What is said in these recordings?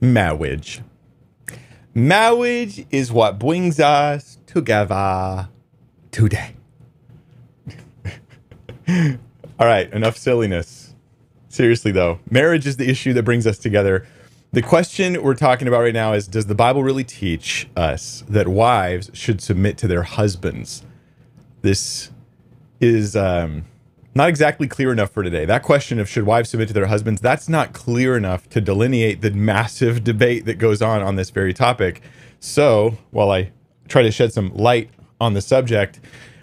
Marriage. Marriage is what brings us together today. All right, enough silliness. Seriously, though, marriage is the issue that brings us together. The question we're talking about right now is Does the Bible really teach us that wives should submit to their husbands? This is um, not exactly clear enough for today. That question of should wives submit to their husbands, that's not clear enough to delineate the massive debate that goes on on this very topic. So while I try to shed some light on the subject,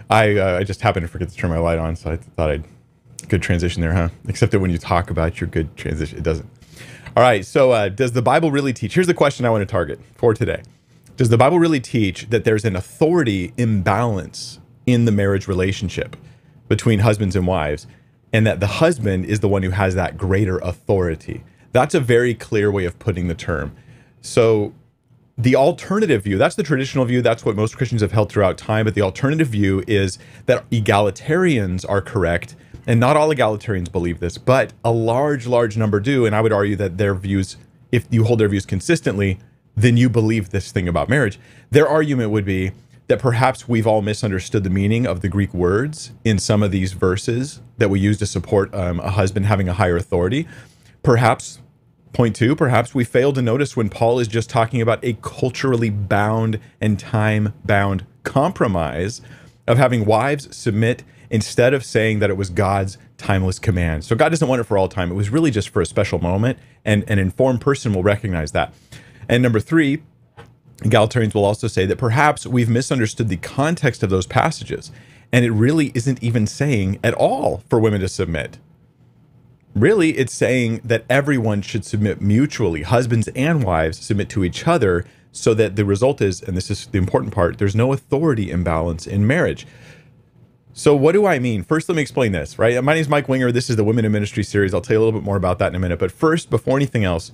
I, uh, I just happened to forget to turn my light on, so I thought I'd good transition there, huh? Except that when you talk about your good transition, it doesn't. All right, so uh, does the Bible really teach? Here's the question I want to target for today. Does the Bible really teach that there's an authority imbalance in the marriage relationship? Between husbands and wives, and that the husband is the one who has that greater authority. That's a very clear way of putting the term. So, the alternative view, that's the traditional view, that's what most Christians have held throughout time, but the alternative view is that egalitarians are correct. And not all egalitarians believe this, but a large, large number do. And I would argue that their views, if you hold their views consistently, then you believe this thing about marriage. Their argument would be that perhaps we've all misunderstood the meaning of the Greek words in some of these verses that we use to support um, a husband having a higher authority. Perhaps, point two, perhaps we fail to notice when Paul is just talking about a culturally bound and time bound compromise of having wives submit instead of saying that it was God's timeless command. So God doesn't want it for all time. It was really just for a special moment, and an informed person will recognize that. And number three, egalitarians will also say that perhaps we've misunderstood the context of those passages, and it really isn't even saying at all for women to submit. Really, it's saying that everyone should submit mutually. Husbands and wives submit to each other so that the result is, and this is the important part, there's no authority imbalance in marriage. So, what do I mean? First, let me explain this, right? My name is Mike Winger. This is the Women in Ministry series. I'll tell you a little bit more about that in a minute. But first, before anything else,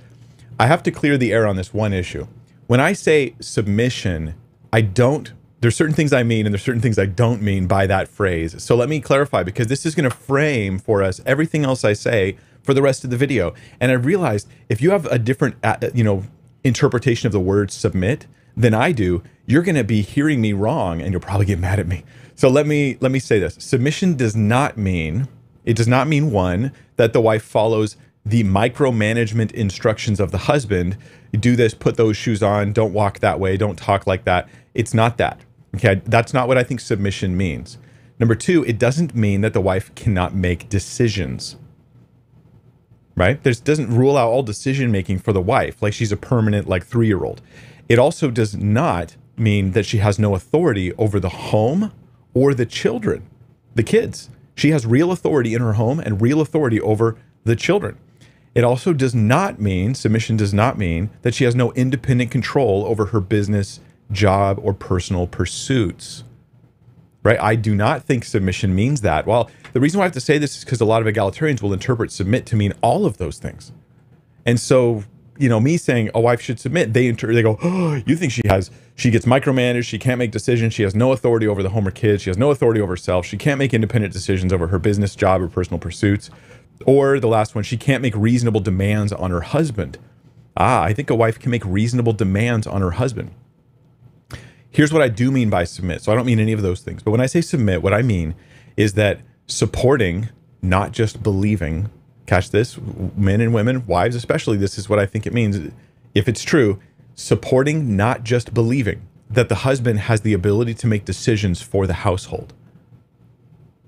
I have to clear the air on this one issue when I say submission, I don't there's certain things I mean and there's certain things I don't mean by that phrase. So let me clarify because this is going to frame for us everything else I say for the rest of the video. And I realized if you have a different uh, you know interpretation of the word submit than I do, you're going to be hearing me wrong and you'll probably get mad at me. So let me let me say this. Submission does not mean it does not mean one that the wife follows the micromanagement instructions of the husband do this put those shoes on don't walk that way don't talk like that. It's not that okay? That's not what i think submission means. Number two it doesn't mean that the wife cannot make decisions right? This doesn't rule out all decision making for the wife like she's a permanent like three year old it also does not mean that she has no authority over the home or the children the kids. She has real authority in her home and real authority over the children it also does not mean, submission does not mean that she has no independent control over her business, job, or personal pursuits. Right? I do not think submission means that. Well, the reason why I have to say this is because a lot of egalitarians will interpret submit to mean all of those things. And so, you know, me saying a wife should submit, they inter- they go, "Oh, you think she has she gets micromanaged, she can't make decisions, she has no authority over the home or kids, she has no authority over herself, she can't make independent decisions over her business, job, or personal pursuits." Or the last one, she can't make reasonable demands on her husband. Ah, I think a wife can make reasonable demands on her husband. Here's what I do mean by submit. So I don't mean any of those things. But when I say submit, what I mean is that supporting, not just believing, catch this, men and women, wives especially, this is what I think it means. If it's true, supporting, not just believing, that the husband has the ability to make decisions for the household.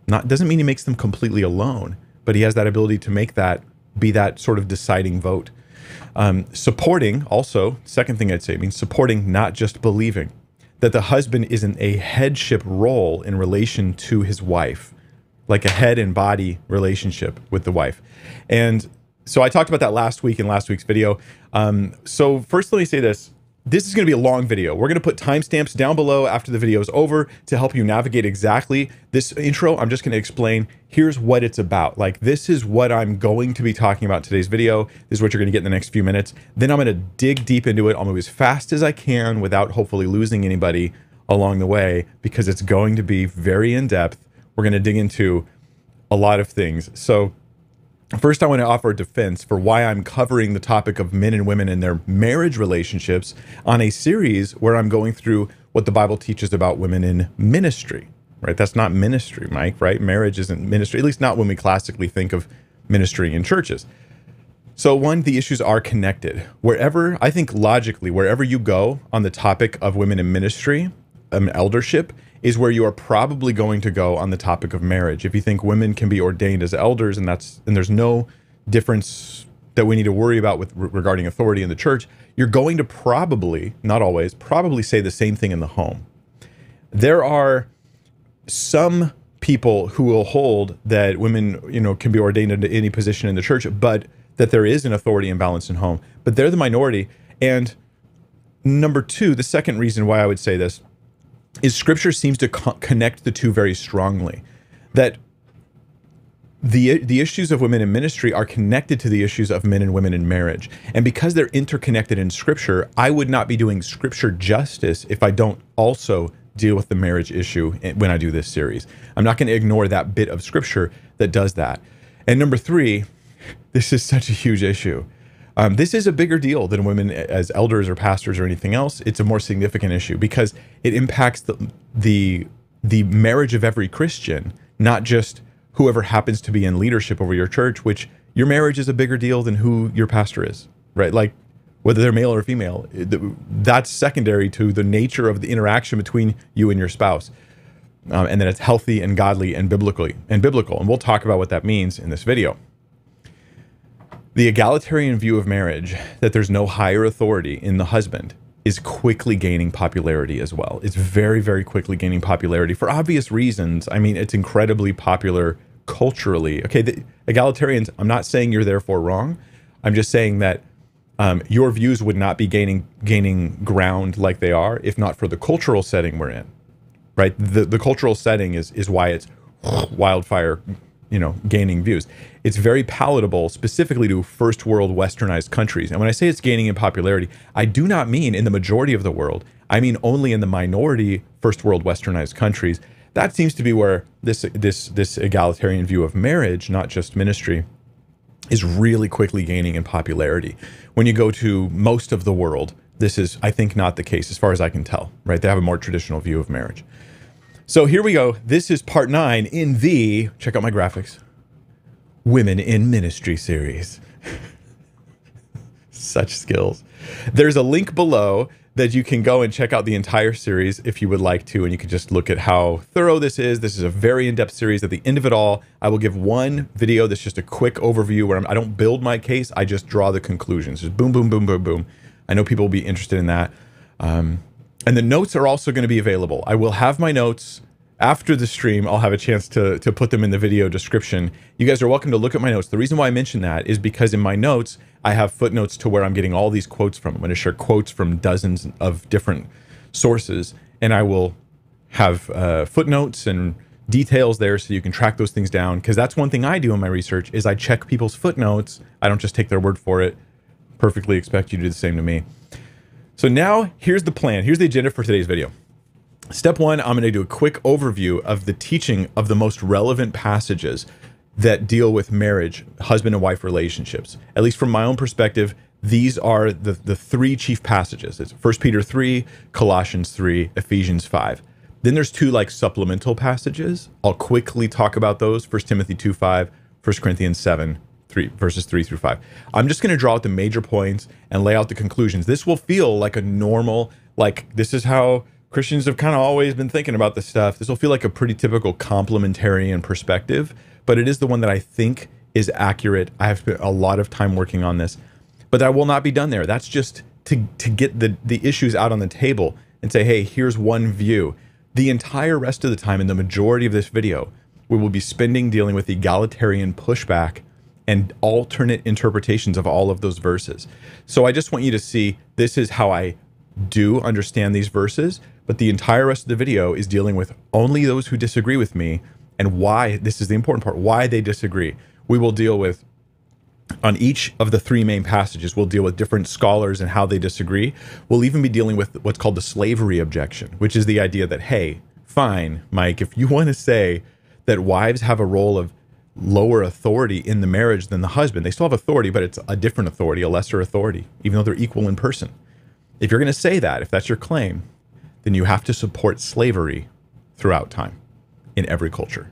Not doesn't mean he makes them completely alone but he has that ability to make that be that sort of deciding vote. Um, supporting, also, second thing I'd say, means supporting, not just believing, that the husband is in a headship role in relation to his wife, like a head and body relationship with the wife. And so I talked about that last week in last week's video. Um, so, first, let me say this this is going to be a long video. We're going to put timestamps down below after the video is over to help you navigate exactly this intro. I'm just going to explain here's what it's about. Like this is what I'm going to be talking about today's video. This is what you're going to get in the next few minutes. Then I'm going to dig deep into it. I'll move as fast as I can without hopefully losing anybody along the way because it's going to be very in depth. We're going to dig into a lot of things. So First, I want to offer a defense for why I'm covering the topic of men and women and their marriage relationships on a series where I'm going through what the Bible teaches about women in ministry, right? That's not ministry, Mike, right? Marriage isn't ministry, at least not when we classically think of ministry in churches. So, one, the issues are connected. Wherever, I think logically, wherever you go on the topic of women in ministry, um, eldership, is where you are probably going to go on the topic of marriage. If you think women can be ordained as elders and that's and there's no difference that we need to worry about with regarding authority in the church, you're going to probably, not always, probably say the same thing in the home. There are some people who will hold that women, you know, can be ordained into any position in the church, but that there is an authority imbalance in home. But they're the minority. And number two, the second reason why I would say this is scripture seems to co- connect the two very strongly. That the the issues of women in ministry are connected to the issues of men and women in marriage. And because they're interconnected in scripture, I would not be doing scripture justice if I don't also deal with the marriage issue when I do this series. I'm not going to ignore that bit of scripture that does that. And number 3, this is such a huge issue. Um, this is a bigger deal than women as elders or pastors or anything else. It's a more significant issue because it impacts the the, the marriage of every Christian, not just whoever happens to be in leadership over your church. Which your marriage is a bigger deal than who your pastor is, right? Like whether they're male or female, that's secondary to the nature of the interaction between you and your spouse. Um, and that it's healthy and godly and biblically and biblical. And we'll talk about what that means in this video. The egalitarian view of marriage, that there's no higher authority in the husband, is quickly gaining popularity as well. It's very, very quickly gaining popularity for obvious reasons. I mean, it's incredibly popular culturally. Okay, the egalitarians, I'm not saying you're therefore wrong. I'm just saying that um, your views would not be gaining gaining ground like they are if not for the cultural setting we're in. Right? The the cultural setting is is why it's wildfire you know, gaining views. It's very palatable specifically to first world westernized countries. And when I say it's gaining in popularity, I do not mean in the majority of the world. I mean only in the minority first world westernized countries. That seems to be where this this this egalitarian view of marriage, not just ministry, is really quickly gaining in popularity. When you go to most of the world, this is I think not the case as far as I can tell, right? They have a more traditional view of marriage. So here we go. This is part nine in the, check out my graphics, Women in Ministry series. Such skills. There's a link below that you can go and check out the entire series if you would like to, and you can just look at how thorough this is. This is a very in-depth series. At the end of it all, I will give one video that's just a quick overview where I'm, I do not build my case, I just draw the conclusions. Just boom, boom, boom, boom, boom. I know people will be interested in that. Um, and the notes are also going to be available. I will have my notes after the stream. I'll have a chance to, to put them in the video description. You guys are welcome to look at my notes. The reason why I mention that is because in my notes, I have footnotes to where I'm getting all these quotes from. I'm going to share quotes from dozens of different sources, and I will have uh, footnotes and details there so you can track those things down because that's one thing I do in my research is I check people's footnotes. I don't just take their word for it. Perfectly expect you to do the same to me. So now here's the plan. Here's the agenda for today's video. Step one, I'm going to do a quick overview of the teaching of the most relevant passages that deal with marriage, husband and wife relationships. At least from my own perspective, these are the, the three chief passages. It's 1 Peter 3, Colossians 3, Ephesians 5. Then there's two like supplemental passages. I'll quickly talk about those. 1 Timothy 2, 5, 1 Corinthians 7, 3 verses 3 through 5. I'm just going to draw out the major points and lay out the conclusions. This will feel like a normal like this is how Christians have kind of always been thinking about this stuff. This will feel like a pretty typical complementarian perspective, but it is the one that I think is accurate. I have spent a lot of time working on this, but I will not be done there. That's just to to get the the issues out on the table and say, "Hey, here's one view." The entire rest of the time in the majority of this video, we will be spending dealing with egalitarian pushback and alternate interpretations of all of those verses. So I just want you to see this is how I do understand these verses, but the entire rest of the video is dealing with only those who disagree with me and why this is the important part, why they disagree. We will deal with on each of the three main passages, we'll deal with different scholars and how they disagree. We'll even be dealing with what's called the slavery objection, which is the idea that, hey, fine, Mike, if you want to say that wives have a role of lower authority in the marriage than the husband. They still have authority, but it's a different authority, a lesser authority, even though they're equal in person. If you're going to say that, if that's your claim, then you have to support slavery throughout time in every culture.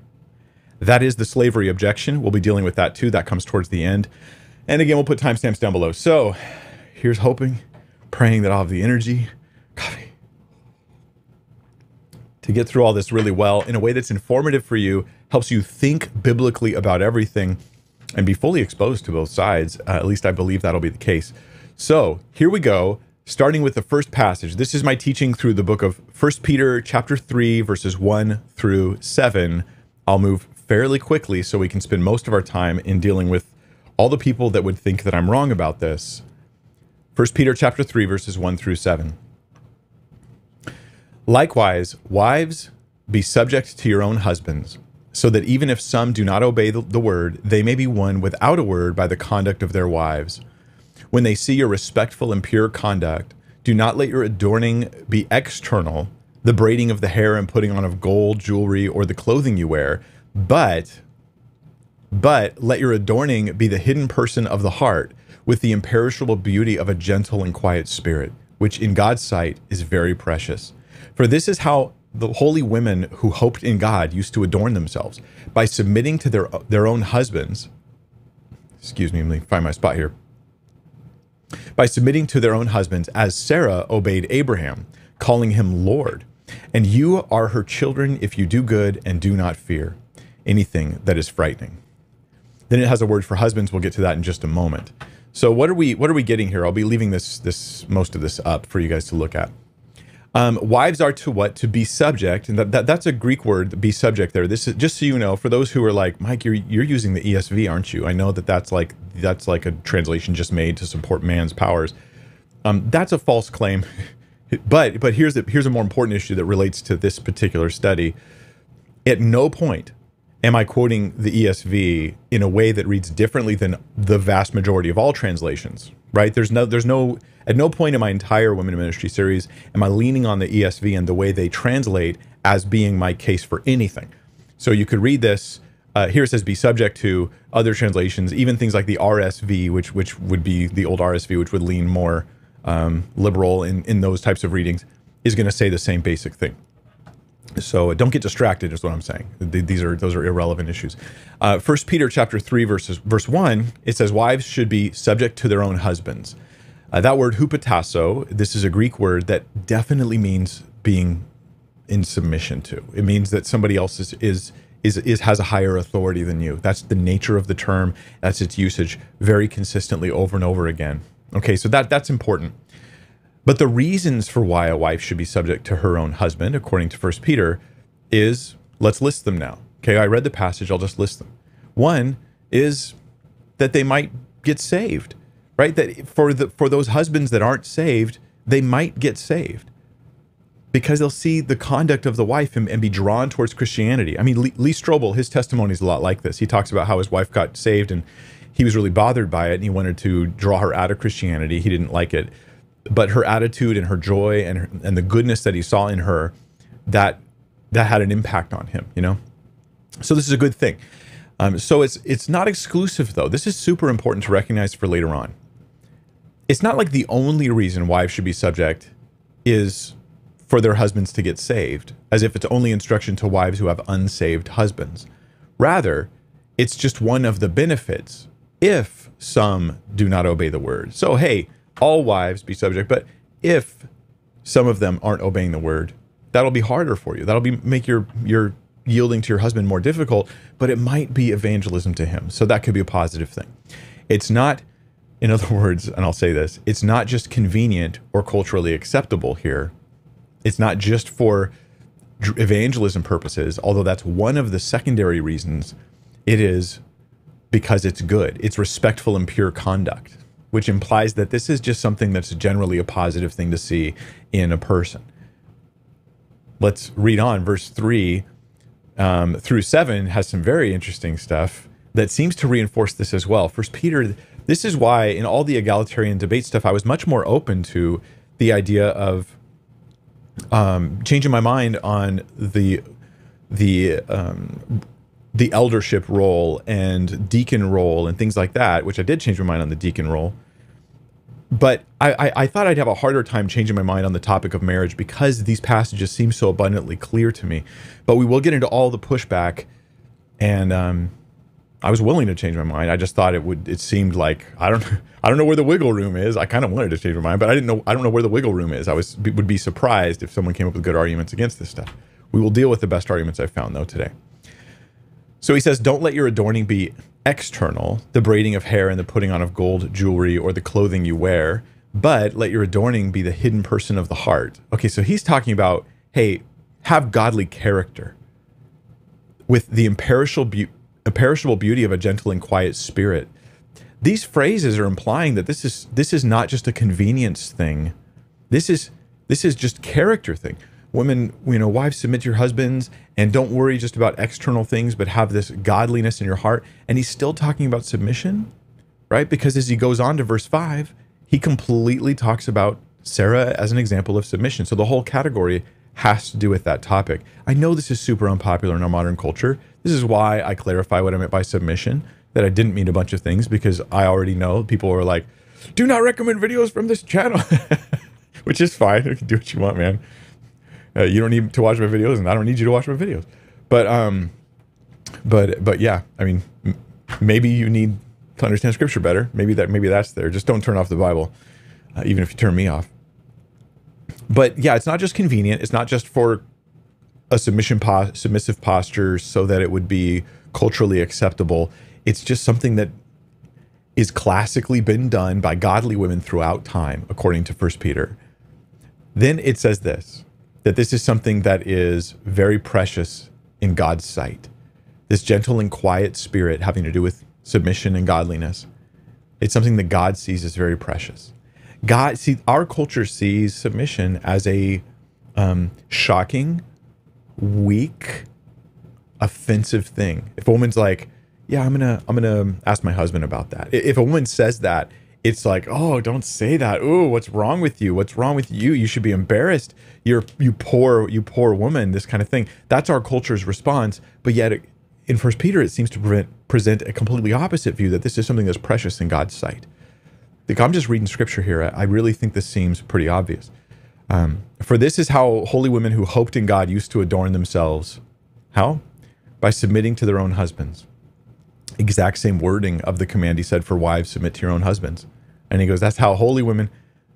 That is the slavery objection. We'll be dealing with that too. That comes towards the end. And again, we'll put timestamps down below. So here's hoping, praying that I'll have the energy, coffee, to get through all this really well in a way that's informative for you, helps you think biblically about everything, and be fully exposed to both sides. Uh, at least I believe that'll be the case. So here we go starting with the first passage. This is my teaching through the book of First Peter chapter 3 verses 1 through 7. I'll move fairly quickly so we can spend most of our time in dealing with all the people that would think that I'm wrong about this. First Peter chapter 3 verses 1 through 7. Likewise, wives, be subject to your own husbands, so that even if some do not obey the, the word, they may be won without a word by the conduct of their wives when they see your respectful and pure conduct, do not let your adorning be external, the braiding of the hair and putting on of gold, jewelry, or the clothing you wear, but but let your adorning be the hidden person of the heart, with the imperishable beauty of a gentle and quiet spirit, which in God's sight is very precious. For this is how the holy women who hoped in God used to adorn themselves by submitting to their their own husbands. Excuse me, let me find my spot here by submitting to their own husbands, as Sarah obeyed Abraham, calling him Lord. And you are her children if you do good and do not fear anything that is frightening. Then it has a word for husbands. We'll get to that in just a moment. So what are we what are we getting here? I'll be leaving this this most of this up for you guys to look at. Um, wives are to what? To be subject, and that, that that's a Greek word. Be subject. There. This is just so you know. For those who are like, Mike, you're you're using the ESV, aren't you? I know that that's like that's like a translation just made to support man's powers. Um, that's a false claim. but but here's a, here's a more important issue that relates to this particular study. At no point am I quoting the ESV in a way that reads differently than the vast majority of all translations. Right? There's no there's no at no point in my entire women in ministry series am I leaning on the ESV and the way they translate as being my case for anything. So you could read this. Uh, here it says be subject to other translations, even things like the RSV, which which would be the old RSV, which would lean more um, liberal in in those types of readings, is going to say the same basic thing. So don't get distracted, is what I'm saying. These are those are irrelevant issues. Uh, First Peter chapter three verses verse one, it says wives should be subject to their own husbands. Uh, that word hupotasso, this is a Greek word that definitely means being in submission to. It means that somebody else is, is is is has a higher authority than you. That's the nature of the term. That's its usage very consistently over and over again. Okay, so that that's important. But the reasons for why a wife should be subject to her own husband, according to First Peter, is let's list them now. Okay, I read the passage, I'll just list them. One is that they might get saved right? That for the for those husbands that aren't saved, they might get saved because they'll see the conduct of the wife and, and be drawn towards Christianity. I mean, Lee, Lee Strobel, his testimony is a lot like this. He talks about how his wife got saved and he was really bothered by it and he wanted to draw her out of Christianity. He didn't like it, but her attitude and her joy and her, and the goodness that he saw in her, that that had an impact on him. You know, so this is a good thing. Um, so it's it's not exclusive though. This is super important to recognize for later on it's not like the only reason wives should be subject is for their husbands to get saved, as if it's only instruction to wives who have unsaved husbands. Rather, it's just one of the benefits if some do not obey the word. So, hey, all wives be subject, but if some of them aren't obeying the word, that'll be harder for you. That'll be make your your yielding to your husband more difficult, but it might be evangelism to him. So that could be a positive thing. It's not in other words, and I'll say this, it's not just convenient or culturally acceptable here. It's not just for evangelism purposes, although that's one of the secondary reasons. It is because it's good. It's respectful and pure conduct, which implies that this is just something that's generally a positive thing to see in a person. Let's read on. Verse 3 um, through 7 has some very interesting stuff that seems to reinforce this as well. First Peter this is why, in all the egalitarian debate stuff, I was much more open to the idea of um, changing my mind on the the um, the eldership role and deacon role and things like that, which I did change my mind on the deacon role. But I, I, I, thought I'd have a harder time changing my mind on the topic of marriage because these passages seem so abundantly clear to me. But we will get into all the pushback, and um, I was willing to change my mind. I just thought it would. It seemed like I don't. I don't know where the wiggle room is. I kind of wanted to change my mind, but I didn't know. I don't know where the wiggle room is. I was would be surprised if someone came up with good arguments against this stuff. We will deal with the best arguments I found though today. So he says, Don't let your adorning be external, the braiding of hair and the putting on of gold jewelry or the clothing you wear, but let your adorning be the hidden person of the heart. Okay, so he's talking about, hey, have godly character with the imperishable, be- imperishable beauty of a gentle and quiet spirit. These phrases are implying that this is this is not just a convenience thing. This is this is just character thing women, you know, wives submit to your husbands and don't worry just about external things, but have this godliness in your heart. And he's still talking about submission, right? Because as he goes on to verse five, he completely talks about Sarah as an example of submission. So the whole category has to do with that topic. I know this is super unpopular in our modern culture. This is why I clarify what I meant by submission, that I didn't mean a bunch of things because I already know people are like, do not recommend videos from this channel, which is fine. You can do what you want, man. Uh, you don't need to watch my videos, and I don't need you to watch my videos. But um, but but yeah, I mean, m- maybe you need to understand Scripture better. Maybe that maybe that's there. Just don't turn off the Bible, uh, even if you turn me off. But yeah, it's not just convenient. It's not just for a submission po- submissive posture so that it would be culturally acceptable. It's just something that is classically been done by godly women throughout time, according to First Peter. Then it says this that this is something that is very precious in God's sight. This gentle and quiet spirit having to do with submission and godliness. It's something that God sees as very precious. God, see, our culture sees submission as a um, shocking, weak, offensive thing. If a woman's like, "Yeah, I'm gonna, I'm gonna ask my husband about that," if a woman says that, it's like, oh, don't say that. Ooh, what's wrong with you? What's wrong with you? You should be embarrassed. You're you poor, you poor woman. This kind of thing. That's our culture's response. But yet, in First Peter, it seems to prevent, present a completely opposite view that this is something that's precious in God's sight. Like I'm just reading scripture here. I really think this seems pretty obvious. Um, for this is how holy women who hoped in God used to adorn themselves. How? By submitting to their own husbands exact same wording of the command he said for wives submit to your own husbands. And he goes that's how holy women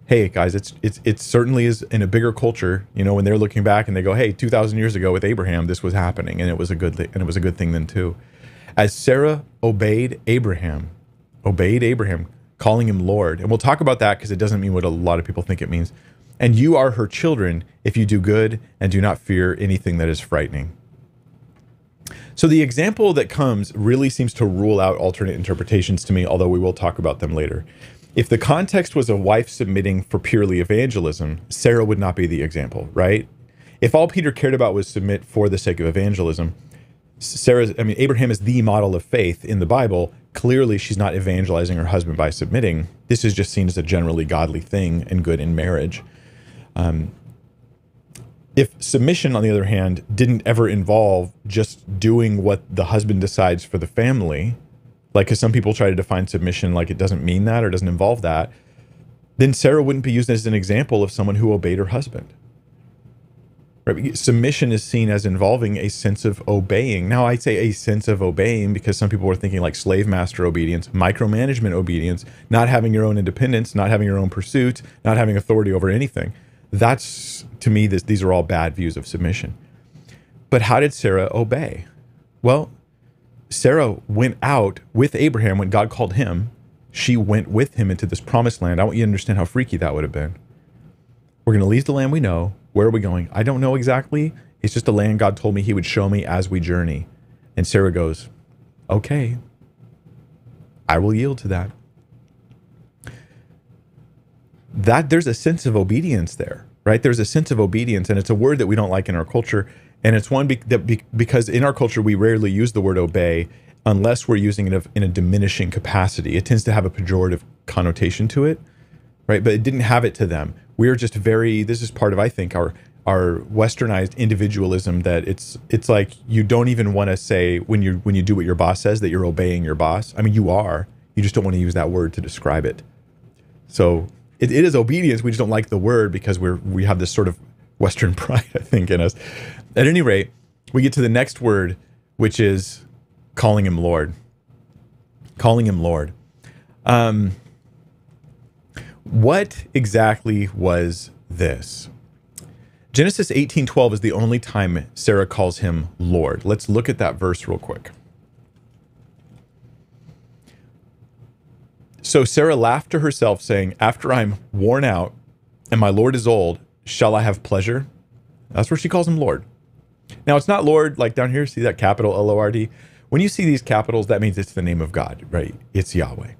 hey guys it's it's it certainly is in a bigger culture you know when they're looking back and they go hey 2000 years ago with abraham this was happening and it was a good and it was a good thing then too. As sarah obeyed abraham obeyed abraham calling him lord and we'll talk about that because it doesn't mean what a lot of people think it means. And you are her children if you do good and do not fear anything that is frightening so the example that comes really seems to rule out alternate interpretations to me, although we will talk about them later. If the context was a wife submitting for purely evangelism, Sarah would not be the example, right? If all Peter cared about was submit for the sake of evangelism, Sarah's, I mean, Abraham is the model of faith in the Bible. Clearly, she's not evangelizing her husband by submitting. This is just seen as a generally godly thing and good in marriage. Um, if submission, on the other hand, didn't ever involve just doing what the husband decides for the family, like because some people try to define submission like it doesn't mean that or doesn't involve that, then Sarah wouldn't be used as an example of someone who obeyed her husband. Right? Submission is seen as involving a sense of obeying. Now, I say a sense of obeying because some people are thinking like slave master obedience, micromanagement obedience, not having your own independence, not having your own pursuit, not having authority over anything. That's to me, this, these are all bad views of submission. But how did Sarah obey? Well, Sarah went out with Abraham when God called him. She went with him into this promised land. I want you to understand how freaky that would have been. We're going to leave the land we know. Where are we going? I don't know exactly. It's just a land God told me he would show me as we journey. And Sarah goes, Okay, I will yield to that that there's a sense of obedience there, right? There's a sense of obedience, and it's a word that we don't like in our culture, and it's one be- that be- because in our culture we rarely use the word obey unless we're using it in a diminishing capacity. It tends to have a pejorative connotation to it, right? But it didn't have it to them. We're just very. This is part of I think our our westernized individualism that it's it's like you don't even want to say when you when you do what your boss says that you're obeying your boss. I mean, you are. You just don't want to use that word to describe it. So it, it is obedience. We just don't like the word because we're we have this sort of Western pride, I think, in us. At any rate, we get to the next word, which is calling him Lord. Calling him Lord. Um, what exactly was this? Genesis 18:12 is the only time Sarah calls him Lord. Let's look at that verse real quick. So Sarah laughed to herself, saying, After I'm worn out and my Lord is old, shall I have pleasure? That's where she calls him Lord. Now, it's not Lord like down here. See that capital L O R D? When you see these capitals, that means it's the name of God, right? It's Yahweh.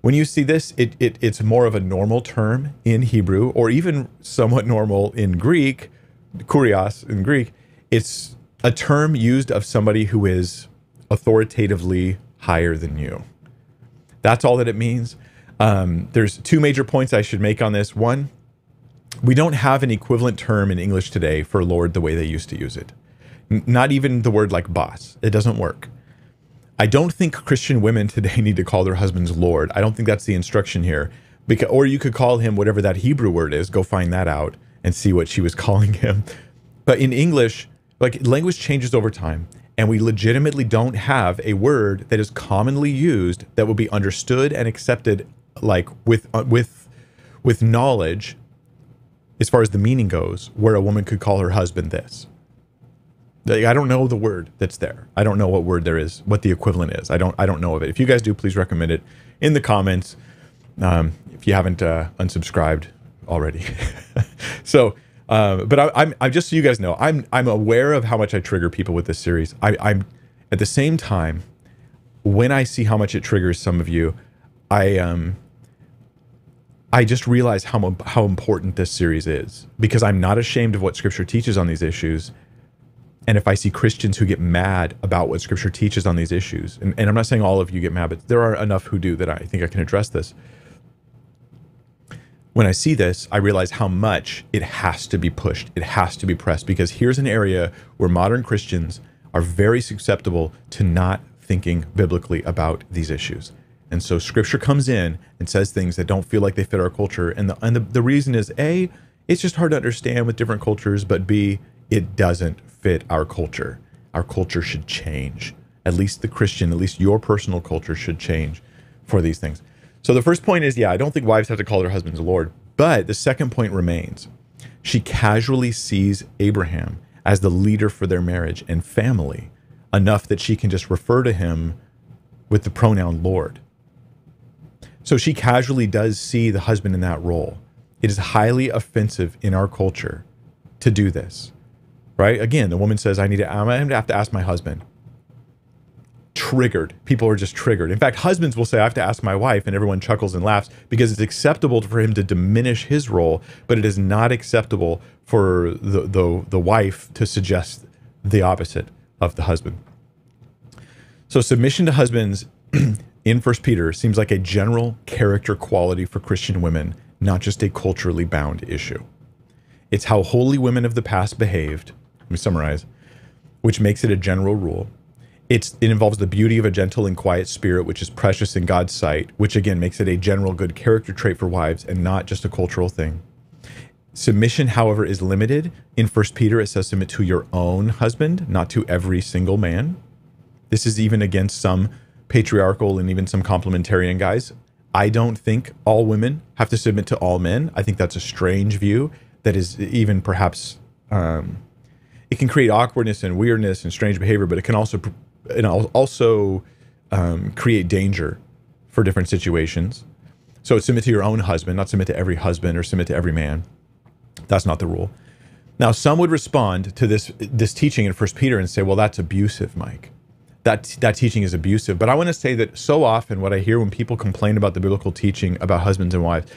When you see this, it, it, it's more of a normal term in Hebrew or even somewhat normal in Greek, kurios in Greek. It's a term used of somebody who is authoritatively higher than you. That's all that it means. Um, there's two major points I should make on this. One, we don't have an equivalent term in English today for Lord the way they used to use it. N- not even the word like boss. It doesn't work. I don't think Christian women today need to call their husbands Lord. I don't think that's the instruction here. Because, or you could call him whatever that Hebrew word is. Go find that out and see what she was calling him. But in English, like language changes over time, and we legitimately don't have a word that is commonly used that will be understood and accepted, like with uh, with with knowledge, as far as the meaning goes, where a woman could call her husband this. I don't know the word that's there. I don't know what word there is, what the equivalent is. I don't. I don't know of it. If you guys do, please recommend it in the comments. Um, if you haven't uh, unsubscribed already. so, uh, but I, I'm, I'm just so you guys know, I'm I'm aware of how much I trigger people with this series. I, I'm at the same time when I see how much it triggers some of you, I um. I just realize how how important this series is because I'm not ashamed of what Scripture teaches on these issues and if I see Christians who get mad about what scripture teaches on these issues, and, and, I'm not saying all of you get mad, but there are enough who do that I think I can address this. When I see this, I realize how much it has to be pushed, it has to be pressed, because here's an area where modern Christians are very susceptible to not thinking biblically about these issues. And so scripture comes in and says things that don't feel like they fit our culture. And the, and the, the reason is A, it's just hard to understand with different cultures, but B, it doesn't fit our culture. Our culture should change. At least the Christian, at least your personal culture should change for these things. So the first point is yeah, I don't think wives have to call their husbands Lord. But the second point remains she casually sees Abraham as the leader for their marriage and family enough that she can just refer to him with the pronoun Lord. So she casually does see the husband in that role. It is highly offensive in our culture to do this right? Again, the woman says, I need to, I'm going to have to ask my husband. Triggered. People are just triggered. In fact, husbands will say, I have to ask my wife, and everyone chuckles and laughs because it's acceptable for him to diminish his role, but it is not acceptable for the, the, the wife to suggest the opposite of the husband. So, submission to husbands in First Peter seems like a general character quality for Christian women, not just a culturally bound issue. It's how holy women of the past behaved let me summarize, which makes it a general rule. It's, it involves the beauty of a gentle and quiet spirit, which is precious in God's sight, which again makes it a general good character trait for wives and not just a cultural thing. Submission, however, is limited. In First Peter, it says submit to your own husband, not to every single man. This is even against some patriarchal and even some complementarian guys. I don't think all women have to submit to all men. I think that's a strange view that is even perhaps um, it can create awkwardness and weirdness and strange behavior, but it can also and also um, create danger for different situations. So submit to your own husband, not submit to every husband or submit to every man. That's not the rule. Now, some would respond to this this teaching in First Peter and say, "Well, that's abusive, Mike. That that teaching is abusive." But I want to say that so often, what I hear when people complain about the biblical teaching about husbands and wives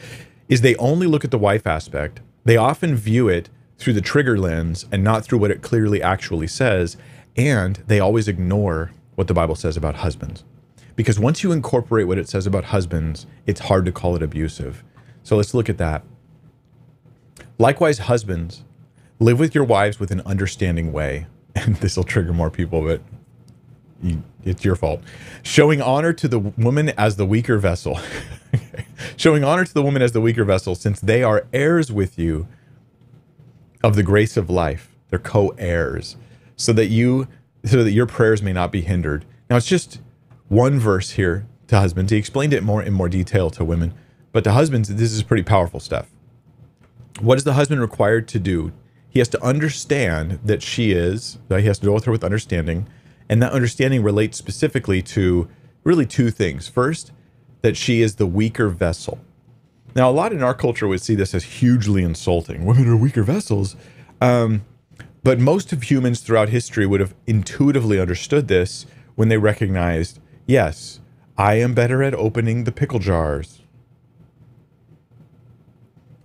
is they only look at the wife aspect. They often view it through the trigger lens and not through what it clearly actually says. And they always ignore what the Bible says about husbands. Because once you incorporate what it says about husbands, it's hard to call it abusive. So let's look at that. Likewise, husbands, Live with your wives with an understanding way. And this will trigger more people, but you, it's your fault. Showing honor to the woman as the weaker vessel. Showing honor to the woman as the weaker vessel, since they are heirs with you of the grace of life. They're co-heirs, so that you, so that your prayers may not be hindered. Now it's just one verse here to husbands. He explained it more in more detail to women, but to husbands, this is pretty powerful stuff. What is the husband required to do? He has to understand that she is. that He has to deal with her with understanding and that understanding relates specifically to really two things. First, that she is the weaker vessel. Now, a lot in our culture would see this as hugely insulting. Women are weaker vessels. Um, but most of humans throughout history would have intuitively understood this when they recognized yes, I am better at opening the pickle jars.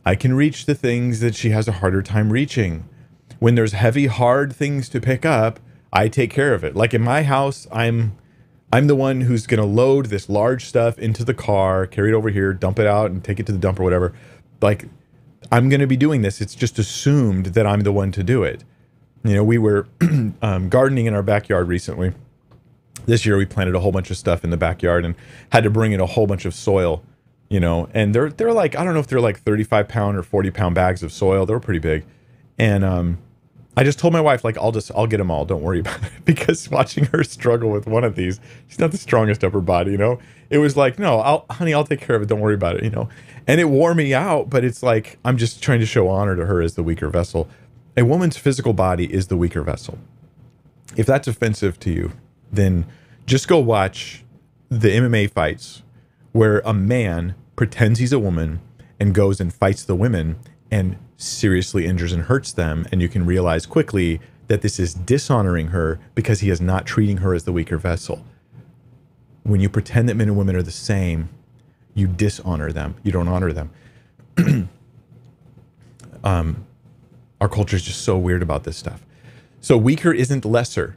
I can reach the things that she has a harder time reaching. When there's heavy, hard things to pick up, I take care of it. Like in my house, I'm I'm the one who's going to load this large stuff into the car, carry it over here, dump it out and take it to the dump or whatever. Like I'm going to be doing this. It's just assumed that I'm the one to do it. You know, we were um, gardening in our backyard recently. This year we planted a whole bunch of stuff in the backyard and had to bring in a whole bunch of soil, you know, and they're they're like I don't know if they're like 35 pound or 40 pound bags of soil. They were pretty big. And um I just told my wife, like, I'll just, I'll get them all. Don't worry about it. Because watching her struggle with one of these, she's not the strongest upper body, you know? It was like, no, I'll, honey, I'll take care of it. Don't worry about it, you know? And it wore me out, but it's like, I'm just trying to show honor to her as the weaker vessel. A woman's physical body is the weaker vessel. If that's offensive to you, then just go watch the MMA fights where a man pretends he's a woman and goes and fights the women and seriously injures and hurts them. And you can realize quickly that this is dishonoring her because he is not treating her as the weaker vessel. When you pretend that men and women are the same, you dishonor them. You don't honor them. um, our culture is just so weird about this stuff. So weaker isn't lesser.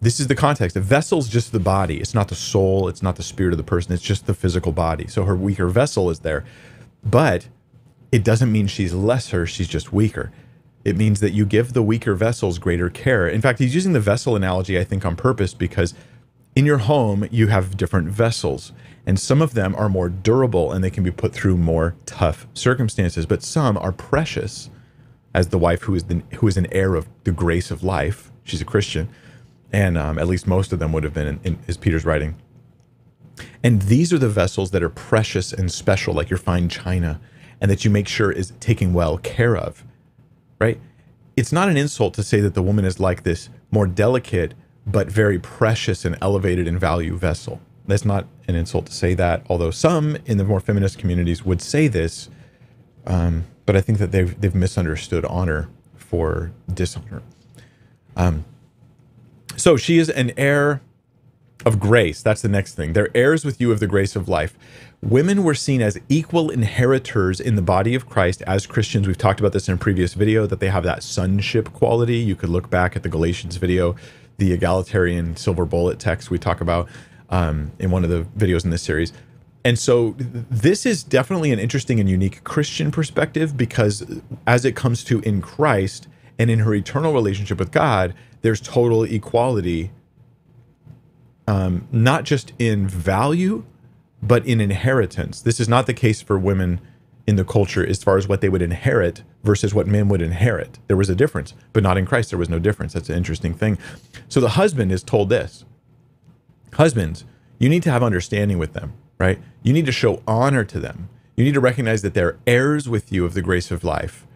This is the context. The vessel's just the body. It's not the soul. It's not the spirit of the person. It's just the physical body. So her weaker vessel is there. But it doesn't mean she's lesser, she's just weaker. It means that you give the weaker vessels greater care. In fact, he's using the vessel analogy, I think, on purpose because in your home, you have different vessels, and some of them are more durable and they can be put through more tough circumstances, but some are precious, as the wife who is, the, who is an heir of the grace of life. She's a Christian, and um, at least most of them would have been in, in, is Peter's writing. And these are the vessels that are precious and special, like your fine china and that you make sure is taken well care of, right? It's not an insult to say that the woman is like this more delicate, but very precious and elevated in value vessel. That's not an insult to say that, although some in the more feminist communities would say this. Um, but I think that they've, they've misunderstood honor for dishonor. Um, so she is an heir of grace. That's the next thing. They're heirs with you of the grace of life. Women were seen as equal inheritors in the body of Christ as Christians. We've talked about this in a previous video that they have that sonship quality. You could look back at the Galatians video, the egalitarian silver bullet text we talk about um, in one of the videos in this series. And so this is definitely an interesting and unique Christian perspective because as it comes to in Christ and in her eternal relationship with God, there's total equality um, not just in value, but in inheritance. This is not the case for women in the culture as far as what they would inherit versus what men would inherit. There was a difference, but not in Christ. There was no difference. That's an interesting thing. So the husband is told this Husbands, you need to have understanding with them, right? You need to show honor to them. You need to recognize that they're heirs with you of the grace of life.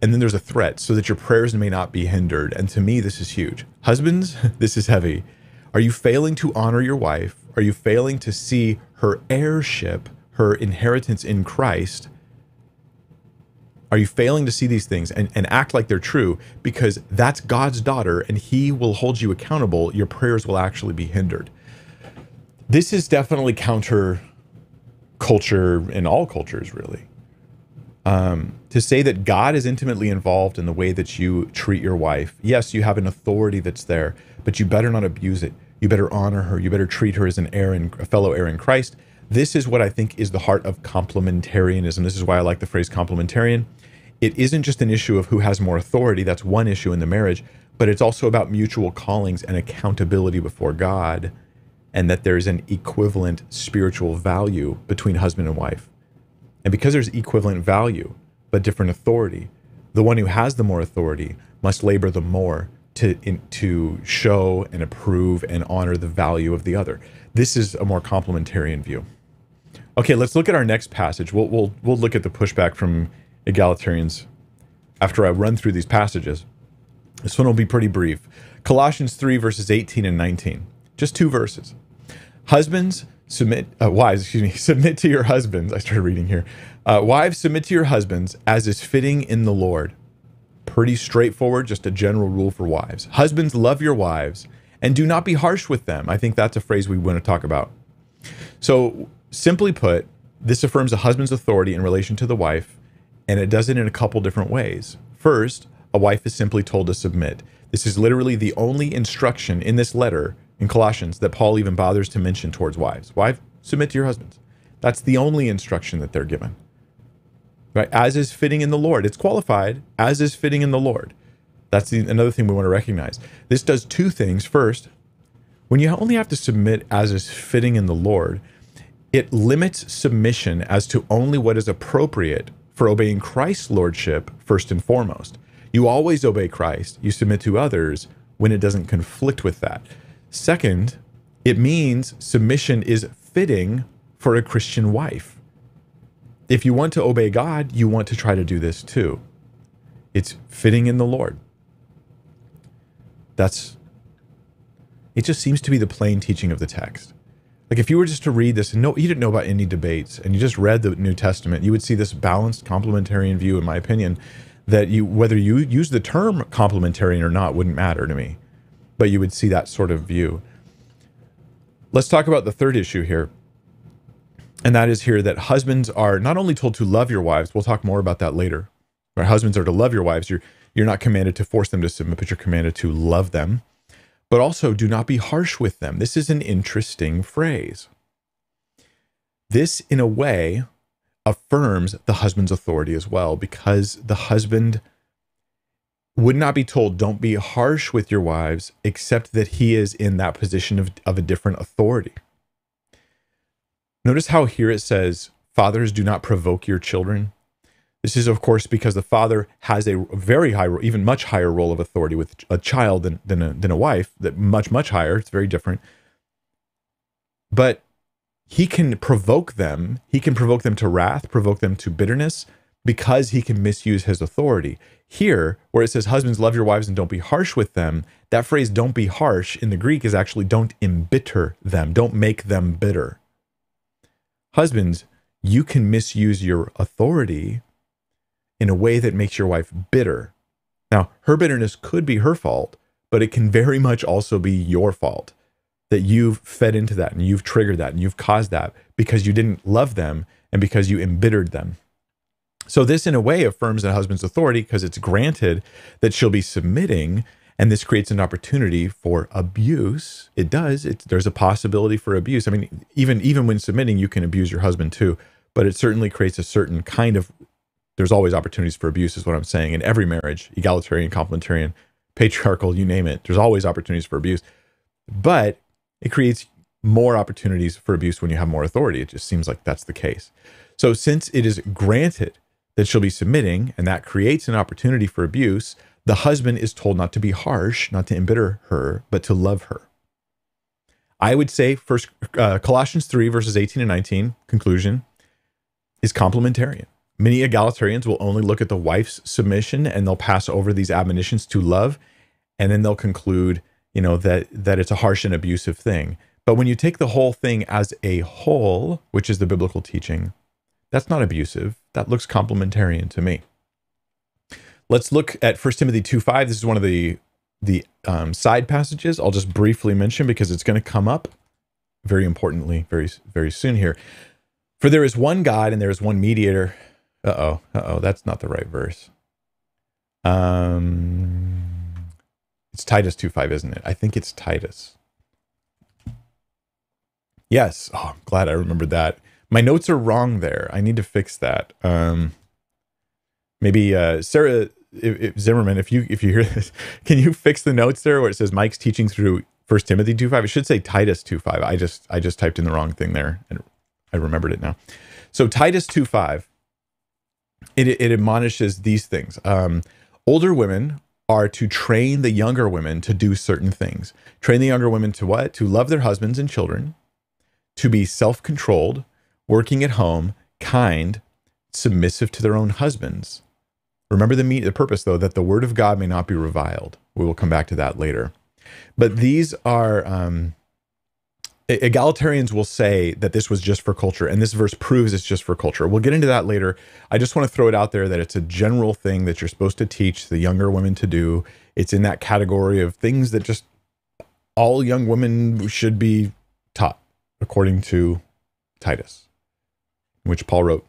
And then there's a threat so that your prayers may not be hindered. And to me, this is huge. Husbands, this is heavy. Are you failing to honor your wife? Are you failing to see her heirship, her inheritance in Christ? Are you failing to see these things and, and act like they're true? Because that's God's daughter and he will hold you accountable. Your prayers will actually be hindered. This is definitely counter culture in all cultures, really. Um, to say that God is intimately involved in the way that you treat your wife. Yes, you have an authority that's there, but you better not abuse it. You better honor her. You better treat her as an heir and a fellow heir in Christ. This is what I think is the heart of complementarianism. This is why I like the phrase complementarian. it isn't just an issue of who has more authority. That's one issue in the marriage, but it's also about mutual callings and accountability before God, and that there's an equivalent spiritual value between husband and wife. And because there's equivalent value, but different authority, the one who has the more authority must labor the more to in, to show and approve and honor the value of the other. This is a more complementarian view. Okay, let's look at our next passage. We'll we'll we'll look at the pushback from egalitarians after I run through these passages. This one will be pretty brief. Colossians 3 verses 18 and 19. Just two verses. Husbands submit uh, wives, excuse me, submit to your husbands. I started reading here. Uh, wives submit to your husbands as is fitting in the Lord. Pretty straightforward, just a general rule for wives. Husbands, love your wives and do not be harsh with them. I think that's a phrase we want to talk about. So, simply put, this affirms a husband's authority in relation to the wife, and it does it in a couple different ways. First, a wife is simply told to submit. This is literally the only instruction in this letter in Colossians that Paul even bothers to mention towards wives. Wife, submit to your husbands. That's the only instruction that they're given right? As is fitting in the Lord. It's qualified as is fitting in the Lord. That's the, another thing we want to recognize. This does two things. First, when you only have to submit as is fitting in the Lord, it limits submission as to only what is appropriate for obeying Christ's lordship first and foremost. You always obey Christ. You submit to others when it doesn't conflict with that. Second, it means submission is fitting for a Christian wife if you want to obey God, you want to try to do this too. It's fitting in the Lord. That's it just seems to be the plain teaching of the text. Like if you were just to read this and no you didn't know about any debates and you just read the New Testament, you would see this balanced complementarian view, in my opinion, that you whether you use the term complementarian or not wouldn't matter to me. But you would see that sort of view. Let's talk about the third issue here and that is here that husbands are not only told to love your wives, we'll talk more about that later. Right? Husbands are to love your wives. You're you're not commanded to force them to submit, but you're commanded to love them. But also do not be harsh with them. This is an interesting phrase. This, in a way, affirms the husband's authority as well, because the husband would not be told, don't be harsh with your wives, except that he is in that position of, of a different authority. Notice how here it says, Fathers, do not provoke your children. This is, of course, because the father has a very high, even much higher role of authority with a child than, than, a, than a wife, that much, much higher. It's very different. But he can provoke them. He can provoke them to wrath, provoke them to bitterness, because he can misuse his authority. Here, where it says, Husbands, love your wives and don't be harsh with them, that phrase, don't be harsh, in the Greek is actually don't embitter them, don't make them bitter. Husbands, you can misuse your authority in a way that makes your wife bitter. Now, her bitterness could be her fault, but it can very much also be your fault that you've fed into that and you've triggered that and you've caused that because you didn't love them and because you embittered them. So, this in a way affirms a husband's authority because it's granted that she'll be submitting and this creates an opportunity for abuse. It does. There's a possibility for abuse. I mean even even when submitting you can abuse your husband too but it certainly creates a certain kind of there's always opportunities for abuse is what i'm saying in every marriage egalitarian complementarian patriarchal you name it there's always opportunities for abuse. But it creates more opportunities for abuse when you have more authority. It just seems like that's the case. So since it is granted that she'll be submitting and that creates an opportunity for abuse the husband is told not to be harsh, not to embitter her, but to love her. I would say first uh, Colossians 3 verses 18 and 19 conclusion is complementarian. Many egalitarians will only look at the wife's submission and they'll pass over these admonitions to love and then they'll conclude, you know, that that it's a harsh and abusive thing. But when you take the whole thing as a whole, which is the biblical teaching, that's not abusive. That looks complementarian to me. Let's look at 1 Timothy 2 5. This is one of the the um, side passages I'll just briefly mention because it's going to come up very importantly very very soon here. For there is one God and there is one mediator. Uh oh, uh oh, that's not the right verse. Um, it's Titus 2 5, isn't it? I think it's Titus. Yes. Oh, I'm glad I remembered that. My notes are wrong there. I need to fix that. Um, Maybe uh, Sarah if, if Zimmerman, if you if you hear this, can you fix the notes there where it says Mike's teaching through First Timothy two five? It should say Titus two five. I just I just typed in the wrong thing there, and I remembered it now. So Titus two five. It it admonishes these things. Um, older women are to train the younger women to do certain things. Train the younger women to what? To love their husbands and children, to be self controlled, working at home, kind, submissive to their own husbands Remember the, meat, the purpose, though, that the word of God may not be reviled. We will come back to that later. But these are, um, egalitarians will say that this was just for culture, and this verse proves it's just for culture. We'll get into that later. I just want to throw it out there that it's a general thing that you're supposed to teach the younger women to do. It's in that category of things that just all young women should be taught, according to Titus, which Paul wrote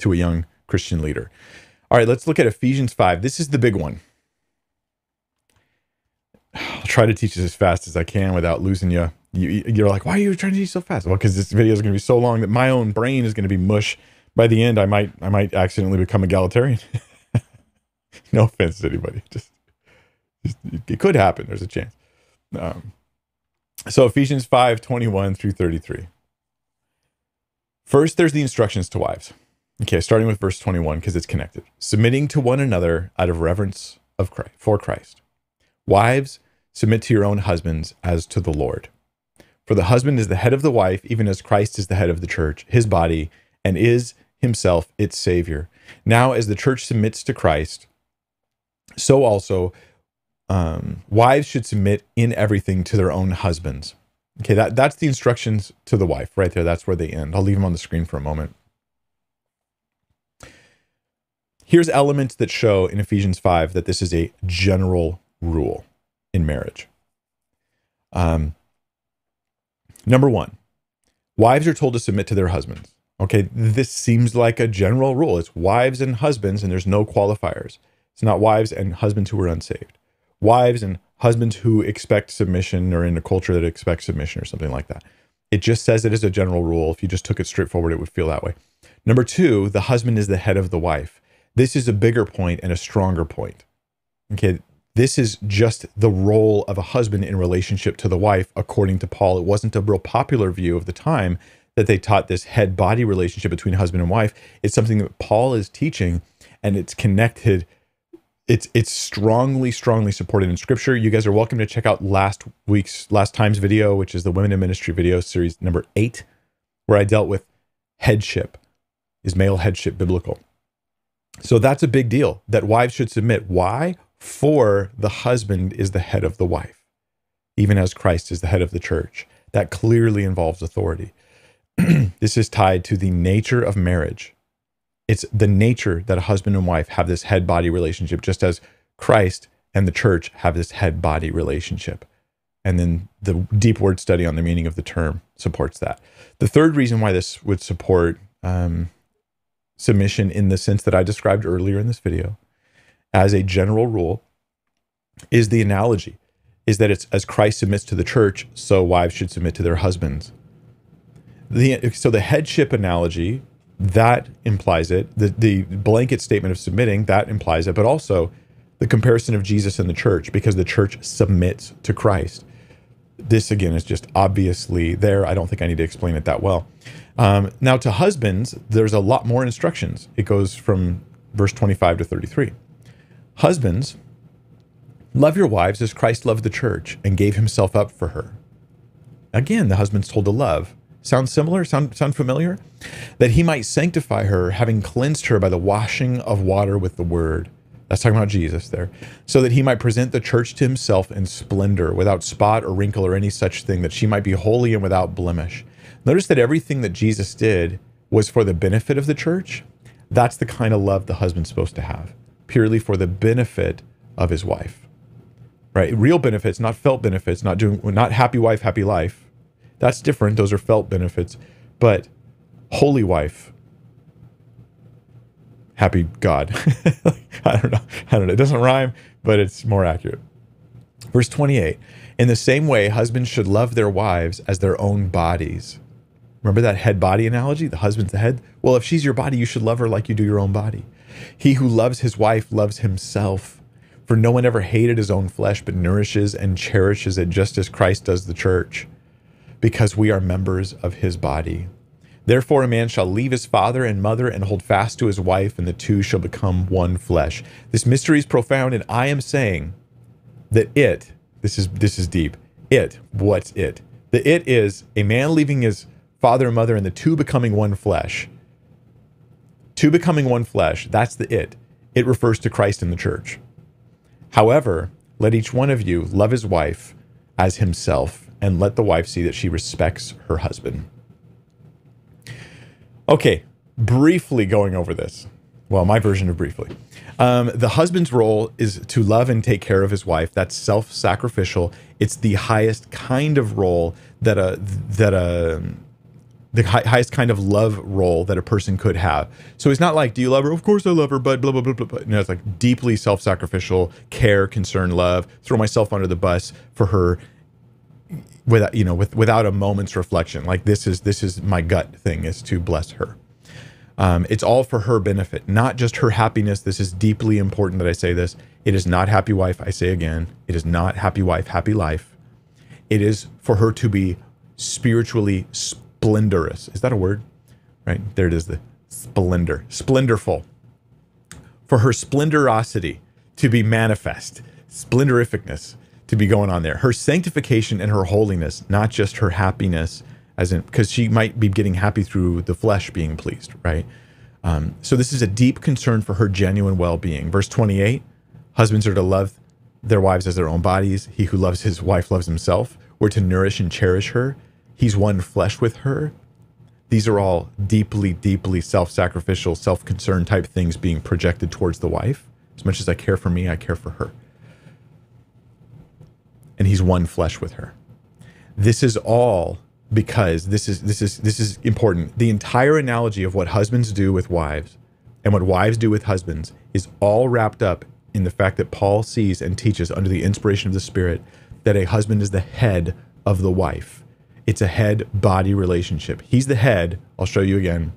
to a young Christian leader. All right, let's look at Ephesians 5. This is the big one. I'll try to teach this as fast as I can without losing you. you are like, why are you trying to teach so fast? Well, because this video is going to be so long that my own brain is going to be mush. By the end, I might I might accidentally become egalitarian. no offense to anybody. Just, just, it could happen. There's a chance. Um, so Ephesians 5, 21 through 33. First, there's the instructions to wives. Okay, starting with verse 21 because it's connected. Submitting to one another out of reverence of Christ, for Christ. Wives, submit to your own husbands as to the Lord. For the husband is the head of the wife, even as Christ is the head of the church, his body, and is himself its savior. Now, as the church submits to Christ, so also um, wives should submit in everything to their own husbands. Okay, that, that's the instructions to the wife right there. That's where they end. I'll leave them on the screen for a moment. Here's elements that show in Ephesians 5 that this is a general rule in marriage. Um, number one, wives are told to submit to their husbands. Okay, this seems like a general rule. It's wives and husbands, and there's no qualifiers. It's not wives and husbands who are unsaved. Wives and husbands who expect submission or in a culture that expects submission or something like that. It just says it as a general rule. If you just took it straightforward, it would feel that way. Number two, the husband is the head of the wife. This is a bigger point and a stronger point. Okay. This is just the role of a husband in relationship to the wife, according to Paul. It wasn't a real popular view of the time that they taught this head body relationship between husband and wife. It's something that Paul is teaching and it's connected. It's it's strongly, strongly supported in scripture. You guys are welcome to check out last week's last time's video, which is the Women in Ministry video series number eight, where I dealt with headship. Is male headship biblical? So that's a big deal that wives should submit. Why? For the husband is the head of the wife, even as Christ is the head of the church. That clearly involves authority. this is tied to the nature of marriage. It's the nature that a husband and wife have this head body relationship, just as Christ and the church have this head body relationship. And then the deep word study on the meaning of the term supports that. The third reason why this would support um, submission in the sense that I described earlier in this video, as a general rule, is the analogy is that it's as Christ submits to the church, so wives should submit to their husbands. The, so the headship analogy that implies it. The the blanket statement of submitting that implies it, but also the comparison of Jesus and the church because the church submits to Christ. This again is just obviously there. I don't think I need to explain it that well. Um, now, to husbands, there's a lot more instructions. It goes from verse 25 to 33. Husbands, love your wives as Christ loved the church and gave himself up for her. Again, the husband's told to love. Sound similar? Sound, sound familiar? That he might sanctify her, having cleansed her by the washing of water with the word. That's talking about Jesus there. So that he might present the church to himself in splendor, without spot or wrinkle or any such thing, that she might be holy and without blemish. Notice that everything that Jesus did was for the benefit of the church. That's the kind of love the husband's supposed to have, purely for the benefit of his wife. Right? Real benefits, not felt benefits, not doing not happy wife, happy life. That's different. Those are felt benefits. But holy wife, happy God. I don't know. I don't know. It doesn't rhyme, but it's more accurate. Verse 28 In the same way, husbands should love their wives as their own bodies. Remember that head body analogy? The husband's the head. Well, if she's your body, you should love her like you do your own body. He who loves his wife loves himself. For no one ever hated his own flesh, but nourishes and cherishes it just as Christ does the church, because we are members of his body. Therefore, a man shall leave his father and mother and hold fast to his wife, and the two shall become one flesh. This mystery is profound, and I am saying that it, this is this is deep. It, what's it? The it is a man leaving his father and mother and the two becoming one flesh. Two becoming one flesh, that's the it. It refers to Christ and the church. However, let each one of you love his wife as himself, and let the wife see that she respects her husband. Okay, briefly going over this. Well, my version of briefly. Um, the husband's role is to love and take care of his wife. That's self-sacrificial. It's the highest kind of role that a that a the highest kind of love role that a person could have. So it's not like, do you love her? Of course I love her, but blah blah blah blah. blah. No, it's like deeply self-sacrificial, care, concern, love. Throw myself under the bus for her, without you know, with without a moment's reflection. Like this is this is my gut thing is to bless her. Um, it's all for her benefit, not just her happiness. This is deeply important that I say this. It is not happy wife. I say again, it is not happy wife, happy life. It is for her to be spiritually splendorous. Is that a word? Right there it is. The splendor, splendorful. For her splendorosity to be manifest, splendorificness to be going on there. Her sanctification and her holiness, not just her happiness as in because she might be getting happy through the flesh being pleased, right? Um, so this is a deep concern for her genuine well-being. Verse 28: Husbands are to love their wives as their own bodies. He who loves his wife loves himself. We're to nourish and cherish her. He's one flesh with her. These are all deeply, deeply self-sacrificial, self-concerned type things being projected towards the wife. As much as I care for me, I care for her. And he's one flesh with her. This is all because this is this is this is important. The entire analogy of what husbands do with wives and what wives do with husbands is all wrapped up in the fact that Paul sees and teaches under the inspiration of the Spirit that a husband is the head of the wife. It's a head body relationship. He's the head. I'll show you again.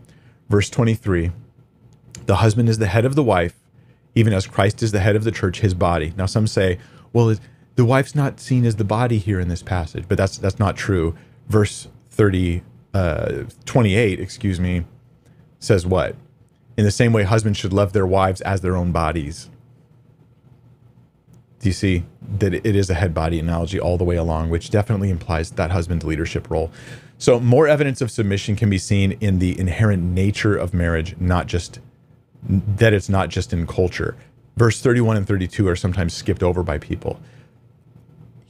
Verse 23 The husband is the head of the wife, even as Christ is the head of the church, his body. Now, some say, well, the wife's not seen as the body here in this passage, but that's that's not true verse 30, uh, 28, excuse me, says what? In the same way, husbands should love their wives as their own bodies. Do you see that it is a head body analogy all the way along, which definitely implies that husband's leadership role? So, more evidence of submission can be seen in the inherent nature of marriage, not just that it's not just in culture. Verse 31 and 32 are sometimes skipped over by people.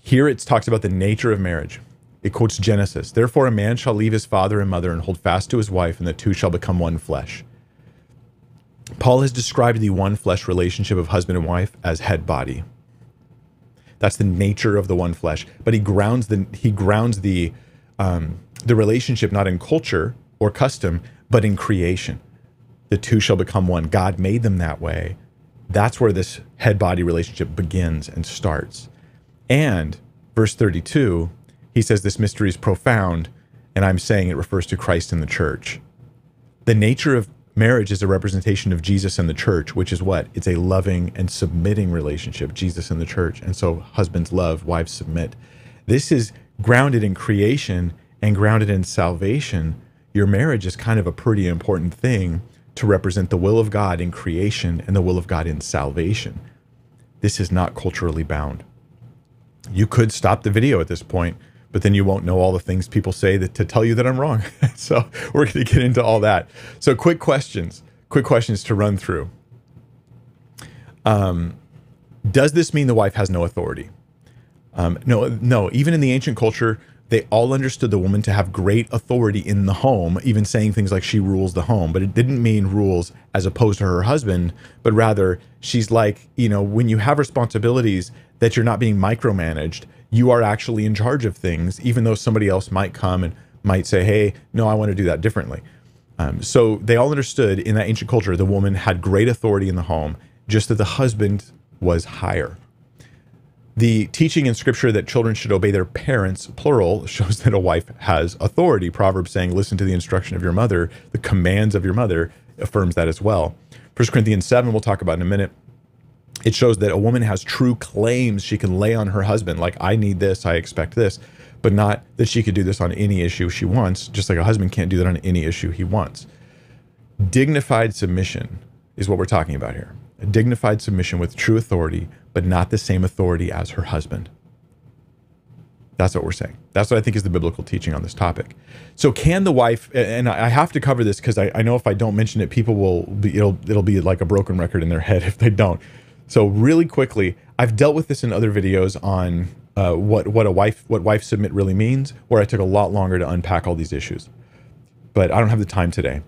Here it talks about the nature of marriage. It quotes Genesis. Therefore, a man shall leave his father and mother and hold fast to his wife, and the two shall become one flesh. Paul has described the one flesh relationship of husband and wife as head body. That's the nature of the one flesh. But he grounds the he grounds the um, the relationship not in culture or custom, but in creation. The two shall become one. God made them that way. That's where this head body relationship begins and starts. And verse 32 he says this mystery is profound, and I'm saying it refers to Christ and the church. The nature of marriage is a representation of Jesus and the church, which is what? It's a loving and submitting relationship, Jesus and the church. And so husbands love, wives submit. This is grounded in creation and grounded in salvation. Your marriage is kind of a pretty important thing to represent the will of God in creation and the will of God in salvation. This is not culturally bound. You could stop the video at this point but then you won't know all the things people say that to tell you that I'm wrong. so we're going to get into all that. So quick questions, quick questions to run through. Um, does this mean the wife has no authority? Um, no, no. Even in the ancient culture, they all understood the woman to have great authority in the home, even saying things like she rules the home. But it didn't mean rules as opposed to her husband, but rather she's like, you know, when you have responsibilities that you're not being micromanaged, you are actually in charge of things, even though somebody else might come and might say, hey, no, I want to do that differently. Um, so they all understood in that ancient culture, the woman had great authority in the home, just that the husband was higher. The teaching in scripture that children should obey their parents, plural, shows that a wife has authority. Proverbs saying, listen to the instruction of your mother, the commands of your mother affirms that as well. 1 Corinthians 7, we'll talk about in a minute. It shows that a woman has true claims she can lay on her husband, like, I need this, I expect this, but not that she could do this on any issue she wants, just like a husband can't do that on any issue he wants. Dignified submission is what we're talking about here. A dignified submission with true authority but not the same authority as her husband. That's what we're saying. That's what I think is the biblical teaching on this topic. So, can the wife? And I have to cover this because I, I, know if I don't mention it, people will be it'll it'll be like a broken record in their head if they don't. So, really quickly, I've dealt with this in other videos on uh, what what a wife what wife submit really means, where I took a lot longer to unpack all these issues. But I don't have the time today.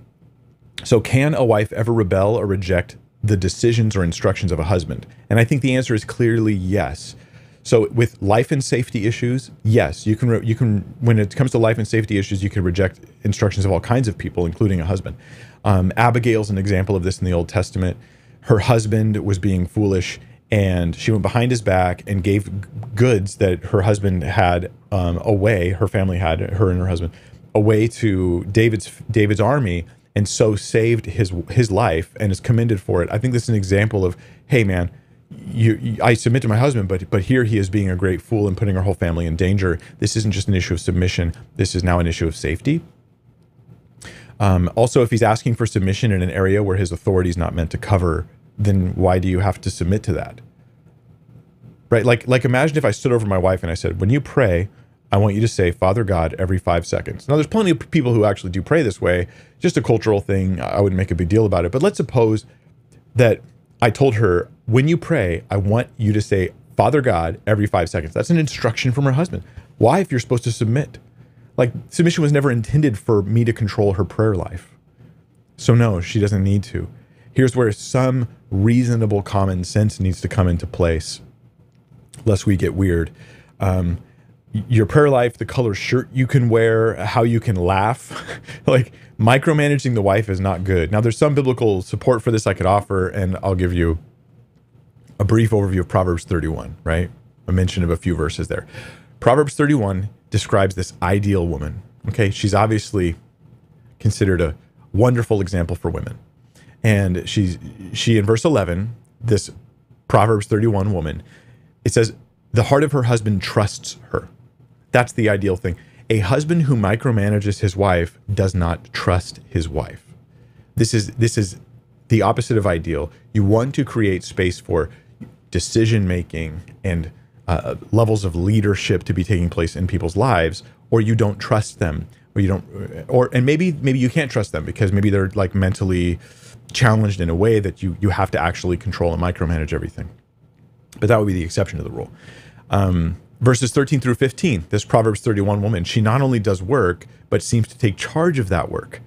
So, can a wife ever rebel or reject the decisions or instructions of a husband? And I think the answer is clearly yes. So with life and safety issues, yes, you can you can when it comes to life and safety issues, you can reject instructions of all kinds of people, including a husband. Um, Abigail's an example of this in the Old Testament. Her husband was being foolish, and she went behind his back and gave goods that her husband had um, away. Her family had her and her husband away to David's David's army and so saved his his life and is commended for it. I think this is an example of, hey man, you, you, I submit to my husband, but but here he is being a great fool and putting our whole family in danger. This isn't just an issue of submission. This is now an issue of safety. Um, also, if he's asking for submission in an area where his authority is not meant to cover, then why do you have to submit to that? Right? Like like imagine if I stood over my wife and I said, when you pray, I want you to say Father God every five seconds. Now, there's plenty of people who actually do pray this way, just a cultural thing. I wouldn't make a big deal about it. But let's suppose that I told her, when you pray, I want you to say Father God every five seconds. That's an instruction from her husband. Why, if you're supposed to submit? Like, submission was never intended for me to control her prayer life. So, no, she doesn't need to. Here's where some reasonable common sense needs to come into place, lest we get weird. Um, your prayer life, the color shirt you can wear, how you can laugh. like micromanaging the wife is not good. Now, there's some biblical support for this I could offer, and I'll give you a brief overview of Proverbs 31, right? A mention of a few verses there. Proverbs 31 describes this ideal woman. Okay, she's obviously considered a wonderful example for women. And she's she in verse 11, this Proverbs 31 woman, it says, the heart of her husband trusts her. That's the ideal thing. A husband who micromanages his wife does not trust his wife. This is this is the opposite of ideal. You want to create space for decision making and uh, levels of leadership to be taking place in people's lives, or you don't trust them, or you don't, or and maybe maybe you can't trust them because maybe they're like mentally challenged in a way that you you have to actually control and micromanage everything. But that would be the exception to the rule. Um, verses 13 through 15, this Proverbs 31 woman, she not only does work, but seems to take charge of that work.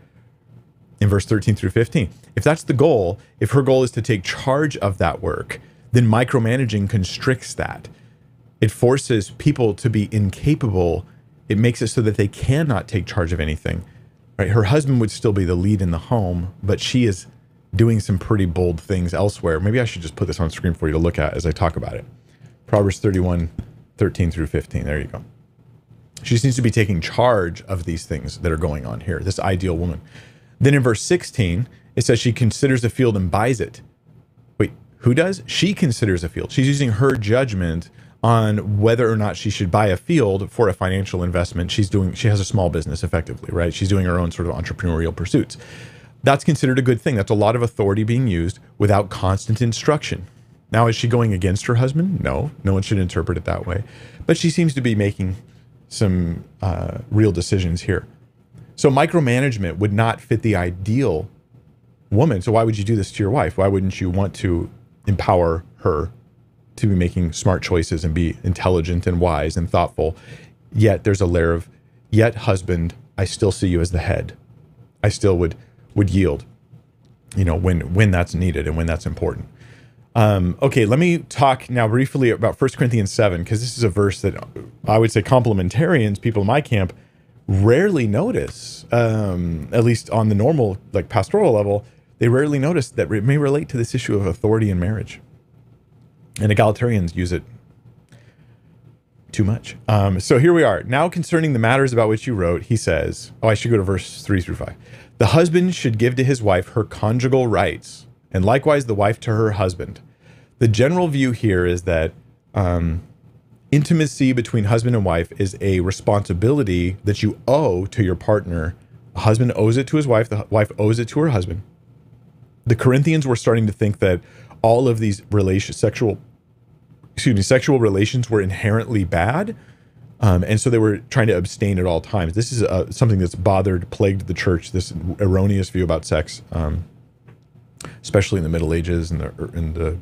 In verse 13 through 15, if that's the goal, if her goal is to take charge of that work, then micromanaging constricts that. It forces people to be incapable. It makes it so that they cannot take charge of anything. Right? Her husband would still be the lead in the home, but she is doing some pretty bold things elsewhere. Maybe I should just put this on screen for you to look at as I talk about it. Proverbs 31 13 through 15. There you go. She seems to be taking charge of these things that are going on here, this ideal woman. Then in verse 16, it says she considers a field and buys it. Wait, who does? She considers a field. She's using her judgment on whether or not she should buy a field for a financial investment. She's doing she has a small business effectively, right? She's doing her own sort of entrepreneurial pursuits. That's considered a good thing. That's a lot of authority being used without constant instruction. Now, is she going against her husband? No, no one should interpret it that way. But she seems to be making some uh, real decisions here. So, micromanagement would not fit the ideal woman. So, why would you do this to your wife? Why wouldn't you want to empower her to be making smart choices and be intelligent and wise and thoughtful? Yet, there's a layer of, yet, husband, I still see you as the head. I still would would yield, you know, when when that's needed and when that's important. Um, okay, let me talk now briefly about 1 Corinthians 7, because this is a verse that I would say complementarians, people in my camp, rarely notice, um, at least on the normal, like pastoral level, they rarely notice that it may relate to this issue of authority in marriage. And egalitarians use it too much. Um, so here we are. Now, concerning the matters about which you wrote, he says, Oh, I should go to verse three through five. The husband should give to his wife her conjugal rights, and likewise the wife to her husband. The general view here is that um, intimacy between husband and wife is a responsibility that you owe to your partner. A husband owes it to his wife, the wife owes it to her husband. The Corinthians were starting to think that all of these relation sexual excuse me sexual relations were inherently bad um, and so they were trying to abstain at all times this is uh, something that's bothered plagued the church this erroneous view about sex um, especially in the middle ages and the in the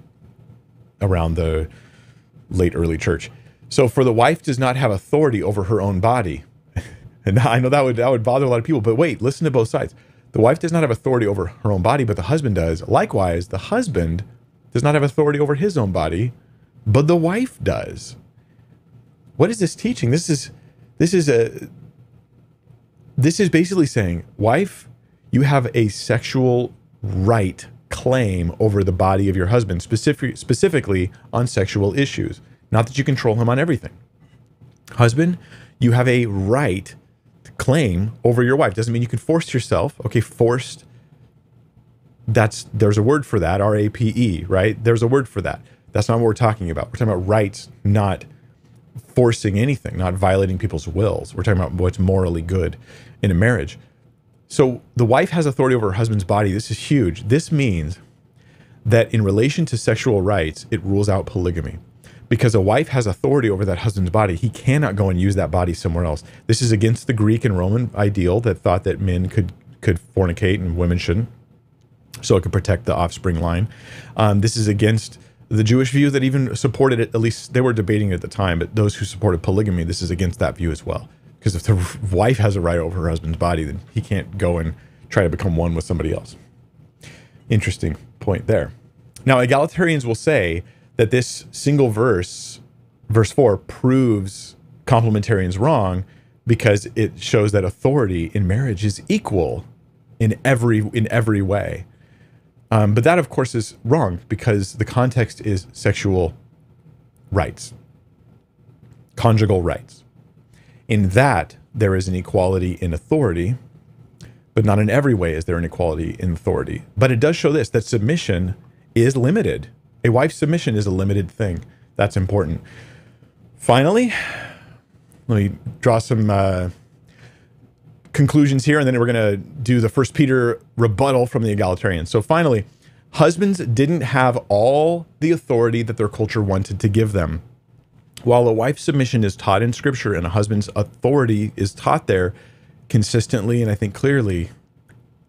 around the late early church so for the wife does not have authority over her own body and i know that would that would bother a lot of people but wait listen to both sides the wife does not have authority over her own body but the husband does likewise the husband does not have authority over his own body, but the wife does. What is this teaching? This is this is a this is basically saying, wife, you have a sexual right claim over the body of your husband, specific, specifically on sexual issues. Not that you control him on everything. Husband, you have a right to claim over your wife. Doesn't mean you can force yourself. Okay, forced that's there's a word for that r-a-p-e right there's a word for that that's not what we're talking about we're talking about rights not forcing anything not violating people's wills we're talking about what's morally good in a marriage so the wife has authority over her husband's body this is huge this means that in relation to sexual rights it rules out polygamy because a wife has authority over that husband's body he cannot go and use that body somewhere else this is against the greek and roman ideal that thought that men could could fornicate and women shouldn't so it could protect the offspring line. Um, this is against the Jewish view that even supported it. At least they were debating it at the time, but those who supported polygamy, this is against that view as well. Because if the wife has a right over her husband's body, then he can't go and try to become one with somebody else. Interesting point there. Now, egalitarians will say that this single verse, verse 4, proves complementarians wrong because it shows that authority in marriage is equal in every in every way. Um, but that, of course, is wrong because the context is sexual rights, conjugal rights. In that, there is an equality in authority, but not in every way is there an equality in authority. But it does show this that submission is limited. A wife's submission is a limited thing. That's important. Finally, let me draw some uh, conclusions here, and then we're going to do the First Peter rebuttal from the egalitarian. So finally, husbands didn't have all the authority that their culture wanted to give them. While a wife's submission is taught in Scripture and a husband's authority is taught there consistently and I think clearly,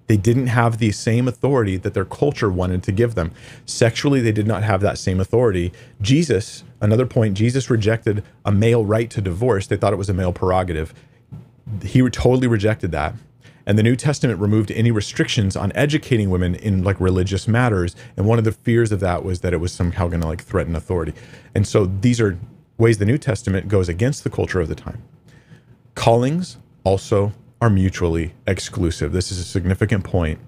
they didn't have the same authority that their culture wanted to give them. Sexually, they did not have that same authority. Jesus, another point, Jesus rejected a male right to divorce. They thought it was a male prerogative he totally rejected that and the new testament removed any restrictions on educating women in like religious matters and one of the fears of that was that it was somehow going to like threaten authority and so these are ways the new testament goes against the culture of the time. Callings also are mutually exclusive. This is a significant point.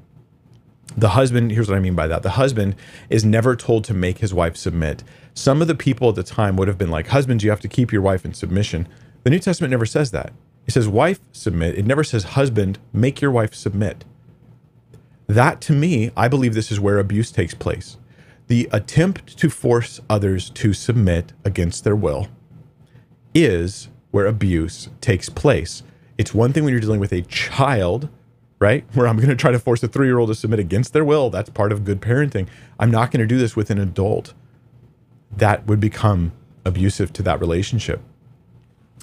The husband here's what i mean by that. The husband is never told to make his wife submit. Some of the people at the time would have been like husbands you have to keep your wife in submission. The new testament never says that. It says wife submit. It never says husband make your wife submit. That to me, I believe this is where abuse takes place. The attempt to force others to submit against their will is where abuse takes place. It's one thing when you're dealing with a child, right? Where I'm going to try to force a three year old to submit against their will. That's part of good parenting. I'm not going to do this with an adult. That would become abusive to that relationship.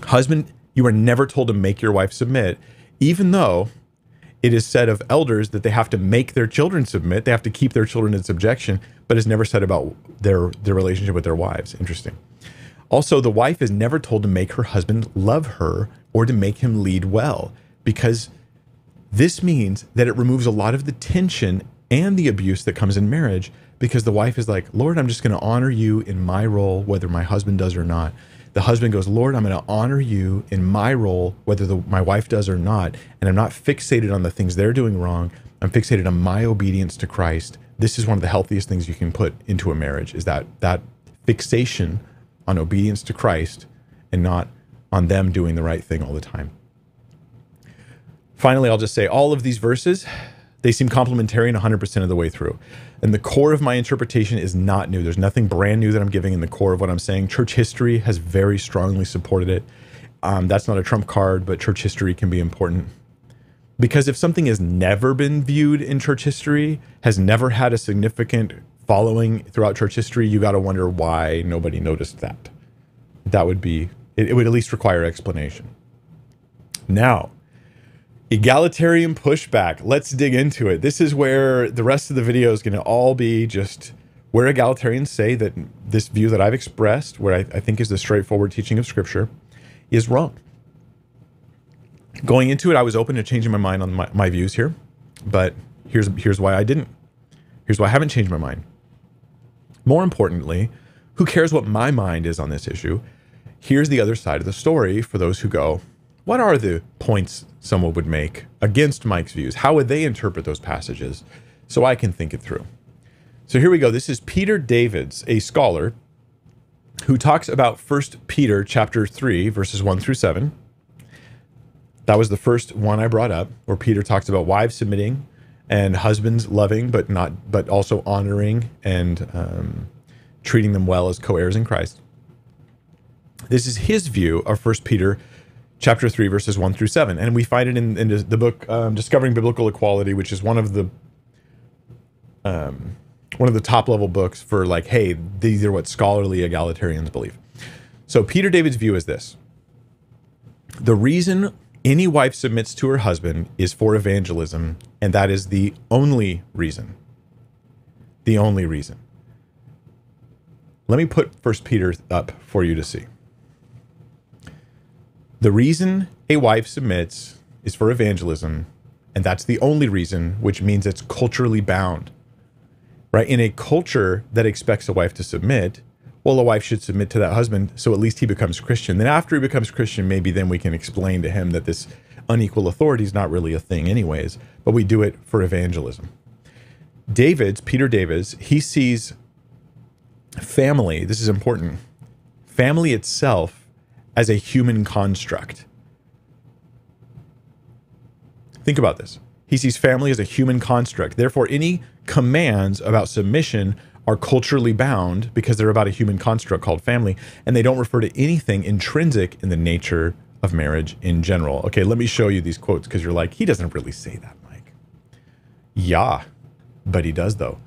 Husband you are never told to make your wife submit, even though it is said of elders that they have to make their children submit. They have to keep their children in subjection, but it's never said about their their relationship with their wives. Interesting. Also, the wife is never told to make her husband love her or to make him lead well, because this means that it removes a lot of the tension and the abuse that comes in marriage because the wife is like, Lord, I'm just going to honor you in my role, whether my husband does or not the husband goes, Lord, I'm going to honor you in my role, whether the, my wife does or not. And I'm not fixated on the things they're doing wrong. I'm fixated on my obedience to Christ. This is one of the healthiest things you can put into a marriage is that that fixation on obedience to Christ and not on them doing the right thing all the time. Finally, I'll just say all of these verses, they seem complementary and 100% of the way through. And the core of my interpretation is not new. There's nothing brand new that I'm giving in the core of what I'm saying. Church history has very strongly supported it. Um, that's not a trump card, but church history can be important. Because if something has never been viewed in church history, has never had a significant following throughout church history, you got to wonder why nobody noticed that. That would be, it, it would at least require explanation. Now, egalitarian pushback. Let's dig into it. This is where the rest of the video is going to all be just where egalitarians say that this view that I've expressed, where I, I think is the straightforward teaching of Scripture, is wrong. Going into it, I was open to changing my mind on my, my views here, but here's here's why I didn't. Here's why I haven't changed my mind. More importantly, who cares what my mind is on this issue? Here's the other side of the story for those who go, what are the points someone would make against Mike's views? How would they interpret those passages? So I can think it through. So here we go. This is Peter Davids, a scholar who talks about 1 Peter chapter 3 verses 1 through 7. That was the first one I brought up where Peter talks about wives submitting and husbands loving but not but also honoring and um, treating them well as co-heirs in Christ. This is his view of 1 Peter chapter 3 verses 1 through 7 and we find it in, in the book um, discovering biblical equality which is one of the um, one of the top level books for like, hey, these are what scholarly egalitarians believe. So Peter Davids' view is this. The reason any wife submits to her husband is for evangelism, and that is the only reason. The only reason. Let me put First Peter up for you to see. The reason a wife submits is for evangelism, and that's the only reason, which means it's culturally bound right? In a culture that expects a wife to submit, well, a wife should submit to that husband so at least he becomes Christian. Then after he becomes Christian, maybe then we can explain to him that this unequal authority is not really a thing, anyways, but we do it for evangelism. Davids, Peter Davids', he sees family, this is important, family itself as a human construct. Think about this. He sees family as a human construct. Therefore, any commands about submission are culturally bound because they're about a human construct called family, and they don't refer to anything intrinsic in the nature of marriage in general. Okay, let me show you these quotes because you're like, he doesn't really say that, Mike. Yeah, but he does though.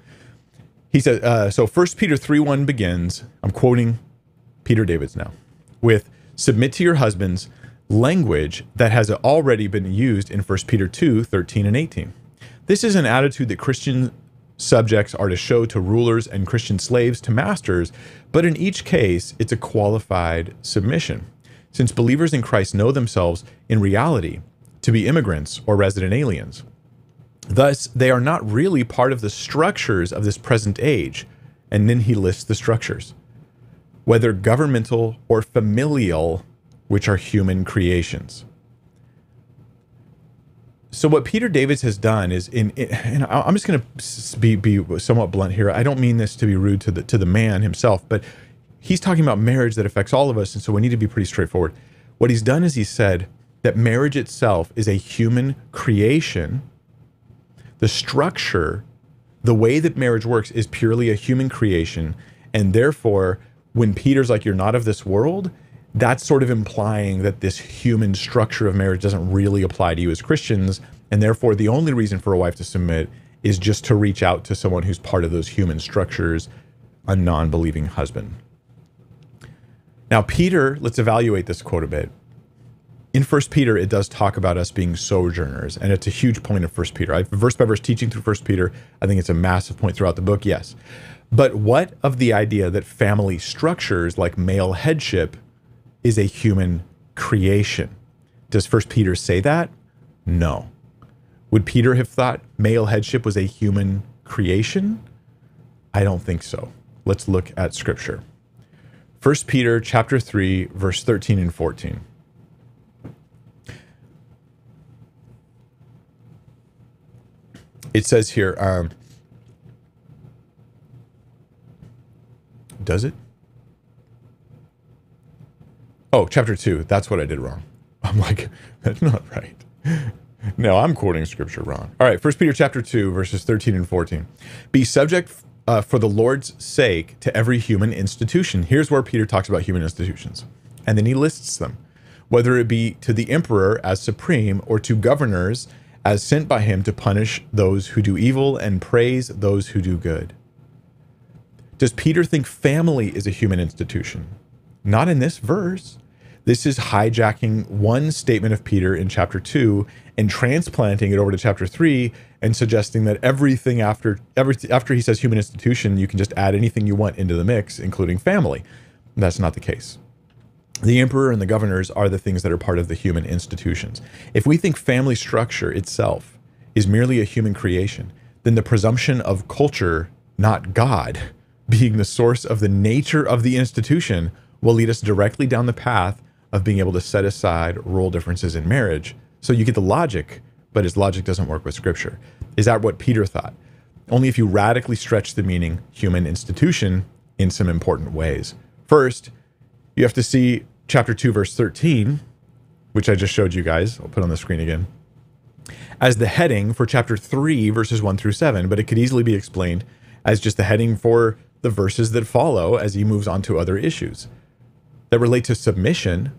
He said, uh, so First Peter 3 1 begins, I'm quoting Peter Davids now, with submit to your husbands language that has already been used in 1 Peter 2 13 and 18. This is an attitude that Christian subjects are to show to rulers and Christian slaves to masters, but in each case, it's a qualified submission. Since believers in Christ know themselves in reality to be immigrants or resident aliens. Thus, they are not really part of the structures of this present age. And then he lists the structures, whether governmental or familial which are human creations. So what Peter Davids has done is in, in and I'm just going to be be somewhat blunt here. I don't mean this to be rude to the to the man himself, but he's talking about marriage that affects all of us and so we need to be pretty straightforward. What he's done is he said that marriage itself is a human creation. The structure, the way that marriage works is purely a human creation and therefore when Peter's like you're not of this world, that's sort of implying that this human structure of marriage doesn't really apply to you as Christians. And therefore, the only reason for a wife to submit is just to reach out to someone who's part of those human structures, a non believing husband. Now, Peter, let's evaluate this quote a bit. In First Peter, it does talk about us being sojourners, and it's a huge point of First Peter. I verse by verse teaching through First Peter. I think it's a massive point throughout the book, yes. But what of the idea that family structures like male headship is a human creation. Does First Peter say that? No. Would Peter have thought male headship was a human creation? I don't think so. Let's look at scripture. 1 Peter chapter 3 verse 13 and 14. It says here um, does it? Oh, chapter two. That's what I did wrong. I'm like, that's not right. No, I'm quoting scripture wrong. All right, First Peter chapter two, verses 13 and 14. Be subject uh, for the Lord's sake to every human institution. Here's where Peter talks about human institutions, and then he lists them, whether it be to the emperor as supreme or to governors as sent by him to punish those who do evil and praise those who do good. Does Peter think family is a human institution? Not in this verse. This is hijacking one statement of Peter in chapter 2 and transplanting it over to chapter 3 and suggesting that everything after every, after he says human institution, you can just add anything you want into the mix, including family. That's not the case. The emperor and the governors are the things that are part of the human institutions. If we think family structure itself is merely a human creation, then the presumption of culture, not God, being the source of the nature of the institution will lead us directly down the path of being able to set aside role differences in marriage. So you get the logic, but his logic doesn't work with scripture. Is that what Peter thought? Only if you radically stretch the meaning human institution in some important ways. First, you have to see chapter 2, verse 13, which I just showed you guys. I'll put on the screen again, as the heading for chapter 3, verses 1 through 7, but it could easily be explained as just the heading for the verses that follow as he moves on to other issues that relate to submission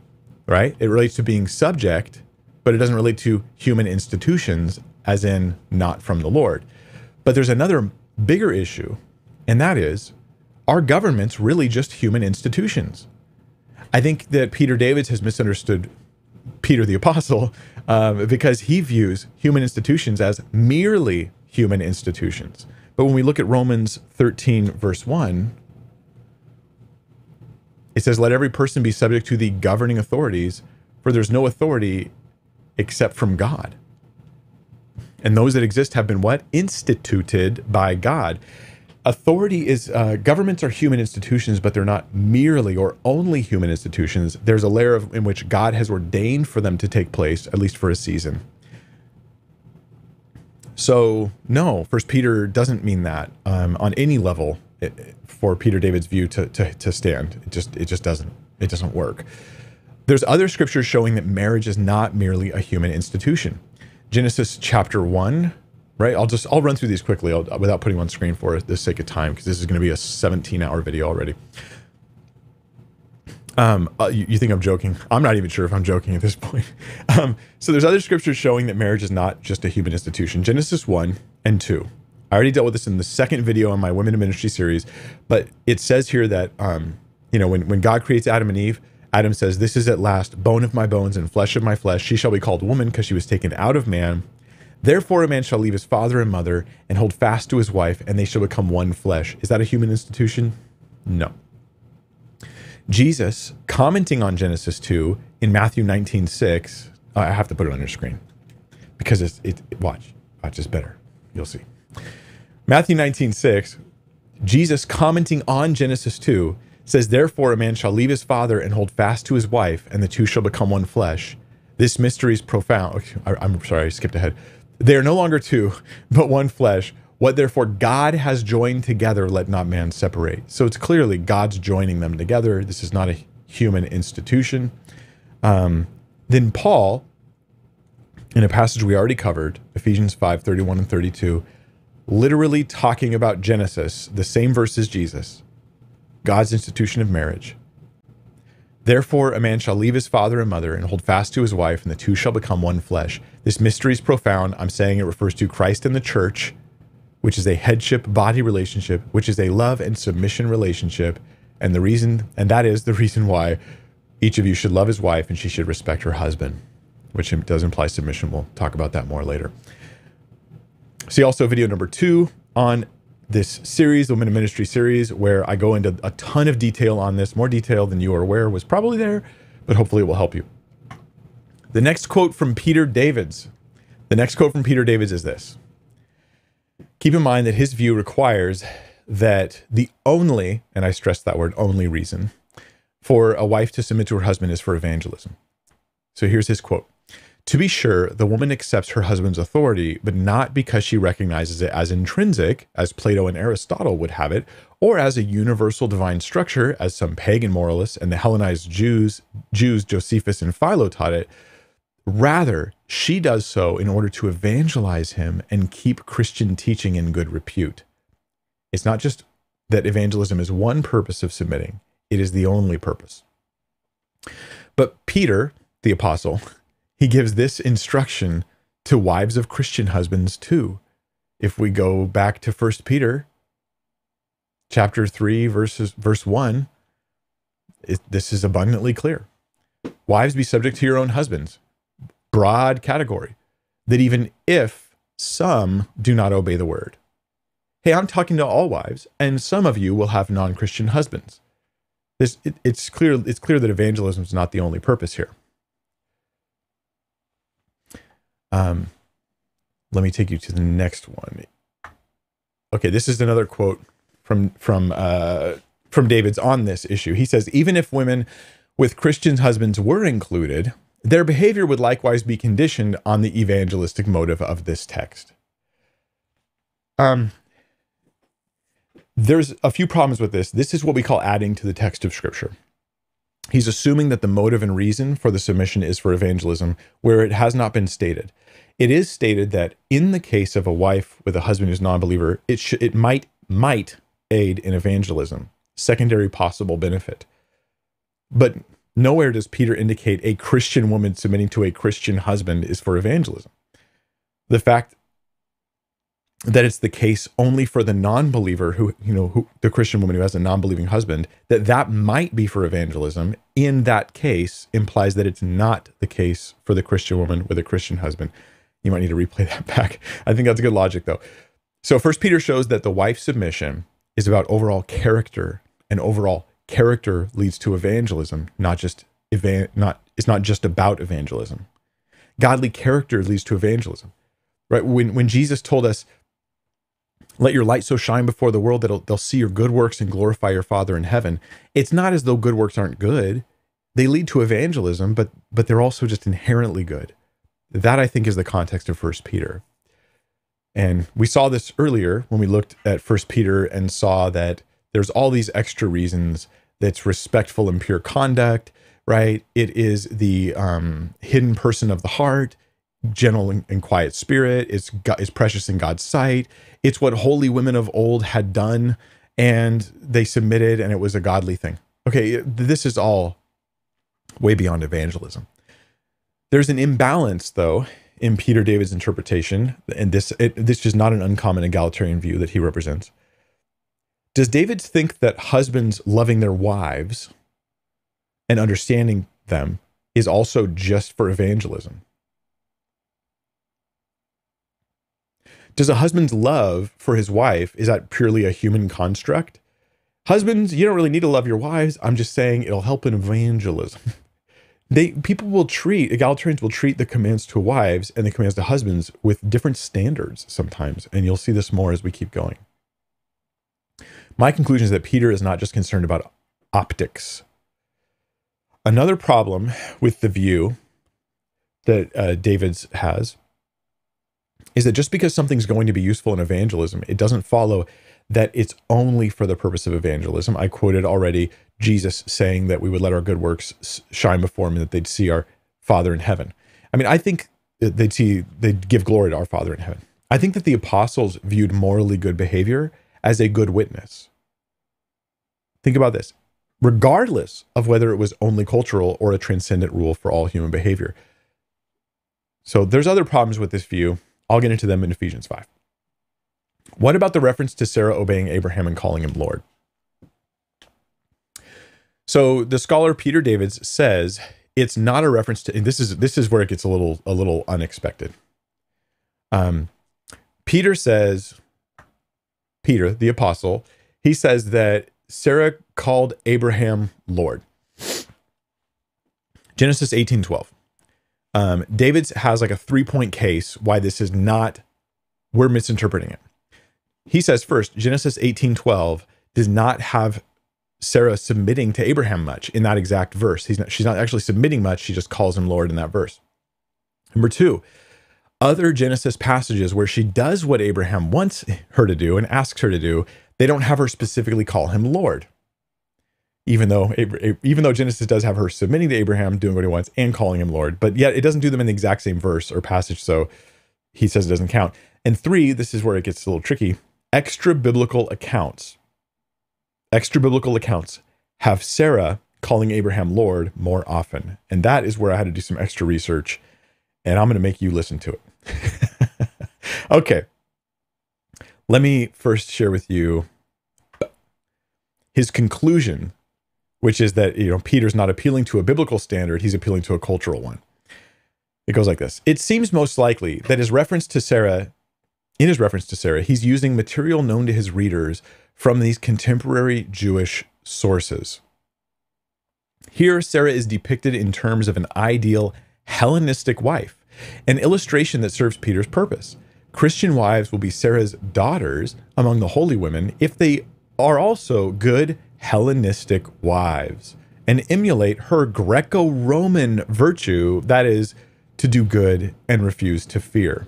right? It relates to being subject, but it doesn't relate to human institutions, as in not from the Lord. But there's another bigger issue, and that is are governments really just human institutions? I think that Peter Davids has misunderstood Peter the Apostle um, because he views human institutions as merely human institutions. But when we look at Romans 13, verse 1, it says, Let every person be subject to the governing authorities, for there's no authority except from God. And those that exist have been what? Instituted by God. Authority is, uh, governments are human institutions, but they're not merely or only human institutions. There's a layer of, in which God has ordained for them to take place, at least for a season. So, no, First Peter doesn't mean that um, on any level for Peter Davids' view to, to, to stand. It just it just doesn't it doesn't work. There's other scriptures showing that marriage is not merely a human institution. Genesis chapter one, right? I'll just I'll run through these quickly I'll, without putting on screen for the sake of time because this is going to be a 17 hour video already. Um, uh, you, you, think I'm joking? I'm not even sure if I'm joking at this point. Um, so there's other scriptures showing that marriage is not just a human institution. Genesis one and two. I already dealt with this in the second video on my Women in Ministry series, but it says here that um, you know when when God creates Adam and Eve, Adam says, "This is at last bone of my bones and flesh of my flesh. She shall be called woman because she was taken out of man." Therefore, a man shall leave his father and mother and hold fast to his wife, and they shall become one flesh. Is that a human institution? No. Jesus, commenting on Genesis 2 in Matthew 19 6, I have to put it on your screen because it's, it, watch, watch is better. You'll see. Matthew 19, 6, Jesus commenting on Genesis 2 says, Therefore a man shall leave his father and hold fast to his wife, and the two shall become one flesh. This mystery is profound. I'm sorry, I skipped ahead. They are no longer two, but one flesh. What therefore God has joined together, let not man separate. So it's clearly God's joining them together. This is not a human institution. Um, then Paul, in a passage we already covered, Ephesians 5 31 and 32, literally talking about Genesis, the same verse as Jesus, God's institution of marriage. Therefore, a man shall leave his father and mother and hold fast to his wife, and the two shall become one flesh. This mystery is profound. I'm saying it refers to Christ and the church, which is a headship body relationship, which is a love and submission relationship. And the reason, and that is the reason why each of you should love his wife and she should respect her husband, which does imply submission. We'll talk about that more later. See also video number two on this series, the Women in Ministry series, where I go into a ton of detail on this, more detail than you are aware was probably there, but hopefully it will help you. The next quote from Peter Davids. The next quote from Peter Davids is this. Keep in mind that his view requires that the only, and I stress that word, only reason for a wife to submit to her husband is for evangelism. So here's his quote To be sure, the woman accepts her husband's authority, but not because she recognizes it as intrinsic, as Plato and Aristotle would have it, or as a universal divine structure, as some pagan moralists and the Hellenized Jews, Jews Josephus and Philo taught it. Rather, she does so in order to evangelize him and keep Christian teaching in good repute. It's not just that evangelism is one purpose of submitting, it is the only purpose. But Peter, the apostle, he gives this instruction to wives of Christian husbands too. If we go back to 1 Peter chapter 3 verses verse 1, it, this is abundantly clear. Wives be subject to your own husbands. Broad category. That even if some do not obey the word. Hey, I'm talking to all wives, and some of you will have non-Christian husbands. This it, it's clear it's clear that evangelism is not the only purpose here. Um, let me take you to the next one. Okay, this is another quote from from uh, from Davids on this issue. He says, even if women with Christian husbands were included, their behavior would likewise be conditioned on the evangelistic motive of this text. Um, there's a few problems with this. This is what we call adding to the text of Scripture. He's assuming that the motive and reason for the submission is for evangelism, where it has not been stated. It is stated that in the case of a wife with a husband who's non-believer, it it might might aid in evangelism, secondary possible benefit. But nowhere does Peter indicate a Christian woman submitting to a Christian husband is for evangelism. The fact that it's the case only for the non-believer who you know who the christian woman who has a non-believing husband that that might be for evangelism. In that case implies that it's not the case for the christian woman with a christian husband. You might need to replay that back. I think that's good logic though. So first peter shows that the wife's submission is about overall character and overall character leads to evangelism not just evan- not it's not just about evangelism godly character leads to evangelism right when when jesus told us let your light so shine before the world that they'll see your good works and glorify your Father in heaven. It's not as though good works aren't good. They lead to evangelism, but but they're also just inherently good. That I think is the context of First Peter. And we saw this earlier when we looked at First Peter and saw that there's all these extra reasons that's respectful and pure conduct, right? It is the um, hidden person of the heart gentle and, quiet spirit. It's precious in God's sight. It's what holy women of old had done, and they submitted, and it was a godly thing. Okay, this is all way beyond evangelism. There's an imbalance, though, in Peter Davids' interpretation, and this it, this is not an uncommon egalitarian view that he represents. Does David think that husbands loving their wives and understanding them is also just for evangelism? Does a husband's love for his wife is that purely a human construct? Husbands, you don't really need to love your wives. I'm just saying it'll help in evangelism. They people will treat egalitarians will treat the commands to wives and the commands to husbands with different standards sometimes, and you'll see this more as we keep going. My conclusion is that Peter is not just concerned about optics. Another problem with the view that uh, Davids has is that just because something's going to be useful in evangelism, it doesn't follow that it's only for the purpose of evangelism. I quoted already Jesus saying that we would let our good works shine before him and that they'd see our Father in heaven. I mean, I think they'd see, they'd give glory to our Father in heaven. I think that the apostles viewed morally good behavior as a good witness. Think about this regardless of whether it was only cultural or a transcendent rule for all human behavior. So there's other problems with this view. I'll get into them in Ephesians 5. What about the reference to Sarah obeying Abraham and calling him Lord? So the scholar Peter Davids says it's not a reference to this is this is where it gets a little a little unexpected. Um, Peter says Peter the apostle he says that Sarah called Abraham Lord. Genesis 18:12. Um, Davids has like a three point case why this is not, we're misinterpreting it. He says first, Genesis 18 12 does not have Sarah submitting to Abraham much in that exact verse. He's not, she's not actually submitting much. She just calls him Lord in that verse. Number two, other Genesis passages where she does what Abraham wants her to do and asks her to do, they don't have her specifically call him Lord. Even though even though Genesis does have her submitting to Abraham, doing what he wants, and calling him Lord, but yet it doesn't do them in the exact same verse or passage, so he says it doesn't count. And three, this is where it gets a little tricky. Extra biblical accounts, extra biblical accounts have Sarah calling Abraham Lord more often, and that is where I had to do some extra research, and I'm going to make you listen to it. okay, let me first share with you his conclusion, which is that you know Peter's not appealing to a biblical standard; he's appealing to a cultural one. It goes like this: It seems most likely that his reference to Sarah, in his reference to Sarah, he's using material known to his readers from these contemporary Jewish sources. Here, Sarah is depicted in terms of an ideal Hellenistic wife, an illustration that serves Peter's purpose. Christian wives will be Sarah's daughters among the holy women if they are also good Hellenistic wives and emulate her Greco Roman virtue, that is, to do good and refuse to fear.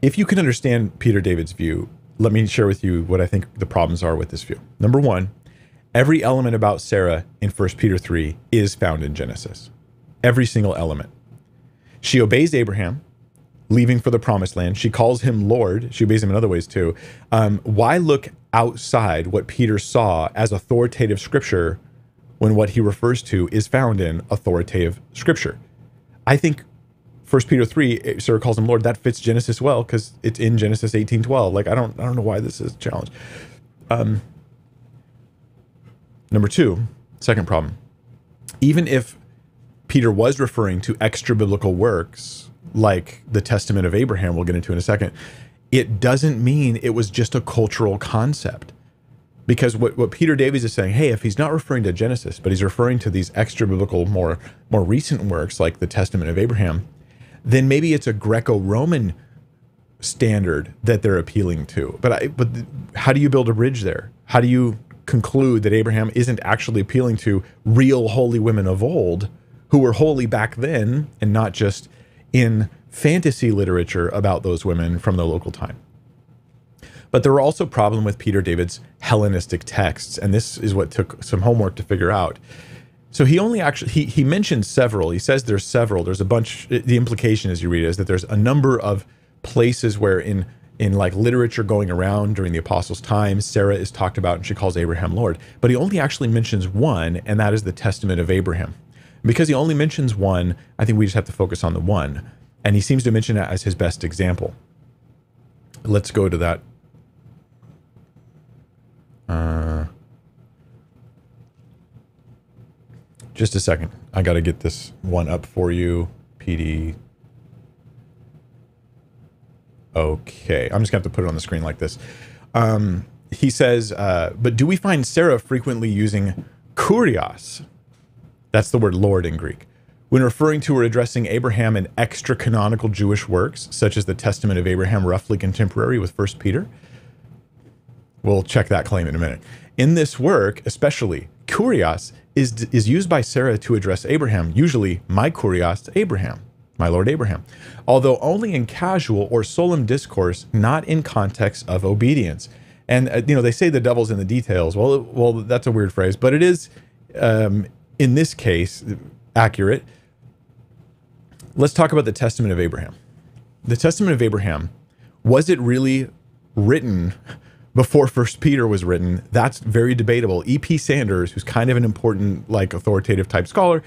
If you can understand Peter Davids' view, let me share with you what I think the problems are with this view. Number one, every element about Sarah in 1 Peter 3 is found in Genesis every single element. She obeys Abraham, leaving for the promised land. She calls him Lord. She obeys him in other ways too. Um, why look outside what Peter saw as authoritative scripture when what he refers to is found in authoritative scripture? I think First Peter three, eh, Sarah calls him Lord. That fits Genesis well because it's in Genesis eighteen twelve. Like I don't, I don't know why this is a challenge. Um, number two, second problem. Even if Peter was referring to extra biblical works like the Testament of Abraham, we'll get into in a second, it doesn't mean it was just a cultural concept. Because what, what Peter Davids is saying, hey, if he's not referring to Genesis, but he's referring to these extra biblical, more, more recent works like the Testament of Abraham, then maybe it's a Greco Roman standard that they're appealing to. But I, but how do you build a bridge there? How do you conclude that Abraham isn't actually appealing to real holy women of old who were holy back then and not just in fantasy literature about those women from the local time. But there were also problem with Peter Davids' Hellenistic texts, and this is what took some homework to figure out. So he only actually he he mentions several. He says there's several. There's a bunch. The implication as you read it is that there's a number of places where in in like literature going around during the apostles' time, Sarah is talked about and she calls Abraham Lord. But he only actually mentions one, and that is the Testament of Abraham. Because he only mentions one, I think we just have to focus on the one. And he seems to mention it as his best example. Let's go to that. Uh, just a second. I got to get this one up for you. PD. Okay. I'm just to have to put it on the screen like this. Um, he says, uh, but do we find Sarah frequently using kurios? That's the word Lord in Greek. When referring to or addressing Abraham in extra canonical Jewish works, such as the Testament of Abraham, roughly contemporary with 1 Peter, we'll check that claim in a minute. In this work, especially, kurios is, is used by Sarah to address Abraham, usually my kurios Abraham, my Lord Abraham, although only in casual or solemn discourse, not in context of obedience. And uh, you know they say the devil's in the details. Well, well, that's a weird phrase, but it is um, in this case, accurate. Let's talk about the Testament of Abraham. The Testament of Abraham, was it really written before First Peter was written? That's very debatable. E.P. Sanders, who's kind of an important, like, authoritative type scholar,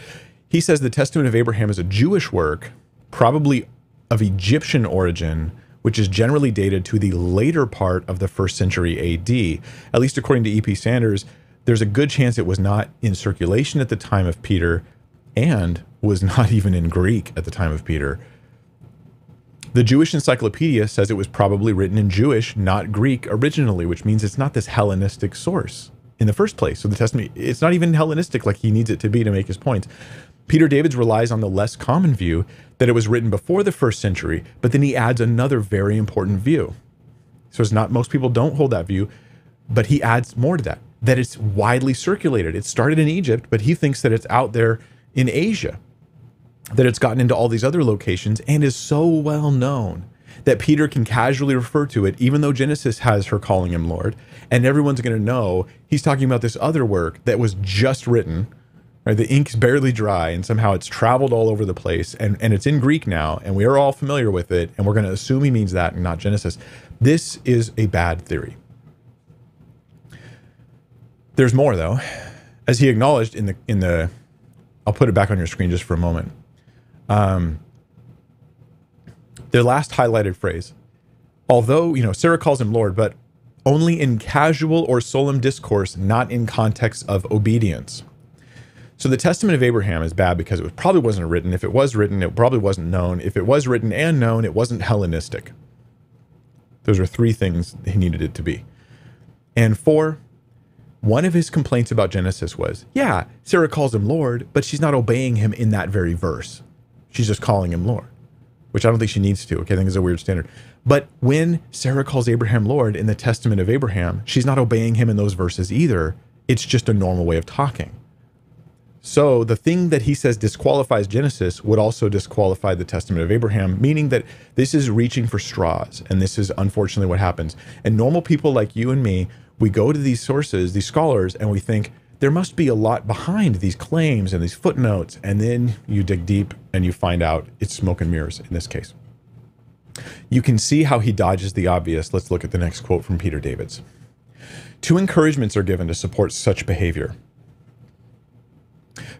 he says the Testament of Abraham is a Jewish work, probably of Egyptian origin, which is generally dated to the later part of the first century AD. At least according to E.P. Sanders, there's a good chance it was not in circulation at the time of Peter and was not even in Greek at the time of Peter. The Jewish Encyclopedia says it was probably written in Jewish, not Greek originally, which means it's not this Hellenistic source in the first place. So the Testament, it's not even Hellenistic like he needs it to be to make his points. Peter Davids relies on the less common view that it was written before the first century, but then he adds another very important view. So it's not most people don't hold that view, but he adds more to that. that it's widely circulated. It started in Egypt, but he thinks that it's out there in Asia, that it's gotten into all these other locations and is so well known that Peter can casually refer to it, even though Genesis has her calling him Lord. And everyone's going to know he's talking about this other work that was just written. Right, the ink's barely dry, and somehow it's traveled all over the place, and, and it's in Greek now, and we are all familiar with it, and we're going to assume he means that and not Genesis. This is a bad theory. There's more though, as he acknowledged in the in the. I'll put it back on your screen just for a moment. Um, their last highlighted phrase, although you know Sarah calls him Lord, but only in casual or solemn discourse, not in context of obedience. So the Testament of Abraham is bad because it probably wasn't written. If it was written, it probably wasn't known. If it was written and known, it wasn't Hellenistic. Those are three things he needed it to be. And four, one of his complaints about Genesis was, yeah, Sarah calls him Lord, but she's not obeying him in that very verse. She's just calling him Lord, which I don't think she needs to. Okay, I think is a weird standard. But when Sarah calls Abraham Lord in the Testament of Abraham, she's not obeying him in those verses either. It's just a normal way of talking. So the thing that he says disqualifies Genesis would also disqualify the Testament of Abraham, meaning that this is reaching for straws. And this is unfortunately what happens. And normal people like you and me, we go to these sources, these scholars, and we think there must be a lot behind these claims and these footnotes. And then you dig deep and you find out it's smoke and mirrors in this case. You can see how he dodges the obvious. Let's look at the next quote from Peter Davids. Two encouragements are given to support such behavior.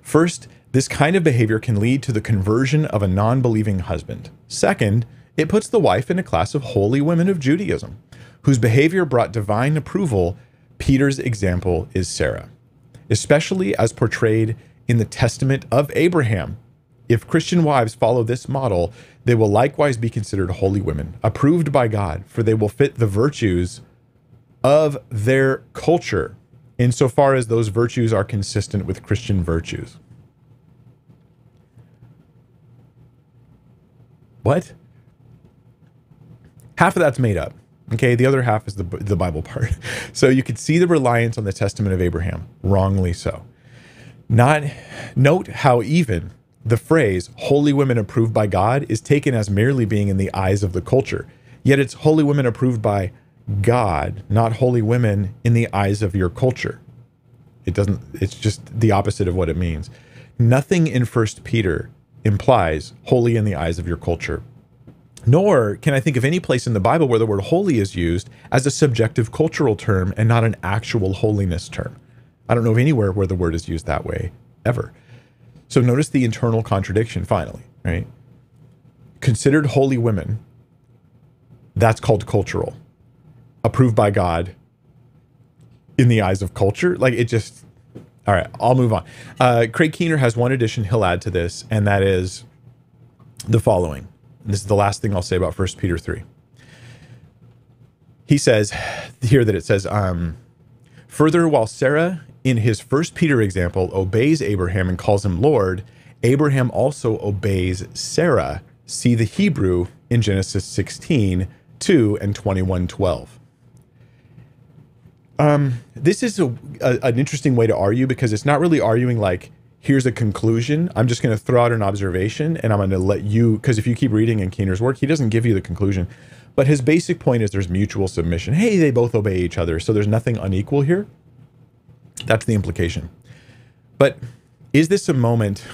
First, this kind of behavior can lead to the conversion of a non believing husband. Second, it puts the wife in a class of holy women of Judaism, whose behavior brought divine approval. Peter's example is Sarah, especially as portrayed in the Testament of Abraham. If Christian wives follow this model, they will likewise be considered holy women, approved by God, for they will fit the virtues of their culture insofar as those virtues are consistent with Christian virtues. What? Half of that's made up. Okay, the other half is the, the Bible part. So you could see the reliance on the testament of Abraham, wrongly so. Not note how even the phrase holy women approved by God is taken as merely being in the eyes of the culture. Yet it's holy women approved by God, not holy women in the eyes of your culture. It doesn't, it's just the opposite of what it means. Nothing in First Peter implies holy in the eyes of your culture. Nor can I think of any place in the Bible where the word holy is used as a subjective cultural term and not an actual holiness term. I don't know of anywhere where the word is used that way ever. So notice the internal contradiction finally, right? Considered holy women, that's called cultural approved by God in the eyes of culture. Like it just, all right, I'll move on. Uh, Craig Keener has one addition he'll add to this, and that is the following. And this is the last thing I'll say about First Peter 3. He says here that it says, um, further, while Sarah in his First Peter example obeys Abraham and calls him Lord, Abraham also obeys Sarah. See the Hebrew in Genesis 16, 2 and 21, 12. Um, this is a, a, an interesting way to argue because it's not really arguing like here's a conclusion. I'm just going to throw out an observation and I'm going to let you because if you keep reading in Keener's work, he doesn't give you the conclusion. But his basic point is there's mutual submission. Hey, they both obey each other, so there's nothing unequal here. That's the implication. But is this a moment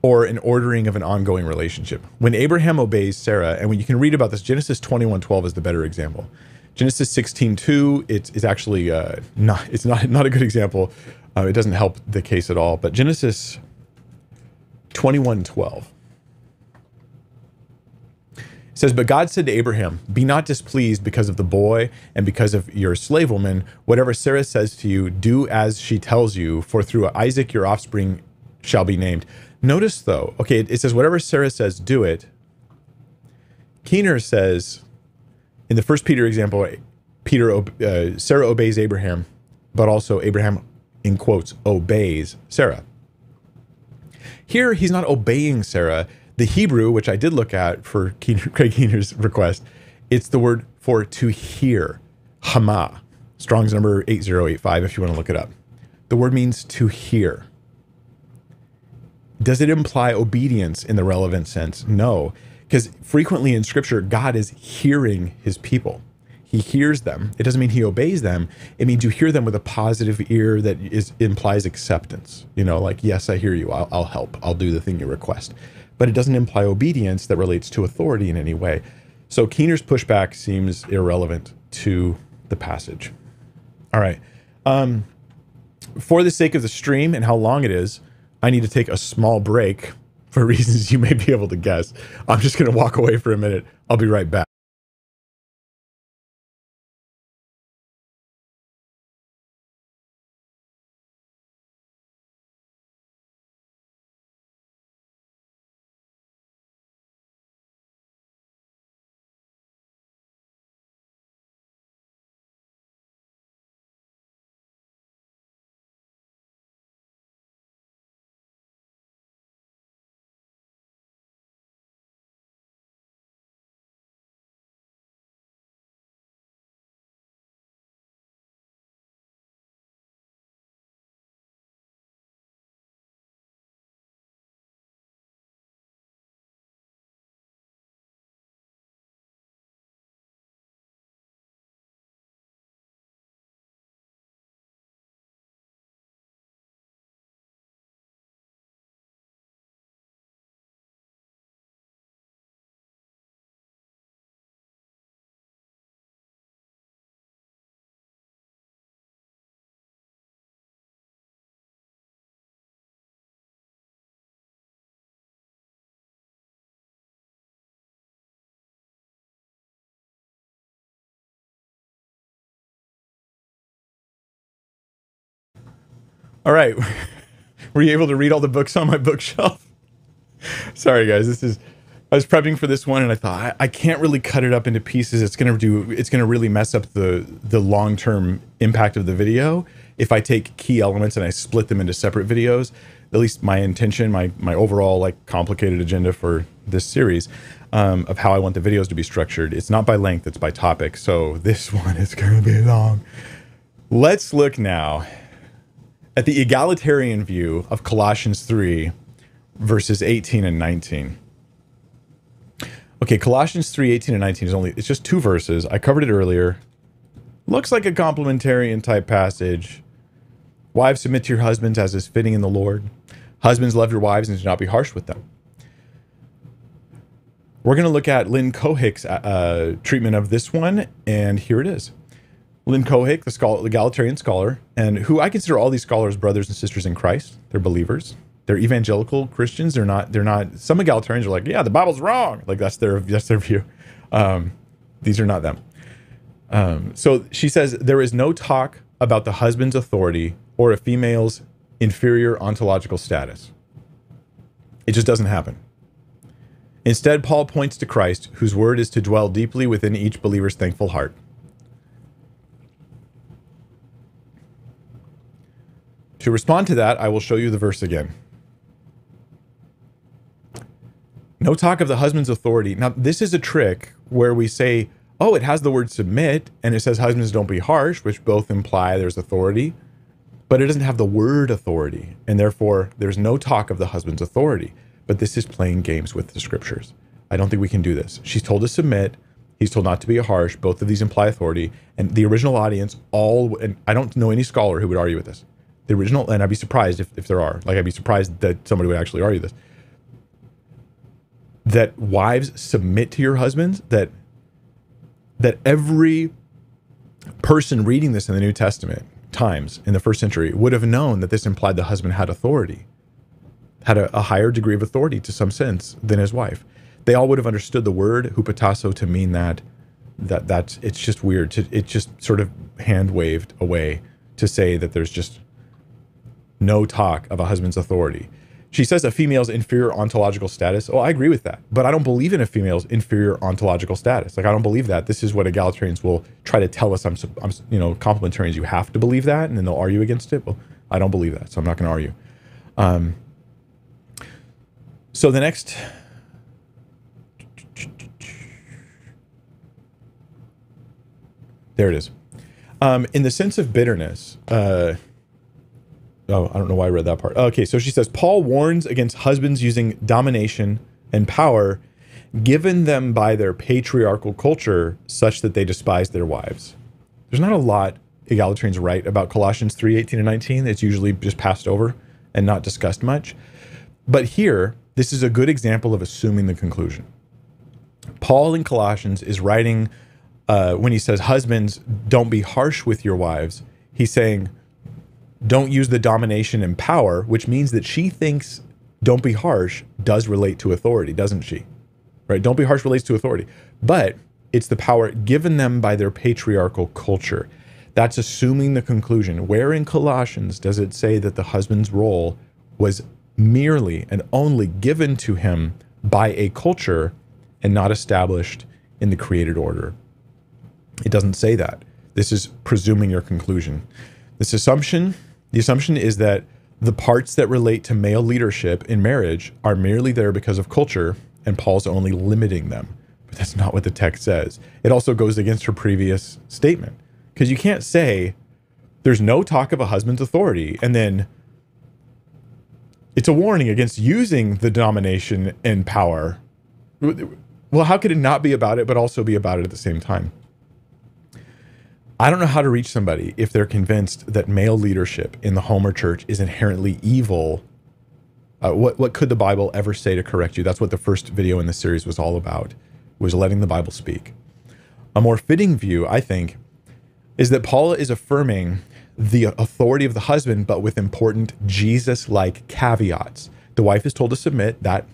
or an ordering of an ongoing relationship? When Abraham obeys Sarah, and when you can read about this, Genesis 21:12 is the better example. Genesis 16:2, it's, it's actually uh, not it's not not a good example. Uh, it doesn't help the case at all. But Genesis 21:12 says, But God said to Abraham, Be not displeased because of the boy and because of your slave woman. Whatever Sarah says to you, do as she tells you, for through Isaac your offspring shall be named. Notice though, okay, it says, Whatever Sarah says, do it. Keener says, in the first Peter example, Peter uh, Sarah obeys Abraham, but also Abraham, in quotes, obeys Sarah. Here, he's not obeying Sarah. The Hebrew, which I did look at for Keener, Craig Keener's request, it's the word for to hear, shama, Strong's number 8085 if you want to look it up. The word means to hear. Does it imply obedience in the relevant sense? No, because frequently in scripture, God is hearing his people. He hears them. It doesn't mean he obeys them. It means you hear them with a positive ear that is implies acceptance. You know, like, yes, I hear you. I'll, I'll help. I'll do the thing you request. But it doesn't imply obedience that relates to authority in any way. So Keener's pushback seems irrelevant to the passage. All right. Um, for the sake of the stream and how long it is, I need to take a small break for reasons you may be able to guess. I'm just going to walk away for a minute. I'll be right back. All right. Were you able to read all the books on my bookshelf? Sorry, guys. This is. I was prepping for this one, and I thought I, I can't really cut it up into pieces. It's gonna do. It's gonna really mess up the the long term impact of the video if I take key elements and I split them into separate videos. At least my intention, my my overall like complicated agenda for this series um, of how I want the videos to be structured. It's not by length; it's by topic. So this one is gonna be long. Let's look now at the egalitarian view of Colossians 3, verses 18 and 19. Okay, Colossians 3, 18 and 19 is only, it's just two verses. I covered it earlier. Looks like a complementarian type passage. Wives, submit to your husbands as is fitting in the Lord. Husbands, love your wives and do not be harsh with them. We're going to look at Lynn Cohick's uh, treatment of this one, and here it is. Lynn Cohick, the, scholar, egalitarian scholar, and who I consider all these scholars brothers and sisters in Christ. They're believers. They're evangelical Christians. They're not. They're not. Some egalitarians are like, yeah, the Bible's wrong. Like that's their that's their view. Um, these are not them. Um, so she says there is no talk about the husband's authority or a female's inferior ontological status. It just doesn't happen. Instead, Paul points to Christ, whose word is to dwell deeply within each believer's thankful heart. To respond to that, I will show you the verse again. No talk of the husband's authority. Now, this is a trick where we say, oh, it has the word submit, and it says husbands don't be harsh, which both imply there's authority, but it doesn't have the word authority, and therefore there's no talk of the husband's authority. But this is playing games with the scriptures. I don't think we can do this. She's told to submit. He's told not to be harsh. Both of these imply authority. And the original audience, all, and I don't know any scholar who would argue with this the original, and I'd be surprised if, if there are. Like, I'd be surprised that somebody would actually argue this. That wives submit to your husbands, that that every person reading this in the New Testament times in the first century would have known that this implied the husband had authority, had a, a higher degree of authority to some sense than his wife. They all would have understood the word hupotasso to mean that that that's it's just weird. To, it just sort of hand waved away to say that there's just no talk of a husband's authority. She says a female's inferior ontological status. Oh, I agree with that. But I don't believe in a female's inferior ontological status. Like, I don't believe that. This is what egalitarians will try to tell us. I'm, I'm you know, complementarians, you have to believe that, and then they'll argue against it. Well, I don't believe that, so I'm not going to argue. Um, so the next. There it is. Um, in the sense of bitterness, uh, oh, I don't know why I read that part. Okay, so she says Paul warns against husbands using domination and power given them by their patriarchal culture such that they despise their wives. There's not a lot egalitarians write about Colossians 3 18 and 19. It's usually just passed over and not discussed much. But here, this is a good example of assuming the conclusion. Paul in Colossians is writing uh, when he says, Husbands, don't be harsh with your wives. He's saying, Don't use the domination and power, which means that she thinks don't be harsh does relate to authority, doesn't she? Right? Don't be harsh relates to authority. But it's the power given them by their patriarchal culture. That's assuming the conclusion. Where in Colossians does it say that the husband's role was merely and only given to him by a culture and not established in the created order. It doesn't say that. This is presuming your conclusion. This assumption, the assumption is that the parts that relate to male leadership in marriage are merely there because of culture, and Paul's only limiting them. But that's not what the text says. It also goes against her previous statement because you can't say there's no talk of a husband's authority and then it's a warning against using the domination and power. Well, how could it not be about it, but also be about it at the same time? I don't know how to reach somebody if they're convinced that male leadership in the home or church is inherently evil. Uh, what what could the Bible ever say to correct you? That's what the first video in the series was all about. Was letting the Bible speak. A more fitting view, I think, is that Paul is affirming the authority of the husband, but with important Jesus like caveats. The wife is told to submit, that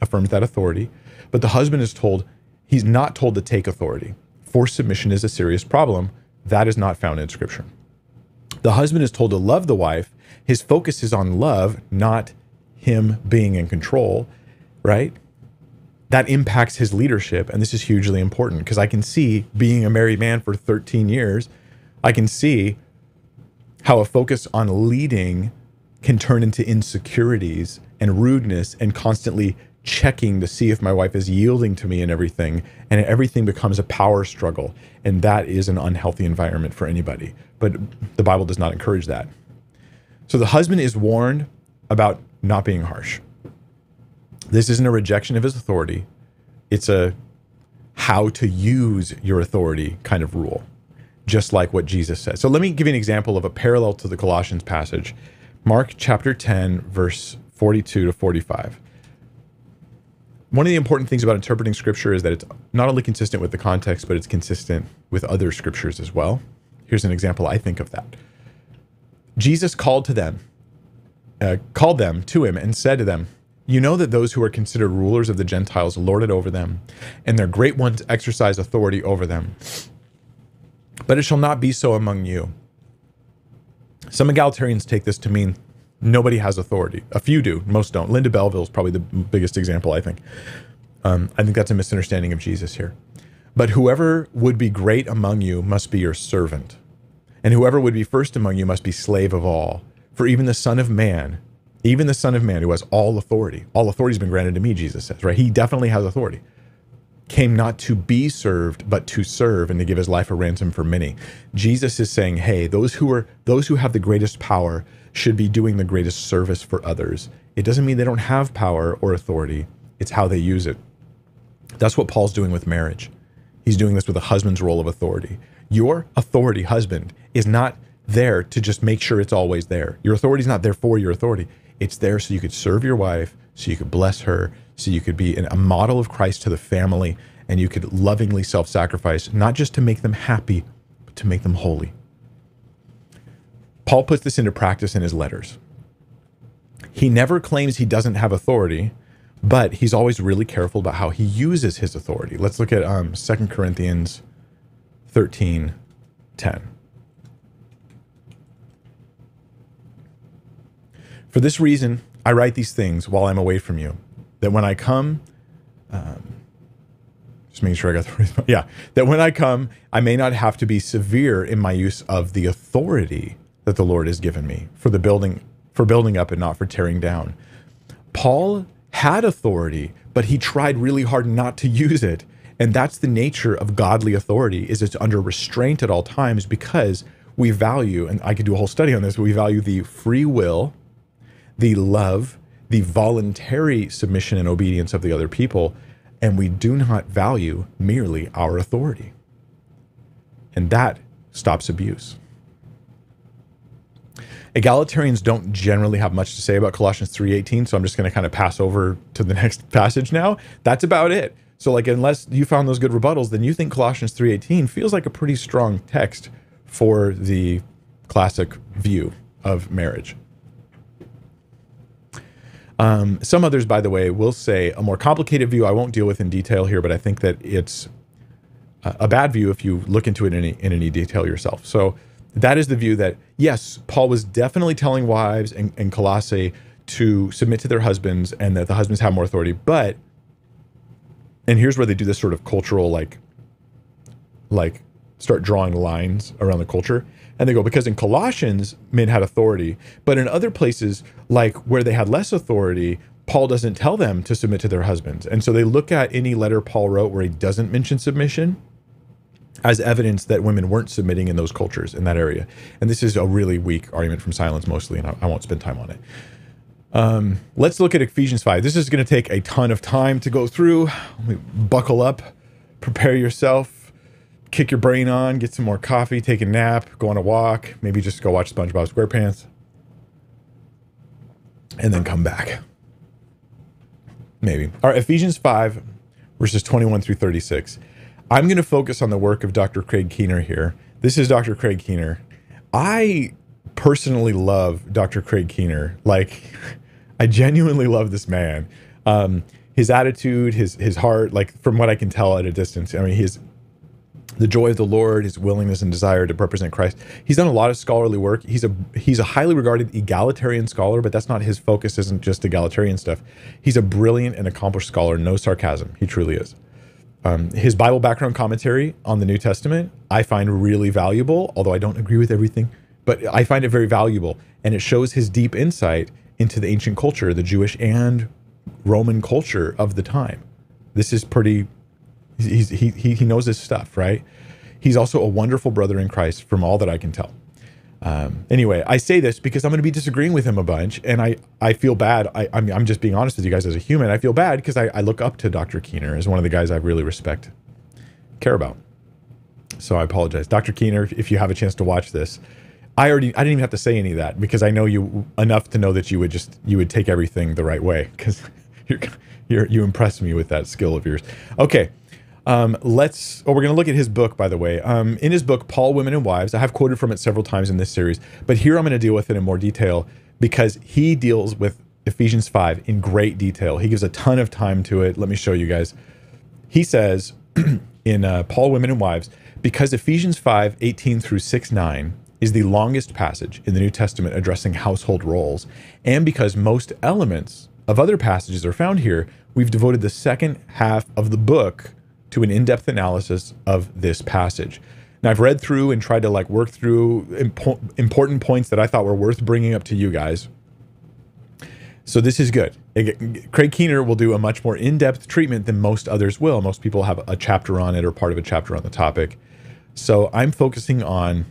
affirms that authority, but the husband is told he's not told to take authority. Forced submission is a serious problem. That is not found in Scripture. The husband is told to love the wife. His focus is on love, not him being in control, right? That impacts his leadership. And this is hugely important because I can see being a married man for 13 years, I can see how a focus on leading can turn into insecurities and rudeness and constantly checking to see if my wife is yielding to me and everything and everything becomes a power struggle and that is an unhealthy environment for anybody but the bible does not encourage that so the husband is warned about not being harsh this isn't a rejection of his authority it's a how to use your authority kind of rule just like what Jesus said. So let me give you an example of a parallel to the Colossians passage. Mark chapter 10, verse 42 to 45. One of the important things about interpreting scripture is that it's not only consistent with the context, but it's consistent with other scriptures as well. Here's an example I think of that. Jesus called to them, uh, called them to him and said to them, You know that those who are considered rulers of the Gentiles lord it over them, and their great ones exercise authority over them. But it shall not be so among you. Some egalitarians take this to mean nobody has authority. A few do, most don't. Linda Belleville is probably the biggest example, I think. Um, I think that's a misunderstanding of Jesus here. But whoever would be great among you must be your servant, and whoever would be first among you must be slave of all. For even the Son of Man, even the Son of Man who has all authority, all authority has been granted to me, Jesus says, right? He definitely has authority came not to be served but to serve and to give his life a ransom for many jesus is saying hey those who are those who have the greatest power should be doing the greatest service for others. It doesn't mean they don't have power or authority. It's how they use it. That's what paul's doing with marriage. He's doing this with a husband's role of authority. Your authority husband is not there to just make sure it's always there. Your authority is not there for your authority. It's there so you could serve your wife so you could bless her so you could be a model of Christ to the family and you could lovingly self sacrifice, not just to make them happy, but to make them holy. Paul puts this into practice in his letters. He never claims he doesn't have authority, but he's always really careful about how he uses his authority. Let's look at um, 2 Corinthians 13 10. For this reason, I write these things while I'm away from you that when I come, um, just making sure I got the yeah, that when I come, I may not have to be severe in my use of the authority that the Lord has given me for the building, for building up and not for tearing down. Paul had authority, but he tried really hard not to use it. And that's the nature of godly authority is it's under restraint at all times because we value, and I could do a whole study on this, but we value the free will, the love, the voluntary submission and obedience of the other people, and we do not value merely our authority. And that stops abuse. Egalitarians don't generally have much to say about Colossians 3:18, so I'm just going to kind of pass over to the next passage now. That's about it. So like unless you found those good rebuttals, then you think Colossians 3:18 feels like a pretty strong text for the classic view of marriage. Um, some others, by the way, will say a more complicated view I won't deal with in detail here, but I think that it's a bad view if you look into it in any, in any detail yourself. So that is the view that, yes, Paul was definitely telling wives and, and Colossae to submit to their husbands and that the husbands have more authority. But, and here's where they do this sort of cultural, like, like start drawing lines around the culture. And they go, because in Colossians, men had authority. But in other places, like where they had less authority, Paul doesn't tell them to submit to their husbands. And so they look at any letter Paul wrote where he doesn't mention submission as evidence that women weren't submitting in those cultures in that area. And this is a really weak argument from silence mostly, and I, I won't spend time on it. Um, let's look at Ephesians 5. This is going to take a ton of time to go through. Buckle up, prepare yourself, kick your brain on, get some more coffee, take a nap, go on a walk, maybe just go watch SpongeBob SquarePants, and then come back. Maybe. All right, Ephesians 5, verses 21 through 36. I'm going to focus on the work of Dr. Craig Keener here. This is Dr. Craig Keener. I personally love Dr. Craig Keener. Like, I genuinely love this man. Um, his attitude, his his heart, like from what I can tell at a distance. I mean, his the joy of the Lord, his willingness and desire to represent Christ. He's done a lot of scholarly work. He's a he's a highly regarded egalitarian scholar, but that's not his focus. Isn't just egalitarian stuff. He's a brilliant and accomplished scholar. No sarcasm. He truly is. Um, his Bible background commentary on the New Testament, I find really valuable, although I don't agree with everything, but I find it very valuable. And it shows his deep insight into the ancient culture, the Jewish and Roman culture of the time. This is pretty, he, he, he knows his stuff, right? He's also a wonderful brother in Christ from all that I can tell. Um, anyway, I say this because I'm going to be disagreeing with him a bunch, and I, I feel bad. I, I'm, I'm just being honest with you guys as a human. I feel bad because I, I look up to Dr. Keener as one of the guys I really respect, care about. So I apologize, Dr. Keener. If you have a chance to watch this, I already I didn't even have to say any of that because I know you enough to know that you would just you would take everything the right way because you're you impress me with that skill of yours. Okay. Um, let's, oh, we're going to look at his book, by the way. Um, in his book, Paul, Women and Wives, I have quoted from it several times in this series, but here I'm going to deal with it in more detail because he deals with Ephesians 5 in great detail. He gives a ton of time to it. Let me show you guys. He says in uh, Paul, Women and Wives, because Ephesians 5, 18 through 6, 9 is the longest passage in the New Testament addressing household roles, and because most elements of other passages are found here, we've devoted the second half of the book to an in-depth analysis of this passage. Now I've read through and tried to like work through impo important points that I thought were worth bringing up to you guys. So this is good. Craig Keener will do a much more in-depth treatment than most others will. Most people have a chapter on it or part of a chapter on the topic. So I'm focusing on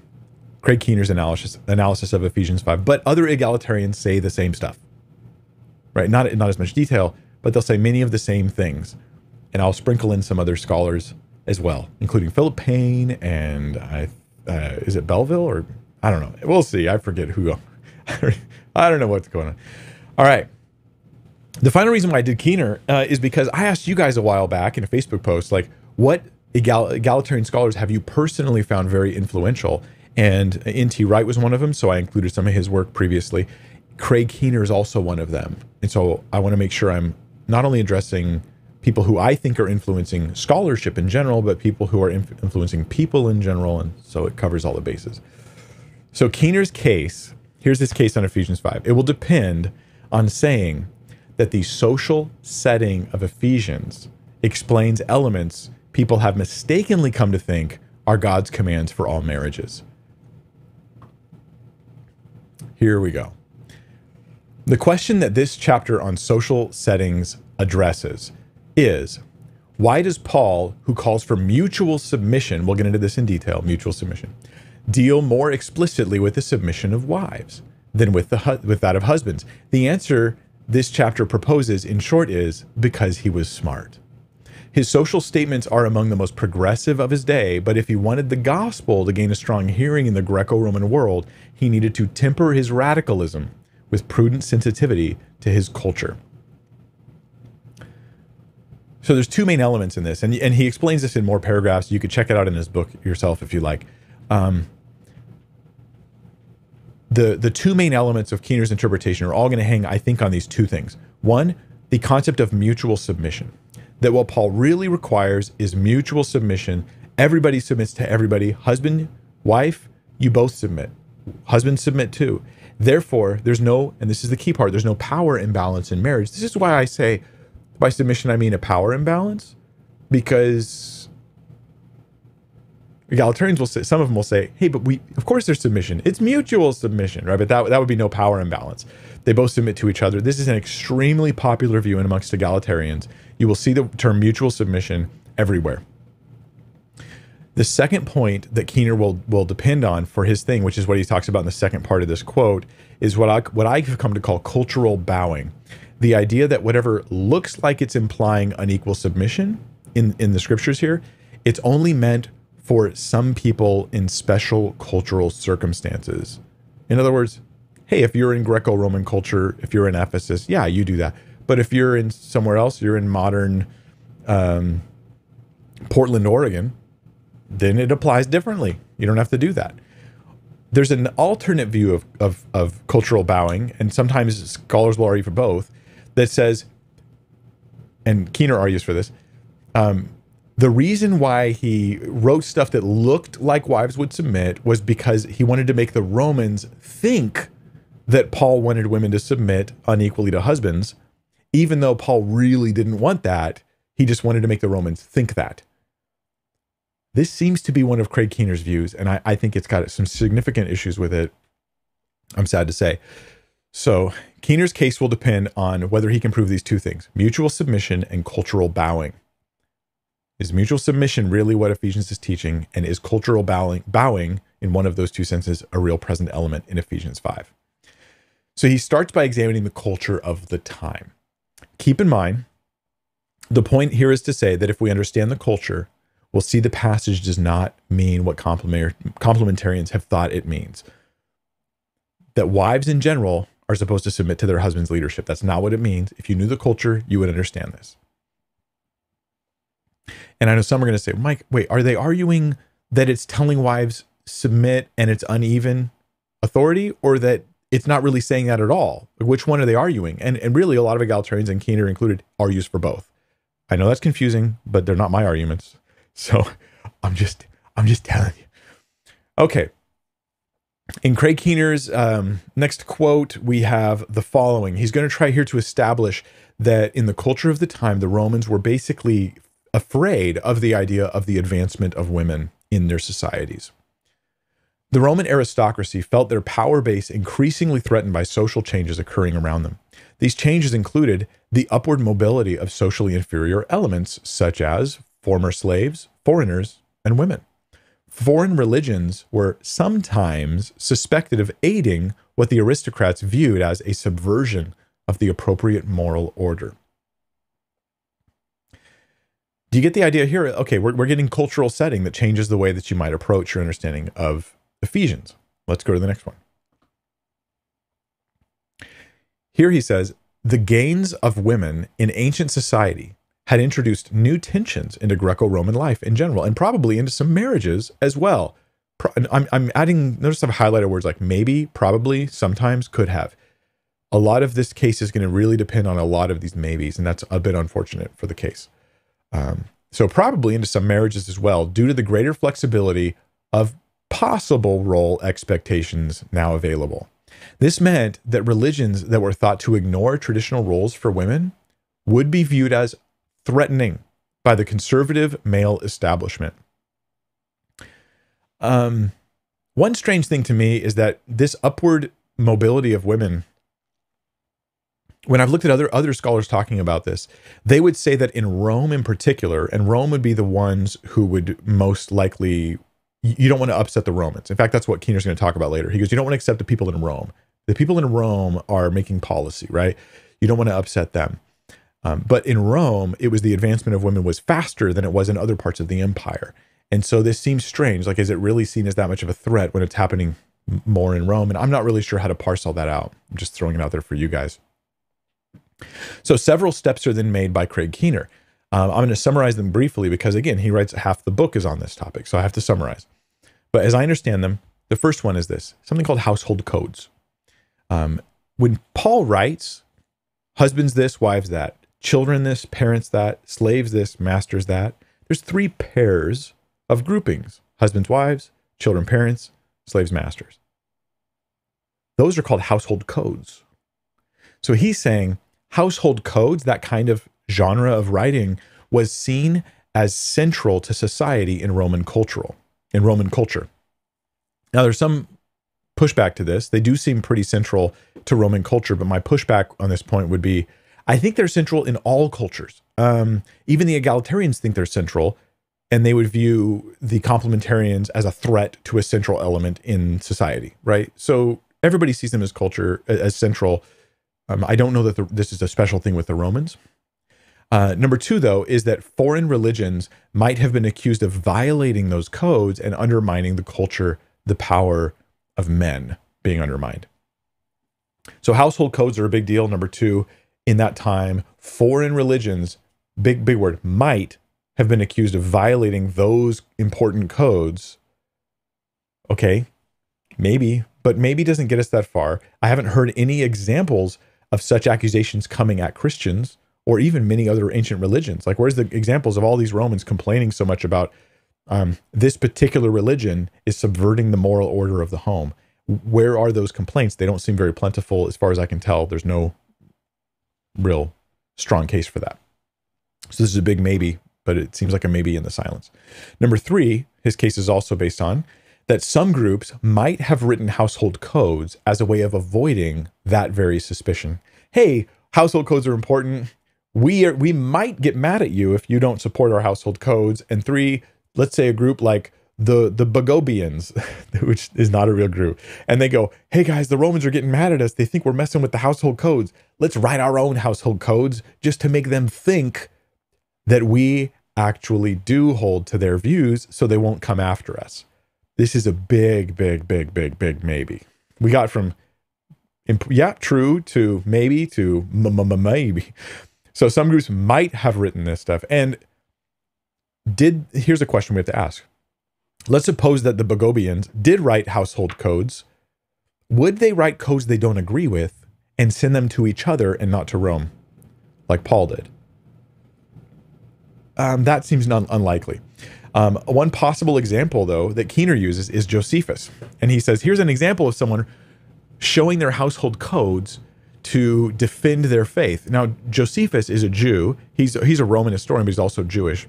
Craig Keener's analysis analysis of Ephesians 5, but other egalitarians say the same stuff. Right? Not not as much detail, but they'll say many of the same things and I'll sprinkle in some other scholars as well, including Philip Payne and I, uh, is it Belleville or I don't know. We'll see. I forget who. I don't know what's going on. All right. The final reason why I did Keener uh, is because I asked you guys a while back in a Facebook post, like, what egal- egalitarian scholars have you personally found very influential? And N.T. Wright was one of them, so I included some of his work previously. Craig Keener is also one of them. And so I want to make sure I'm not only addressing people who I think are influencing scholarship in general, but people who are inf- influencing people in general. And so it covers all the bases. So Keener's case, here's his case on Ephesians 5. It will depend on saying that the social setting of Ephesians explains elements people have mistakenly come to think are God's commands for all marriages. Here we go. The question that this chapter on social settings addresses is Why does Paul, who calls for mutual submission, we'll get into this in detail, mutual submission, deal more explicitly with the submission of wives than with the with that of husbands? The answer this chapter proposes, in short, is because he was smart. His social statements are among the most progressive of his day, but if he wanted the gospel to gain a strong hearing in the Greco Roman world, he needed to temper his radicalism with prudent sensitivity to his culture. So there's two main elements in this, and, and he explains this in more paragraphs. You could check it out in his book yourself if you like. Um, the the two main elements of Keener's interpretation are all going to hang, I think, on these two things. One, the concept of mutual submission that what Paul really requires is mutual submission. Everybody submits to everybody. Husband, wife, you both submit. Husband submit too. Therefore, there's no, and this is the key part, there's no power imbalance in marriage. This is why I say by submission, I mean a power imbalance, because egalitarians will say, some of them will say, hey, but we, of course there's submission. It's mutual submission, right? But that, that would be no power imbalance. They both submit to each other. This is an extremely popular view in amongst egalitarians you will see the term mutual submission everywhere. The second point that Keener will will depend on for his thing, which is what he talks about in the second part of this quote, is what I what I have come to call cultural bowing. The idea that whatever looks like it's implying unequal submission in, in the scriptures here, it's only meant for some people in special cultural circumstances. In other words, hey, if you're in Greco-Roman culture, if you're in Ephesus, yeah, you do that. But if you're in somewhere else, you're in modern um, Portland, Oregon, then it applies differently. You don't have to do that. There's an alternate view of, of, of cultural bowing, and sometimes scholars will argue for both, that says, and Keener argues for this, um, the reason why he wrote stuff that looked like wives would submit was because he wanted to make the Romans think that Paul wanted women to submit unequally to husbands even though Paul really didn't want that, he just wanted to make the Romans think that. This seems to be one of Craig Keener's views, and I, I think it's got some significant issues with it. I'm sad to say. So, Keener's case will depend on whether he can prove these two things mutual submission and cultural bowing. Is mutual submission really what Ephesians is teaching? And is cultural bowing, bowing in one of those two senses a real present element in Ephesians 5? So he starts by examining the culture of the time keep in mind, the point here is to say that if we understand the culture, we'll see the passage does not mean what complementarians have thought it means. That wives in general are supposed to submit to their husband's leadership. That's not what it means. If you knew the culture, you would understand this. And I know some are going to say, Mike, wait, are they arguing that it's telling wives submit and it's uneven authority, or that it's not really saying that at all. Which one are they arguing? And and really, a lot of egalitarians and Keener included argues for both. I know that's confusing, but they're not my arguments. So I'm just I'm just telling you. Okay. In Craig Keener's um, next quote, we have the following. He's going to try here to establish that in the culture of the time, the Romans were basically afraid of the idea of the advancement of women in their societies. The Roman aristocracy felt their power base increasingly threatened by social changes occurring around them. These changes included the upward mobility of socially inferior elements, such as former slaves, foreigners, and women. Foreign religions were sometimes suspected of aiding what the aristocrats viewed as a subversion of the appropriate moral order. Do you get the idea here? Okay, we're, we're getting cultural setting that changes the way that you might approach your understanding of Ephesians. Let's go to the next one. Here he says the gains of women in ancient society had introduced new tensions into Greco Roman life in general, and probably into some marriages as well. I'm, I'm adding, notice I've highlighted words like maybe, probably, sometimes, could have. A lot of this case is going to really depend on a lot of these maybes, and that's a bit unfortunate for the case. Um, so, probably into some marriages as well, due to the greater flexibility of possible role expectations now available. This meant that religions that were thought to ignore traditional roles for women would be viewed as threatening by the conservative male establishment. Um, one strange thing to me is that this upward mobility of women when I've looked at other other scholars talking about this, they would say that in Rome in particular, and Rome would be the ones who would most likely you don't want to upset the Romans. In fact, that's what Keener's going to talk about later. He goes, you don't want to accept the people in Rome. The people in Rome are making policy, right? You don't want to upset them. Um, but in Rome, it was the advancement of women was faster than it was in other parts of the empire. And so this seems strange. Like, is it really seen as that much of a threat when it's happening more in Rome? And I'm not really sure how to parse all that out. I'm just throwing it out there for you guys. So several steps are then made by Craig Keener. Um, I'm going to summarize them briefly because, again, he writes half the book is on this topic. So I have to summarize. But as I understand them, the first one is this something called household codes. Um, when Paul writes, husbands this, wives that, children this, parents that, slaves this, masters that, there's three pairs of groupings husbands, wives, children, parents, slaves, masters. Those are called household codes. So he's saying household codes, that kind of genre of writing, was seen as central to society in Roman cultural in Roman culture. Now there's some pushback to this. They do seem pretty central to Roman culture, but my pushback on this point would be I think they're central in all cultures. Um, even the egalitarians think they're central, and they would view the complementarians as a threat to a central element in society, right? So everybody sees them as culture as central. Um, I don't know that the, this is a special thing with the Romans. Uh, number two, though, is that foreign religions might have been accused of violating those codes and undermining the culture, the power of men being undermined. So household codes are a big deal. Number two, in that time, foreign religions, big, big word, might have been accused of violating those important codes. Okay, maybe, but maybe doesn't get us that far. I haven't heard any examples of such accusations coming at Christians or even many other ancient religions. Like, where's the examples of all these Romans complaining so much about um, this particular religion is subverting the moral order of the home? Where are those complaints? They don't seem very plentiful, as far as I can tell. There's no real strong case for that. So this is a big maybe, but it seems like a maybe in the silence. Number three, his case is also based on that some groups might have written household codes as a way of avoiding that very suspicion. Hey, household codes are important. We are we might get mad at you if you don't support our household codes. And three, let's say a group like the the Bogobians, which is not a real group, and they go, "Hey guys, the Romans are getting mad at us. They think we're messing with the household codes. Let's write our own household codes just to make them think that we actually do hold to their views, so they won't come after us." This is a big, big, big, big, big maybe. We got from yeah, true to maybe to maybe. So some groups might have written this stuff, and did here's a question we have to ask let's suppose that the Bogobians did write household codes. Would they write codes they don't agree with and send them to each other and not to Rome, like Paul did? Um, that seems un- unlikely. Um, one possible example, though, that Keener uses is Josephus. And he says, here's an example of someone showing their household codes to defend their faith. Now, Josephus is a Jew. He's, he's a Roman historian, but he's also Jewish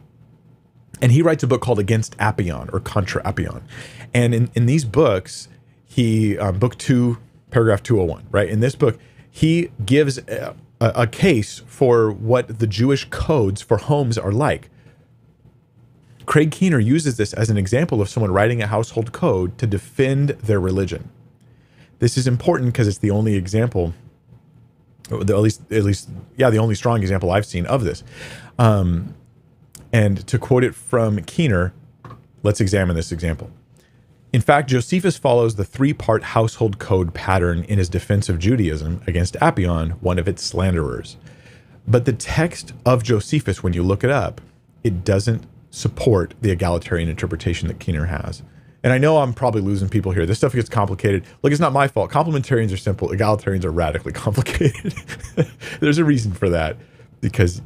and he writes a book called Against Apion or Contra Apion. And in, in these books, he, um, book two, paragraph 201, right? In this book, he gives a, a, case for what the Jewish codes for homes are like. Craig Keener uses this as an example of someone writing a household code to defend their religion. This is important because it's the only example, at least, at least, yeah, the only strong example I've seen of this. Um, and to quote it from Keener, let's examine this example. In fact, Josephus follows the three part household code pattern in his defense of Judaism against Apion, one of its slanderers. But the text of Josephus, when you look it up, it doesn't support the egalitarian interpretation that Keener has. And I know I'm probably losing people here. This stuff gets complicated. Look, it's not my fault. Complementarians are simple, egalitarians are radically complicated. There's a reason for that because,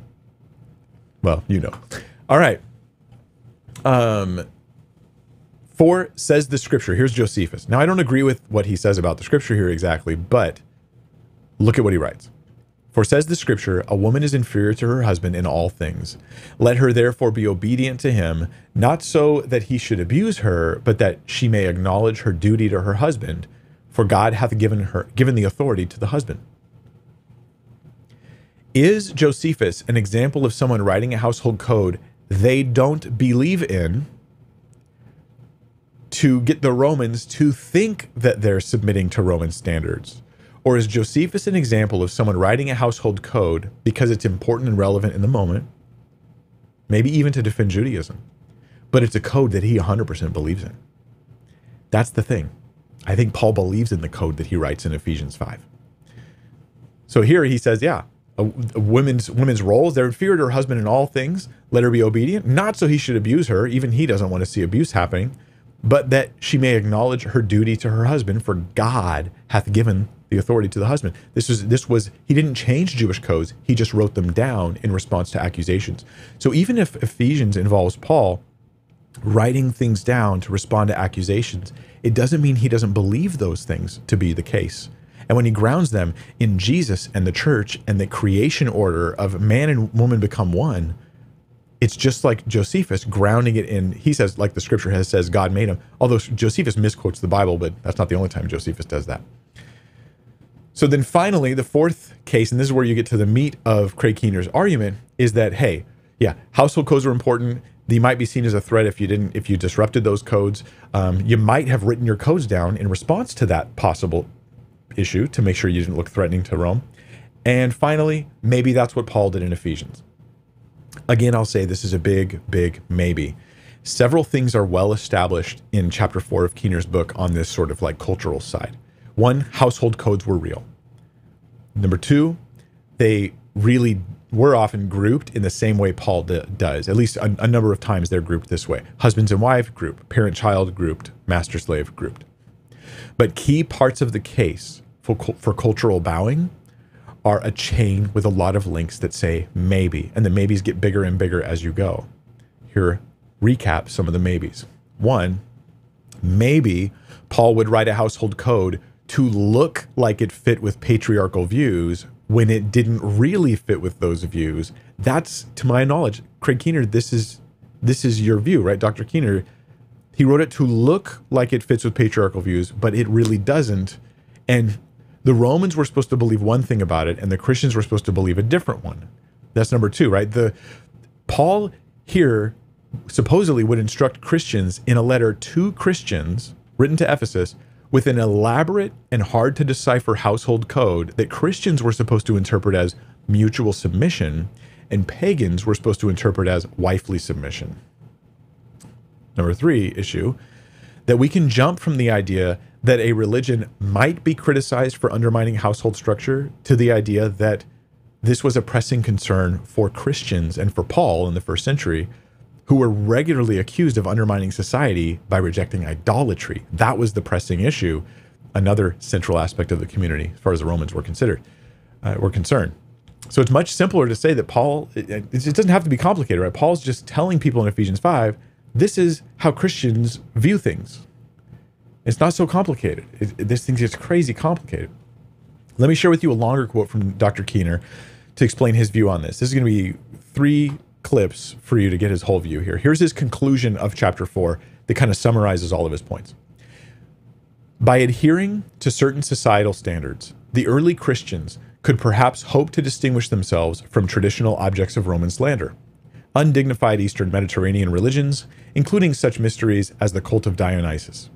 well, you know. All right. Um, says the scripture. Here's Josephus. Now, I don't agree with what he says about the scripture here exactly, but look at what he writes. For says the scripture, a woman is inferior to her husband in all things. Let her therefore be obedient to him, not so that he should abuse her, but that she may acknowledge her duty to her husband, for God hath given her given the authority to the husband. Is Josephus an example of someone writing a household code they don't believe in to get the Romans to think that they're submitting to Roman standards? Or is Josephus an example of someone writing a household code because it's important and relevant in the moment, maybe even to defend Judaism, but it's a code that he 100% believes in? That's the thing. I think Paul believes in the code that he writes in Ephesians 5. So here he says, yeah, a, a women's women's roles, they're inferior to her husband in all things. Let her be obedient, not so he should abuse her. Even he doesn't want to see abuse happening, but that she may acknowledge her duty to her husband, for God hath given the authority to the husband. This was this was he didn't change Jewish codes, he just wrote them down in response to accusations. So even if Ephesians involves Paul writing things down to respond to accusations, it doesn't mean he doesn't believe those things to be the case. And when he grounds them in Jesus and the church and the creation order of man and woman become one, it's just like Josephus grounding it in, he says, like the scripture has says, God made him. Although Josephus misquotes the Bible, but that's not the only time Josephus does that. So then finally, the fourth case, and this is where you get to the meat of Craig Keener's argument, is that, hey, yeah, household codes are important they might be seen as a threat if you didn't if you disrupted those codes um, you might have written your codes down in response to that possible issue to make sure you didn't look threatening to rome. And finally maybe that's what paul did in ephesians. Again i'll say this is a big big maybe. Several things are well established in chapter 4 of keener's book on this sort of like cultural side. One household codes were real. Number two they really we're often grouped in the same way Paul d- does. At least a, a, number of times they're grouped this way. Husbands and wife group, parent child grouped, master slave grouped. But key parts of the case for, for cultural bowing are a chain with a lot of links that say maybe, and the maybes get bigger and bigger as you go. Here, recap some of the maybes. One, maybe Paul would write a household code to look like it fit with patriarchal views when it didn't really fit with those views. That's to my knowledge, Craig Keener, this is this is your view, right? Dr. Keener, he wrote it to look like it fits with patriarchal views, but it really doesn't. And the Romans were supposed to believe one thing about it, and the Christians were supposed to believe a different one. That's number two, right? The Paul here supposedly would instruct Christians in a letter to Christians written to Ephesus with an elaborate and hard to decipher household code that Christians were supposed to interpret as mutual submission and pagans were supposed to interpret as wifely submission. Number three issue that we can jump from the idea that a religion might be criticized for undermining household structure to the idea that this was a pressing concern for Christians and for Paul in the first century who were regularly accused of undermining society by rejecting idolatry. That was the pressing issue, another central aspect of the community as far as the Romans were considered, uh, were concerned. So it's much simpler to say that Paul, it, it doesn't have to be complicated, right? Paul's just telling people in Ephesians 5, this is how Christians view things. It's not so complicated. It, this thing gets crazy complicated. Let me share with you a longer quote from Dr. Keener to explain his view on this. This is going to be three clips for you to get his whole view here. Here's his conclusion of chapter four that kind of summarizes all of his points. By adhering to certain societal standards, the early Christians could perhaps hope to distinguish themselves from traditional objects of Roman slander, undignified Eastern Mediterranean religions, including such mysteries as the cult of Dionysus.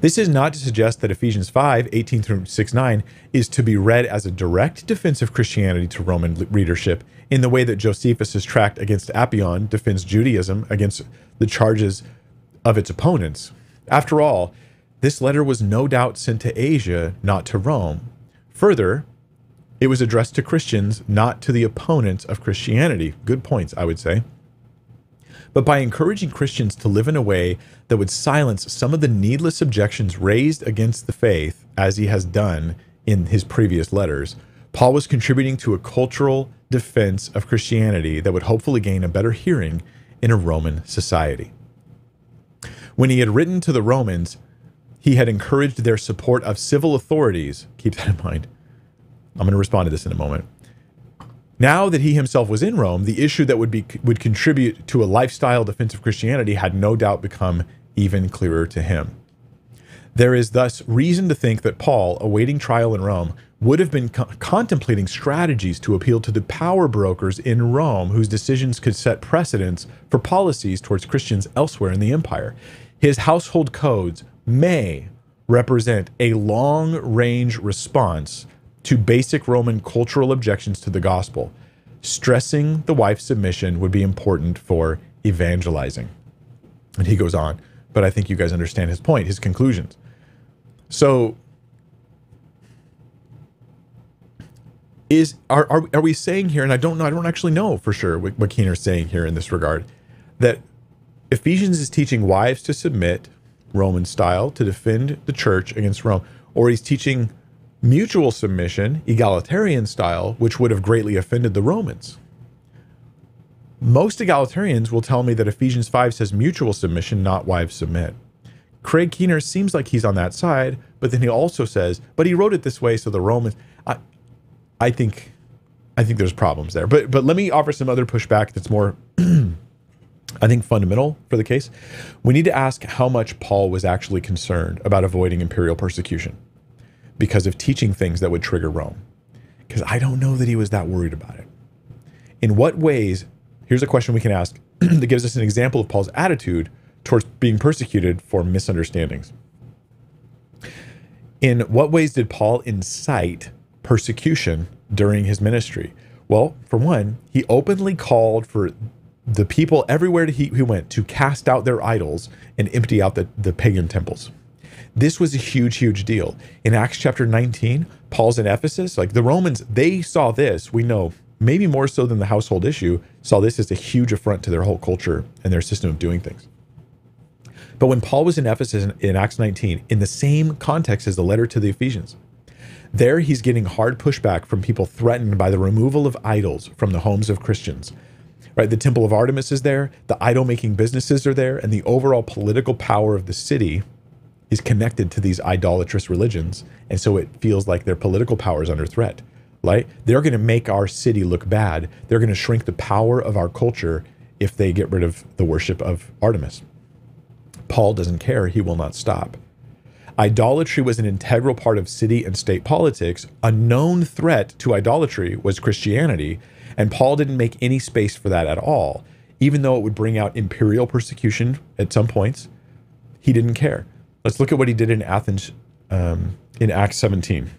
This is not to suggest that Ephesians 5 18 through 6 9 is to be read as a direct defense of Christianity to Roman readership in the way that Josephus' tract against Apion defends Judaism against the charges of its opponents. After all, this letter was no doubt sent to Asia, not to Rome. Further, it was addressed to Christians, not to the opponents of Christianity. Good points, I would say but by encouraging Christians to live in a way that would silence some of the needless objections raised against the faith, as he has done in his previous letters. Paul was contributing to a cultural defense of Christianity that would hopefully gain a better hearing in a Roman society. When he had written to the Romans, he had encouraged their support of civil authorities. Keep that in mind. I'm going to respond to this in a moment. Now that he himself was in Rome, the issue that would be would contribute to a lifestyle defense of Christianity had no doubt become even clearer to him. There is thus reason to think that Paul, awaiting trial in Rome, would have been co- contemplating strategies to appeal to the power brokers in Rome whose decisions could set precedents for policies towards Christians elsewhere in the empire. His household codes may represent a long range response to basic Roman cultural objections to the gospel. Stressing the wife's submission would be important for evangelizing. And he goes on, but I think you guys understand his point, his conclusions. So, is are, are, are we saying here, and I don't know, I don't actually know for sure what, what Keener's saying here in this regard, that Ephesians is teaching wives to submit Roman style to defend the church against Rome, or he's teaching mutual submission, egalitarian style, which would have greatly offended the Romans. Most egalitarians will tell me that Ephesians 5 says mutual submission, not wives submit. Craig Keener seems like he's on that side, but then he also says, but he wrote it this way so the Romans I I think I think there's problems there. But but let me offer some other pushback that's more I think fundamental for the case. We need to ask how much Paul was actually concerned about avoiding imperial persecution because of teaching things that would trigger Rome. Because I don't know that he was that worried about it. In what ways, here's a question we can ask that gives us an example of Paul's attitude towards being persecuted for misunderstandings. In what ways did Paul incite persecution during his ministry? Well, for one, he openly called for the people everywhere he, went to cast out their idols and empty out the, the pagan temples. This was a huge, huge deal. In Acts chapter 19, Paul's in Ephesus. Like the Romans, they saw this, we know, maybe more so than the household issue, saw this as a huge affront to their whole culture and their system of doing things. But when Paul was in Ephesus in, in Acts 19, in the same context as the letter to the Ephesians, there he's getting hard pushback from people threatened by the removal of idols from the homes of Christians right? The Temple of Artemis is there, the idol making businesses are there, and the overall political power of the city is connected to these idolatrous religions. And so it feels like their political power is under threat, right? They're going to make our city look bad. They're going to shrink the power of our culture if they get rid of the worship of Artemis. Paul doesn't care, he will not stop. Idolatry was an integral part of city and state politics. A known threat to idolatry was Christianity, and Paul didn't make any space for that at all. Even though it would bring out imperial persecution at some points, he didn't care. Let's look at what he did in Athens um, in Acts 17.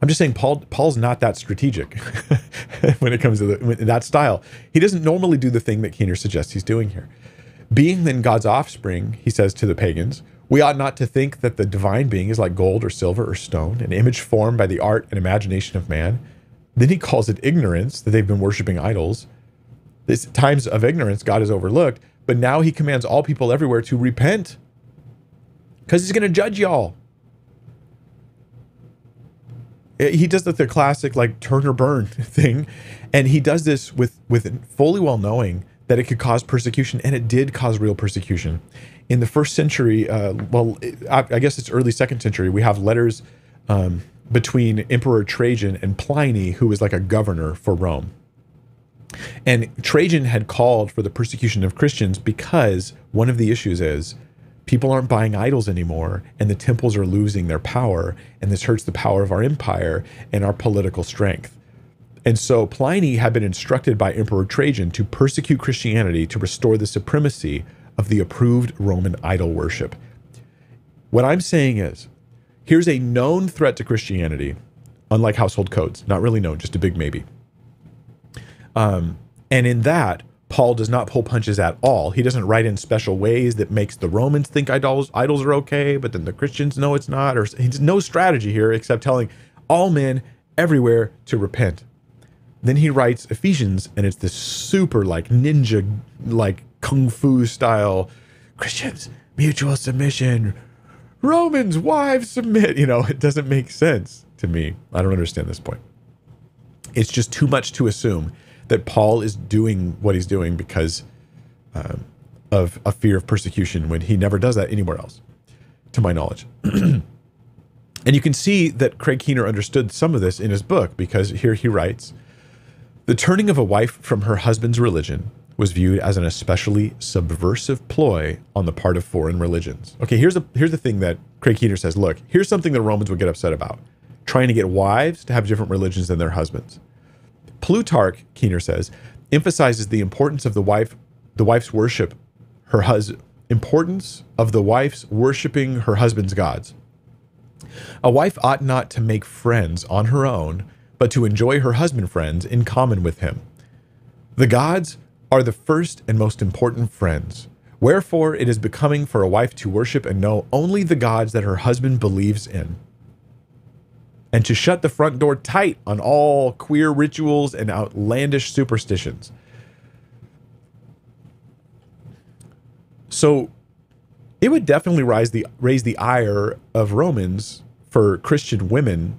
I'm just saying Paul Paul's not that strategic when it comes to the, that style. He doesn't normally do the thing that Keener suggests he's doing here. Being then God's offspring, he says to the pagans, we ought not to think that the divine being is like gold or silver or stone, an image formed by the art and imagination of man. Then he calls it ignorance that they've been worshiping idols. These times of ignorance God has overlooked, but now he commands all people everywhere to repent because he's going to judge y'all. He does the, the classic like turn or burn thing, and he does this with with fully well knowing that it could cause persecution, and it did cause real persecution. In the first century, uh, well, I guess it's early second century, we have letters um, between Emperor Trajan and Pliny, who was like a governor for Rome. And Trajan had called for the persecution of Christians because one of the issues is people aren't buying idols anymore and the temples are losing their power and this hurts the power of our empire and our political strength. And so Pliny had been instructed by Emperor Trajan to persecute Christianity to restore the supremacy of the approved Roman idol worship. What I'm saying is Here's a known threat to Christianity, unlike household codes. Not really known, just a big maybe. Um, and in that, Paul does not pull punches at all. He doesn't write in special ways that makes the Romans think idols idols are okay, but then the Christians know it's not. Or he's no strategy here except telling all men everywhere to repent. Then he writes Ephesians, and it's this super like ninja, like kung fu style Christians mutual submission, Romans, wives, submit. You know, it doesn't make sense to me. I don't understand this point. It's just too much to assume that Paul is doing what he's doing because uh, of a fear of persecution when he never does that anywhere else, to my knowledge. and you can see that Craig Keener understood some of this in his book because here he writes The turning of a wife from her husband's religion was viewed as an especially subversive ploy on the part of foreign religions. Okay, here's a here's the thing that Craig Keener says, look, here's something the Romans would get upset about trying to get wives to have different religions than their husbands. Plutarch, Keener says, emphasizes the importance of the wife, the wife's worship, her husband, importance of the wife's worshiping her husband's gods. A wife ought not to make friends on her own, but to enjoy her husband friends in common with him. The gods are the first and most important friends. Wherefore, it is becoming for a wife to worship and know only the gods that her husband believes in, and to shut the front door tight on all queer rituals and outlandish superstitions. So, it would definitely raise the raise the ire of Romans for Christian women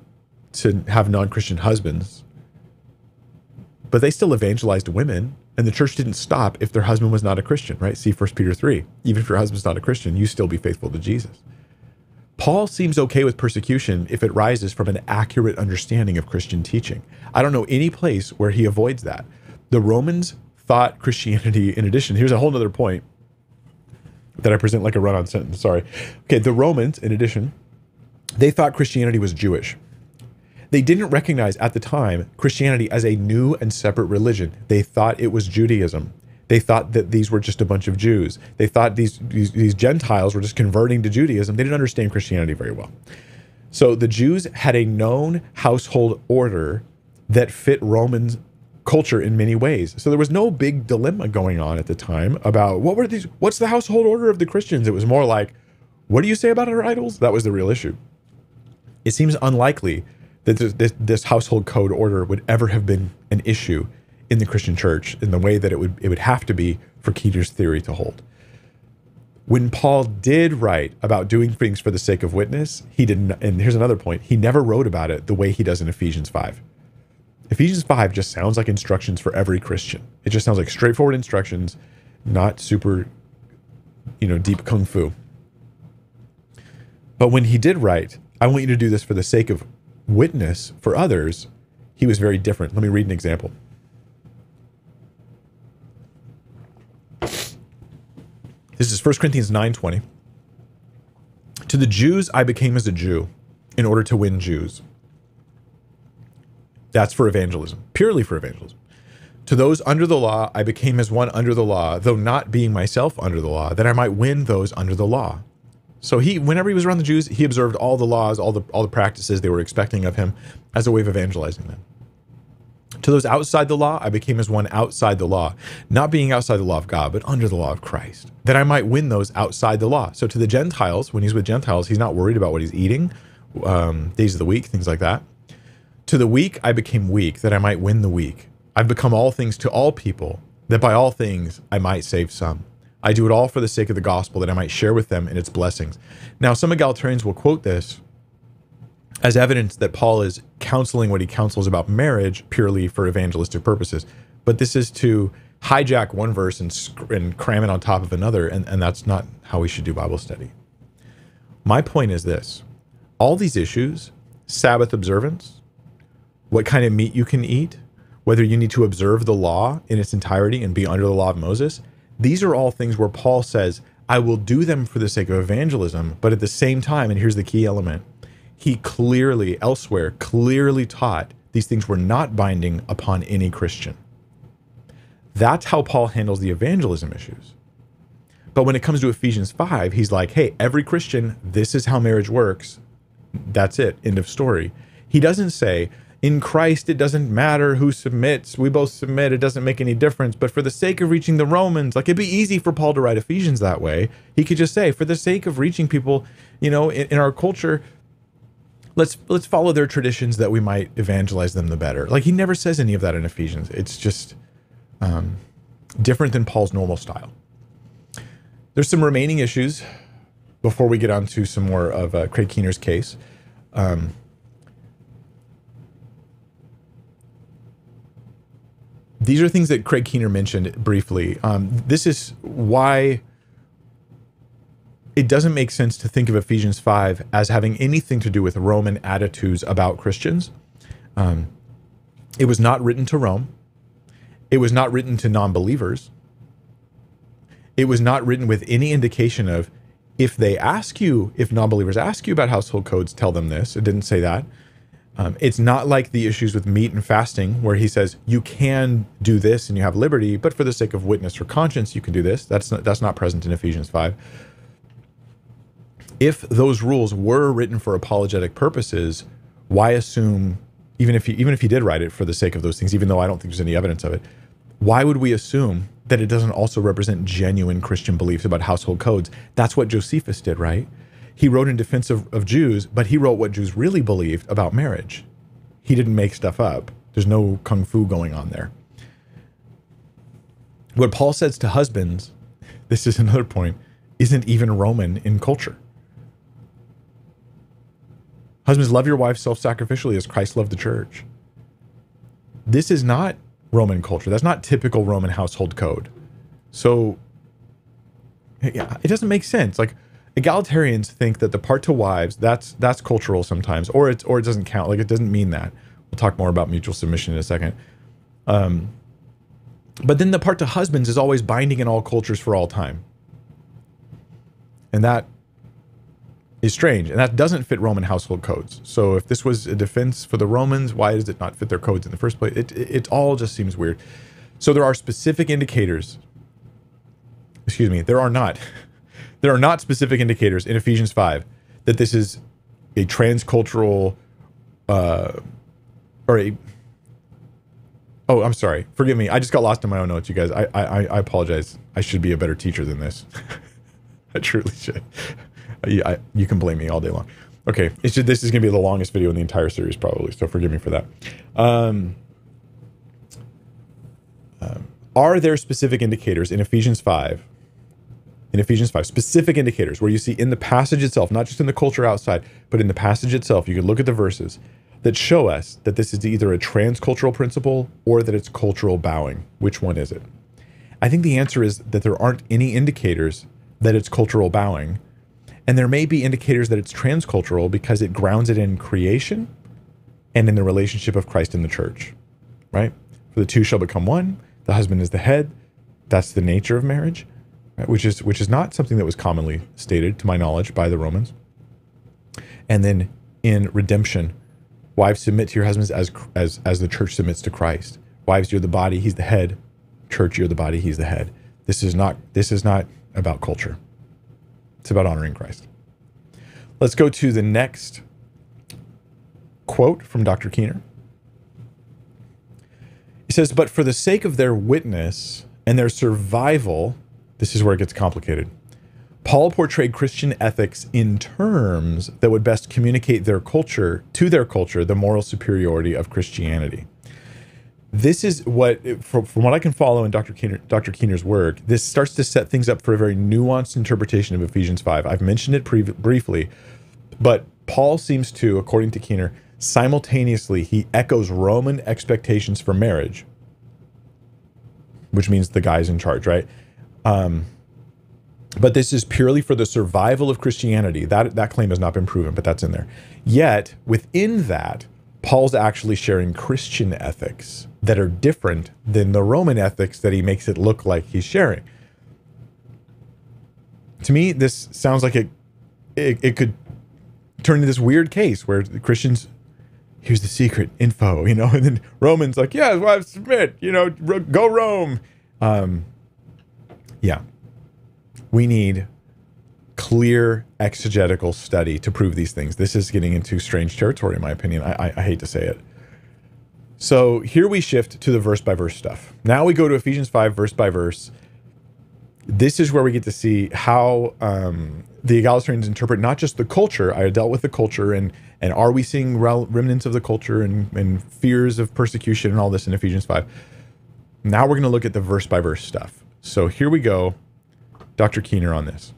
to have non-Christian husbands. But they still evangelized women and the church didn't stop if their husband was not a Christian, right? See 1 Peter 3. Even if your husband's not a Christian, you still be faithful to Jesus. Paul seems okay with persecution if it rises from an accurate understanding of Christian teaching. I don't know any place where he avoids that. The Romans thought Christianity, in addition, here's a whole other point that I present like a run on sentence. Sorry. Okay, the Romans, in addition, they thought Christianity was Jewish. They didn't recognize at the time Christianity as a new and separate religion. They thought it was Judaism. They thought that these were just a bunch of Jews. They thought these, these, these Gentiles were just converting to Judaism. They didn't understand Christianity very well. So the Jews had a known household order that fit Roman culture in many ways. So there was no big dilemma going on at the time about what were these what's the household order of the Christians? It was more like what do you say about our idols? That was the real issue. It seems unlikely that this, this, this household code order would ever have been an issue in the Christian church in the way that it would it would have to be for Keener's theory to hold. When Paul did write about doing things for the sake of witness, he didn't and here's another point, he never wrote about it the way he does in Ephesians 5. Ephesians 5 just sounds like instructions for every Christian. It just sounds like straightforward instructions, not super you know, deep kung fu. But when he did write, I want you to do this for the sake of witness for others, he was very different. Let me read an example. This is 1 Corinthians 9:20. To the Jews I became as a Jew in order to win Jews. That's for evangelism, purely for evangelism. To those under the law I became as one under the law, though not being myself under the law, that I might win those under the law. So he, whenever he was around the Jews, he observed all the laws, all the all the practices they were expecting of him, as a way of evangelizing them. To those outside the law, I became as one outside the law, not being outside the law of God, but under the law of Christ, that I might win those outside the law. So to the Gentiles, when he's with Gentiles, he's not worried about what he's eating, um, days of the week, things like that. To the weak, I became weak, that I might win the weak. I've become all things to all people, that by all things I might save some. I do it all for the sake of the gospel, that I might share with them in its blessings. Now, some egalitarians will quote this as evidence that Paul is counseling what he counsels about marriage purely for evangelistic purposes. But this is to hijack one verse and, and cram it on top of another, and, and that's not how we should do Bible study. My point is this all these issues, Sabbath observance, what kind of meat you can eat, whether you need to observe the law in its entirety and be under the law of Moses, these are all things where Paul says, I will do them for the sake of evangelism, but at the same time, and here's the key element, he clearly, elsewhere, clearly taught these things were not binding upon any Christian. That's how Paul handles the evangelism issues. But when it comes to Ephesians 5, he's like, hey, every Christian, this is how marriage works. That's it. End of story. He doesn't say, in Christ, it doesn't matter who submits. We both submit. It doesn't make any difference. But for the sake of reaching the Romans, like it'd be easy for Paul to write Ephesians that way. He could just say, for the sake of reaching people, you know, in, in our culture, let's let's follow their traditions that we might evangelize them the better. Like he never says any of that in Ephesians. It's just um, different than Paul's normal style. There's some remaining issues before we get on to some more of uh, Craig Keener's case. Um, these are things that Craig Keener mentioned briefly. Um, this is why it doesn't make sense to think of Ephesians 5 as having anything to do with Roman attitudes about Christians. Um, it was not written to Rome, it was not written to non believers, it was not written with any indication of If they ask you, if non believers ask you about household codes, tell them this. It didn't say that. Um, it's not like the issues with meat and fasting, where he says you can do this and you have liberty, but for the sake of witness or conscience, you can do this. That's not, that's not present in Ephesians five. If those rules were written for apologetic purposes, why assume even if he even if he did write it for the sake of those things, even though I don't think there's any evidence of it, why would we assume that it doesn't also represent genuine Christian beliefs about household codes? That's what Josephus did, right? He wrote in defense of, of Jews, but he wrote what Jews really believed about marriage. He didn't make stuff up. There's no kung fu going on there. What Paul says to husbands, this is another point, isn't even Roman in culture. Husbands, love your wives self sacrificially as Christ loved the church. This is not Roman culture. That's not typical Roman household code. So, yeah, it doesn't make sense. Like, egalitarians think that the part to wives that's that's cultural sometimes, or it's or it doesn't count. Like, it doesn't mean that. We'll talk more about mutual submission in a second. Um, but then the part to husbands is always binding in all cultures for all time, and that is strange, and that doesn't fit Roman household codes. So if this was a defense for the Romans, why does it not fit their codes in the first place? It, it, it all just seems weird. So there are specific indicators. Excuse me, there are not. There are not specific indicators in Ephesians 5 that this is a transcultural uh, or a Oh, I'm sorry. Forgive me. I just got lost in my own notes, you guys. I I, I apologize. I should be a better teacher than this. I truly should. I, you can blame me all day long. Okay, just, this is going to be the longest video in the entire series, probably. So forgive me for that. Um, um, are there specific indicators in Ephesians 5? In Ephesians 5, specific indicators where you see in the passage itself, not just in the culture outside, but in the passage itself, you can look at the verses that show us that this is either a transcultural principle or that it's cultural bowing. Which one is it? I think the answer is that there aren't any indicators that it's cultural bowing and there may be indicators that it's transcultural because it grounds it in creation and in the relationship of Christ in the church, right? For the two shall become one. The husband is the head. That's the nature of marriage, right? which is which is not something that was commonly stated, to my knowledge, by the Romans. And then in redemption, wives submit to your husbands as as as the church submits to Christ. Wives, you're the body; he's the head. Church, you're the body; he's the head. This is not this is not about culture. It's about honoring Christ. Let's go to the next quote from Dr. Keener. He says, But for the sake of their witness and their survival, this is where it gets complicated. Paul portrayed Christian ethics in terms that would best communicate their culture to their culture the moral superiority of Christianity this is what, from, from, what I can follow in Dr. Keener, Dr. Keener's work, this starts to set things up for a very nuanced interpretation of Ephesians 5. I've mentioned it pre- briefly, but Paul seems to, according to Keener, simultaneously he echoes Roman expectations for marriage, which means the guy's in charge, right? Um, but this is purely for the survival of Christianity. That that claim has not been proven, but that's in there. Yet within that, Paul's actually sharing Christian ethics that are different than the Roman ethics that he makes it look like he's sharing. To me, this sounds like it, it, it could turn into this weird case where the Christians, here's the secret info, you know, and then Romans like, yeah, well, I submit, you know, go Rome. Um, yeah, we need clear exegetical study to prove these things. This is getting into strange territory, in my opinion. I, I, I hate to say it. So here we shift to the verse by verse stuff. Now we go to Ephesians 5, verse by verse. This is where we get to see how um, the egalitarians interpret not just the culture. I dealt with the culture and and are we seeing remnants of the culture and, and fears of persecution and all this in Ephesians 5. Now we're going to look at the verse by verse stuff. So here we go. Dr. Keener on this.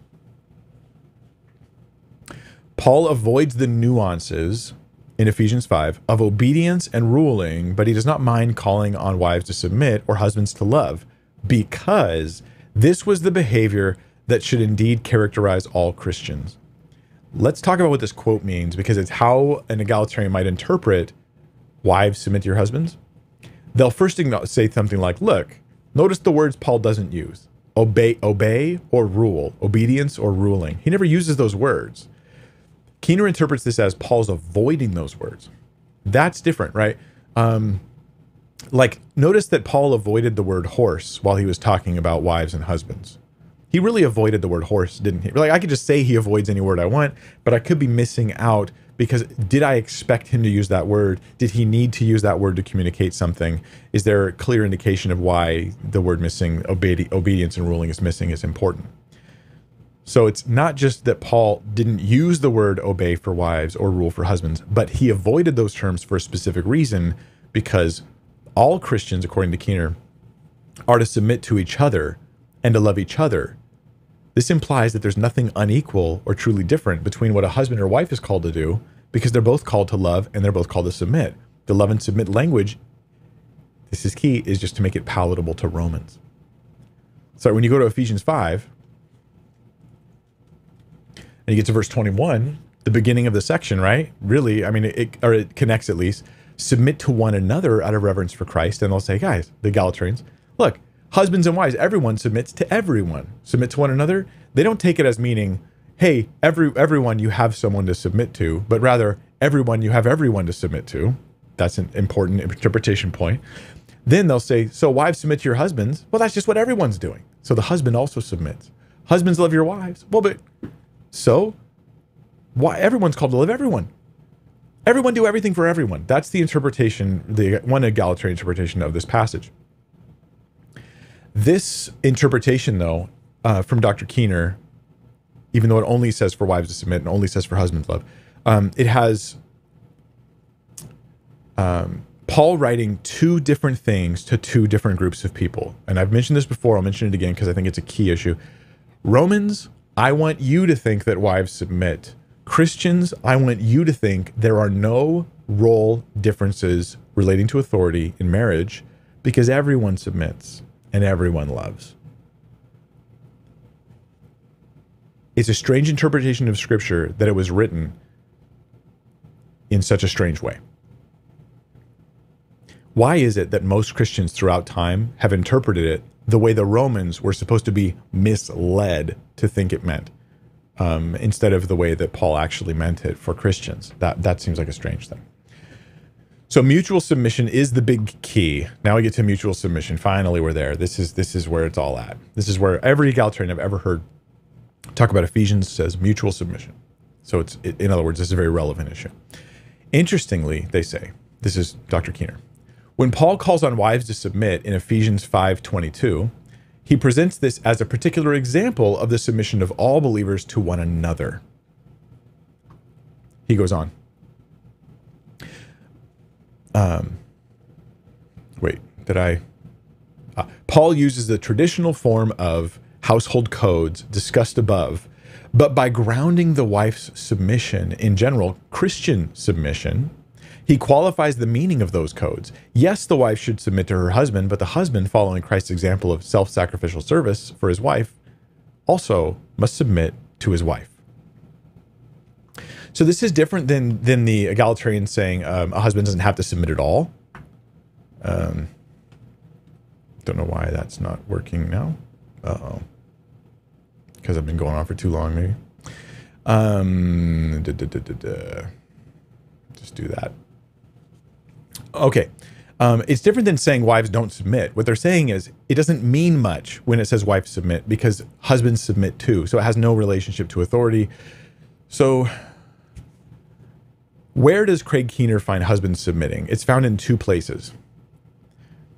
Paul avoids the nuances in Ephesians 5 of obedience and ruling, but he does not mind calling on wives to submit or husbands to love because this was the behavior that should indeed characterize all Christians. Let's talk about what this quote means because it's how an egalitarian might interpret wives submit to your husbands. They'll first say something like, Look, notice the words Paul doesn't use. obey, obey or rule, obedience or ruling. He never uses those words. Keener interprets this as Paul's avoiding those words. That's different, right? Um, like, notice that Paul avoided the word horse while he was talking about wives and husbands. He really avoided the word horse, didn't he? Like, I could just say he avoids any word I want, but I could be missing out because did I expect him to use that word? Did he need to use that word to communicate something? Is there a clear indication of why the word missing, obedi- obedience and ruling is missing, is important? So it's not just that Paul didn't use the word obey for wives or rule for husbands, but he avoided those terms for a specific reason because all Christians, according to Keener, are to submit to each other and to love each other this implies that there's nothing unequal or truly different between what a husband or wife is called to do because they're both called to love and they're both called to submit. The love and submit language, this is key, is just to make it palatable to Romans. So when you go to Ephesians 5 and you get to verse 21, the beginning of the section, right? Really, I mean, it, or it connects at least. Submit to one another out of reverence for Christ. And they'll say, guys, the egalitarians, look, husbands and wives, everyone submits to everyone. Submit to one another. They don't take it as meaning, hey, every everyone you have someone to submit to, but rather everyone you have everyone to submit to. That's an important interpretation point. Then they'll say, so wives submit to your husbands. Well, that's just what everyone's doing. So the husband also submits. Husbands love your wives. Well, but so why everyone's called to love everyone. Everyone do everything for everyone. That's the interpretation, the one egalitarian interpretation of this passage. This interpretation, though, uh, from Dr. Keener, even though it only says for wives to submit and only says for husbands love, um, it has um, Paul writing two different things to two different groups of people. And I've mentioned this before, I'll mention it again because I think it's a key issue. Romans, I want you to think that wives submit. Christians, I want you to think there are no role differences relating to authority in marriage because everyone submits and everyone loves. It's a strange interpretation of scripture that it was written in such a strange way. Why is it that most Christians throughout time have interpreted it the way the Romans were supposed to be misled to think it meant, um, instead of the way that Paul actually meant it for Christians? That that seems like a strange thing. So mutual submission is the big key. Now we get to mutual submission. Finally, we're there. This is this is where it's all at. This is where every egalitarian I've ever heard talk about Ephesians says mutual submission. So it's in other words, this is a very relevant issue. Interestingly, they say this is Dr. Keener. When Paul calls on wives to submit in Ephesians 5:22, he presents this as a particular example of the submission of all believers to one another. He goes on. Um, wait, did I? Uh, Paul uses the traditional form of household codes discussed above, but by grounding the wife's submission in general, Christian submission, he qualifies the meaning of those codes. Yes, the wife should submit to her husband, but the husband, following Christ's example of self sacrificial service for his wife, also must submit to his wife. So this is different than than the egalitarian saying um, a husband doesn't have to submit at all. Um, don't know why that's not working now. Uh oh. Because I've been going on for too long, maybe. Um, da, da, da, Just do that. Okay. Um, it's different than saying wives don't submit. What they're saying is it doesn't mean much when it says wives submit because husbands submit too. So it has no relationship to authority. So where does Craig Keener find husbands submitting? It's found in two places.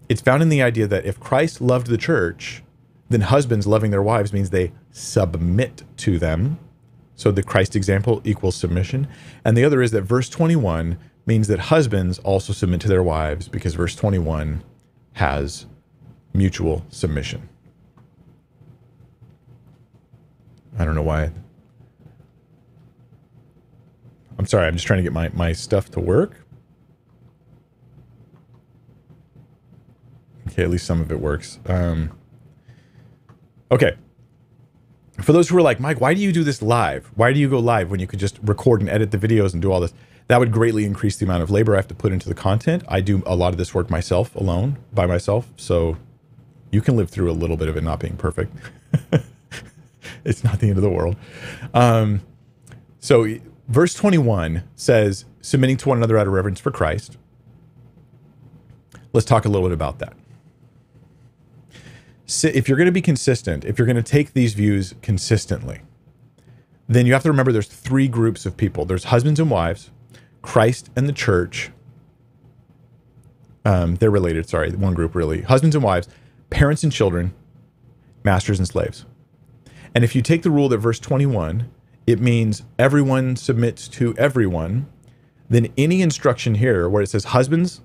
It's found in the idea that if Christ loved the church, then husbands loving their wives means they submit to them. So the Christ example equals submission. And the other is that verse 21 means that husbands also submit to their wives because verse 21 has mutual submission. I don't know why I'm sorry, I'm just trying to get my, my stuff to work. Okay, at least some of it works. Um, okay. For those who are like, Mike, why do you do this live? Why do you go live when you could just record and edit the videos and do all this? That would greatly increase the amount of labor I have to put into the content. I do a lot of this work myself, alone, by myself. So You can live through a little bit of it not being perfect. it's not the end of the world. Um, so, verse 21 says, submitting to one another out of reverence for Christ. Let's talk a little bit about that. If you're going to be consistent, if you're going to take these views consistently, then you have to remember there's three groups of people there's husbands and wives, Christ and the church. Um, they're related, sorry, one group really. Husbands and wives, parents and children, masters and slaves. And if you take the rule that verse 21, it means everyone submits to everyone, then any instruction here where it says husbands,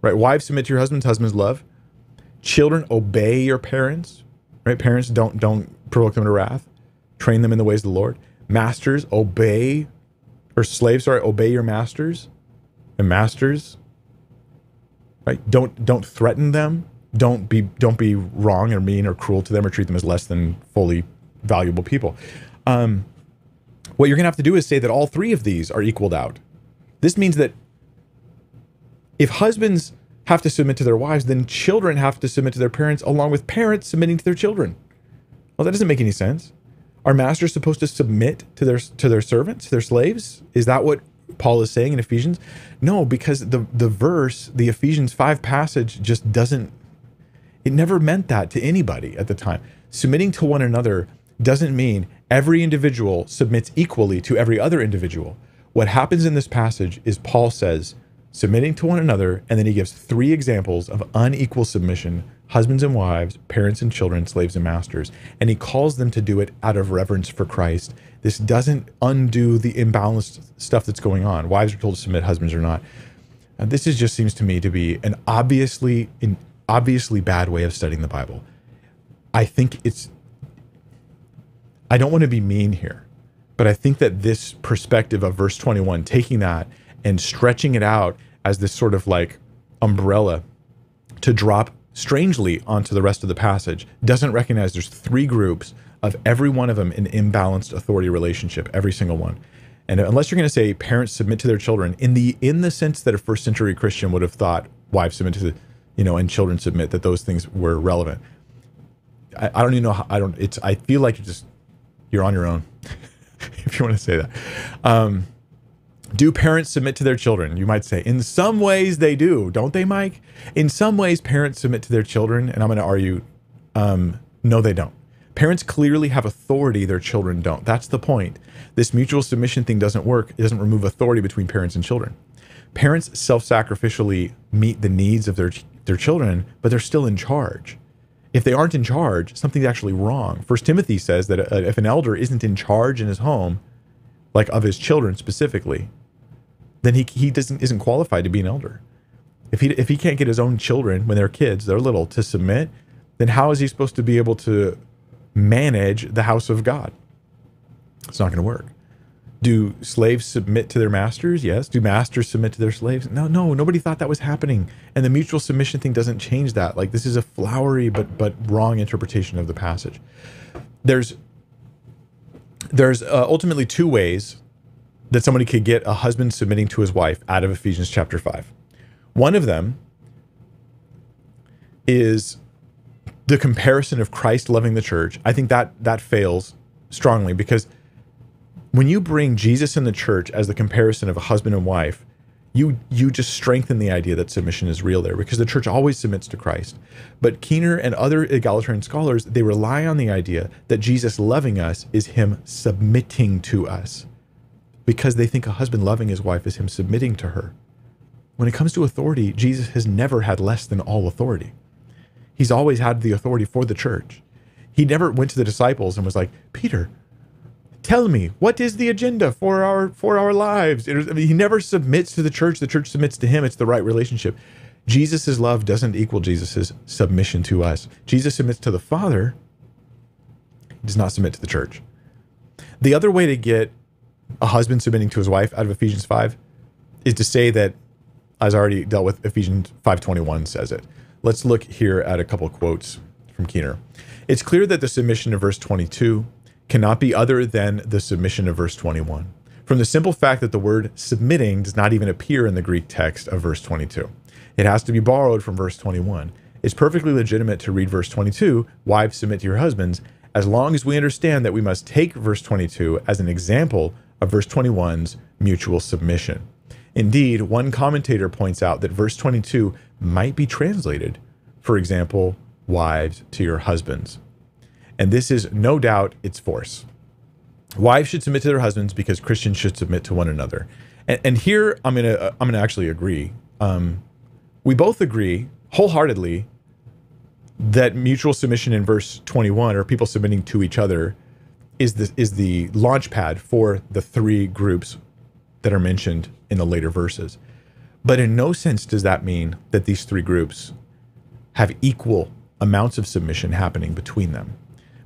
right? Wives submit to your husbands, husbands love. Children obey your parents, right? Parents don't don't provoke them to wrath. Train them in the ways of the Lord. Masters obey or slaves, sorry, obey your masters. And masters, right? Don't don't threaten them. Don't be don't be wrong or mean or cruel to them or treat them as less than fully valuable people. Um, what you're to have to do is say that all three of these are equaled out. This means that if husbands have to submit to their wives, then children have to submit to their parents, along with parents submitting to their children. Well, that doesn't make any sense. Are masters supposed to submit to their to their servants, their slaves? Is that what Paul is saying in Ephesians? No, because the the verse, the Ephesians 5 passage just doesn't it never meant that to anybody at the time. Submitting to one another doesn't mean every individual submits equally to every other individual. What happens in this passage is Paul says, submitting to one another, and then he gives three examples of unequal submission husbands and wives, parents and children, slaves and masters. And he calls them to do it out of reverence for Christ. This doesn't undo the imbalanced stuff that's going on. Wives are told to submit, husbands are not. This is just seems to me to be an obviously an obviously bad way of studying the Bible. I think it's I don't want to be mean here, but I think that this perspective of verse 21, taking that and stretching it out as this sort of like umbrella to drop strangely onto the rest of the passage doesn't recognize there's three groups of every one of them an imbalanced authority relationship every single one. And unless you're going to say parents submit to their children in the in the sense that a first century christian would have thought wives submit to the you know and children submit that those things were relevant. I, I don't even know how i don't it's i feel like you're just you're on your own if you want to say that. Um do parents submit to their children? You might say, in some ways they do, don't they, Mike? In some ways, parents submit to their children, and I'm going to argue, um, no, they don't. Parents clearly have authority, their children don't. That's the point. This mutual submission thing doesn't work. It doesn't remove authority between parents and children. Parents self sacrificially meet the needs of their, their children, but they're still in charge. If they aren't in charge, something's actually wrong. First Timothy says that uh, if an elder isn't in charge in his home, like of his children specifically, then he he doesn't isn't qualified to be an elder. If he if he can't get his own children when they're kids, they're little, to submit, then how is he supposed to be able to manage the house of God? It's not going to work. Do slaves submit to their masters? Yes. Do masters submit to their slaves? No, no. Nobody thought that was happening, and the mutual submission thing doesn't change that. Like this is a flowery but but wrong interpretation of the passage. There's there's uh, ultimately two ways that somebody could get a husband submitting to his wife out of Ephesians chapter 5. One of them is the comparison of Christ loving the church. I think that that fails strongly because when you bring Jesus and the church as the comparison of a husband and wife, you you just strengthen the idea that submission is real there because the church always submits to Christ. But Keener and other egalitarian scholars, they rely on the idea that Jesus loving us is him submitting to us because they think a husband loving his wife is him submitting to her. When it comes to authority, Jesus has never had less than all authority. He's always had the authority for the church. He never went to the disciples and was like, Peter, tell me what is the agenda for our for our lives. I mean, he never submits to the church. The church submits to him. It's the right relationship. Jesus' love doesn't equal Jesus' submission to us. Jesus submits to the Father, he does not submit to the church. The other way to get a husband submitting to his wife out of Ephesians 5 is to say that as I already dealt with Ephesians 5:21 says it. Let's look here at a couple quotes from Keener. It's clear that the submission of verse 22 cannot be other than the submission of verse 21. From the simple fact that the word submitting does not even appear in the Greek text of verse 22. It has to be borrowed from verse 21. it's perfectly legitimate to read verse 22, wives submit to your husbands, as long as we understand that we must take verse 22 as an example of verse 21's mutual submission. Indeed, one commentator points out that verse 22 might be translated, for example, wives to your husbands. And this is no doubt its force. Wives should submit to their husbands because Christians should submit to one another. And, and here I'm gonna I'm gonna actually agree. Um, we both agree wholeheartedly that mutual submission in verse 21 or people submitting to each other is the is the launch pad for the three groups that are mentioned in the later verses. But in no sense does that mean that these three groups have equal amounts of submission happening between them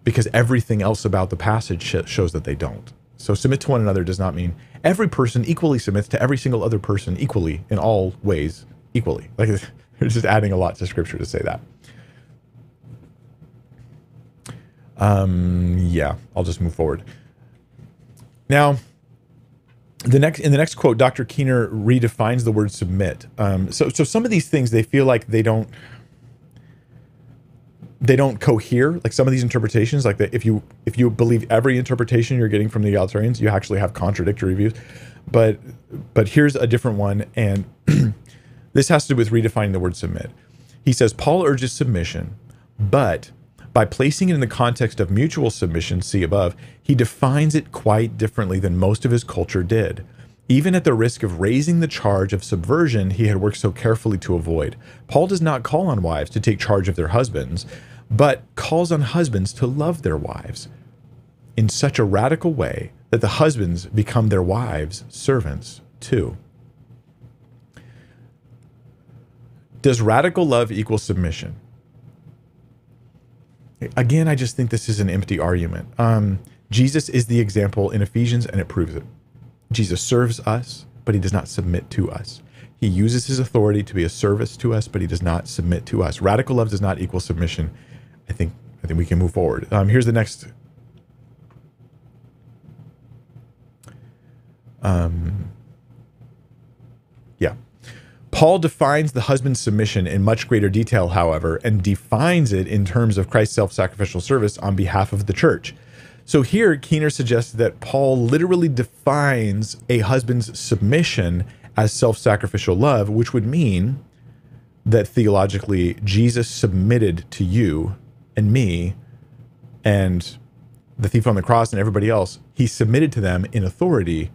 because everything else about the passage sh- shows that they don't. So submit to one another does not mean every person equally submits to every single other person equally in all ways equally. Like you're just adding a lot to scripture to say that. Um, yeah, I'll just move forward. Now, the next in the next quote, Dr. Keener redefines the word submit. Um, so, so some of these things they feel like they don't they don't cohere. Like some of these interpretations, like that if you if you believe every interpretation you're getting from the egalitarians, you actually have contradictory views. But but here's a different one, and this has to do with redefining the word submit. He says Paul urges submission, but by placing it in the context of mutual submission, see above, he defines it quite differently than most of his culture did. Even at the risk of raising the charge of subversion he had worked so carefully to avoid, Paul does not call on wives to take charge of their husbands, but calls on husbands to love their wives in such a radical way that the husbands become their wives' servants too. Does radical love equal submission? Again, I just think this is an empty argument. Um, Jesus is the example in Ephesians, and it proves it. Jesus serves us, but he does not submit to us. He uses his authority to be a service to us, but he does not submit to us. Radical love does not equal submission. I think I think we can move forward. Um, here's the next. Um. Paul defines the husband's submission in much greater detail, however, and defines it in terms of Christ's self sacrificial service on behalf of the church. So here, Keener suggests that Paul literally defines a husband's submission as self sacrificial love, which would mean that theologically, Jesus submitted to you and me and the thief on the cross and everybody else. He submitted to them in authority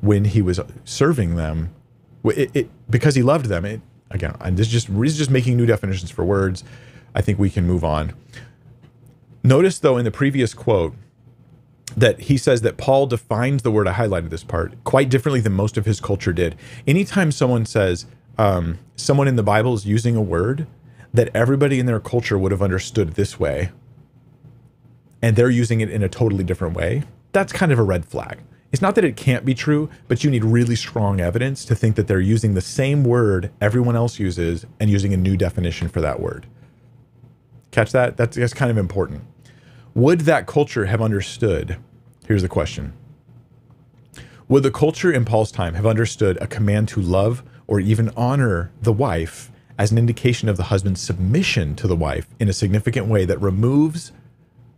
when he was serving them it, it because he loved them. It, again, I'm just just he's just making new definitions for words. I think we can move on. Notice though in the previous quote that he says that Paul defines the word. I highlighted this part quite differently than most of his culture did. Anytime someone says um, someone in the Bible is using a word that everybody in their culture would have understood this way, and they're using it in a totally different way, that's kind of a red flag. It's not that it can't be true, but you need really strong evidence to think that they're using the same word everyone else uses and using a new definition for that word. Catch that? That's, that's kind of important. Would that culture have understood? Here's the question Would the culture in Paul's time have understood a command to love or even honor the wife as an indication of the husband's submission to the wife in a significant way that removes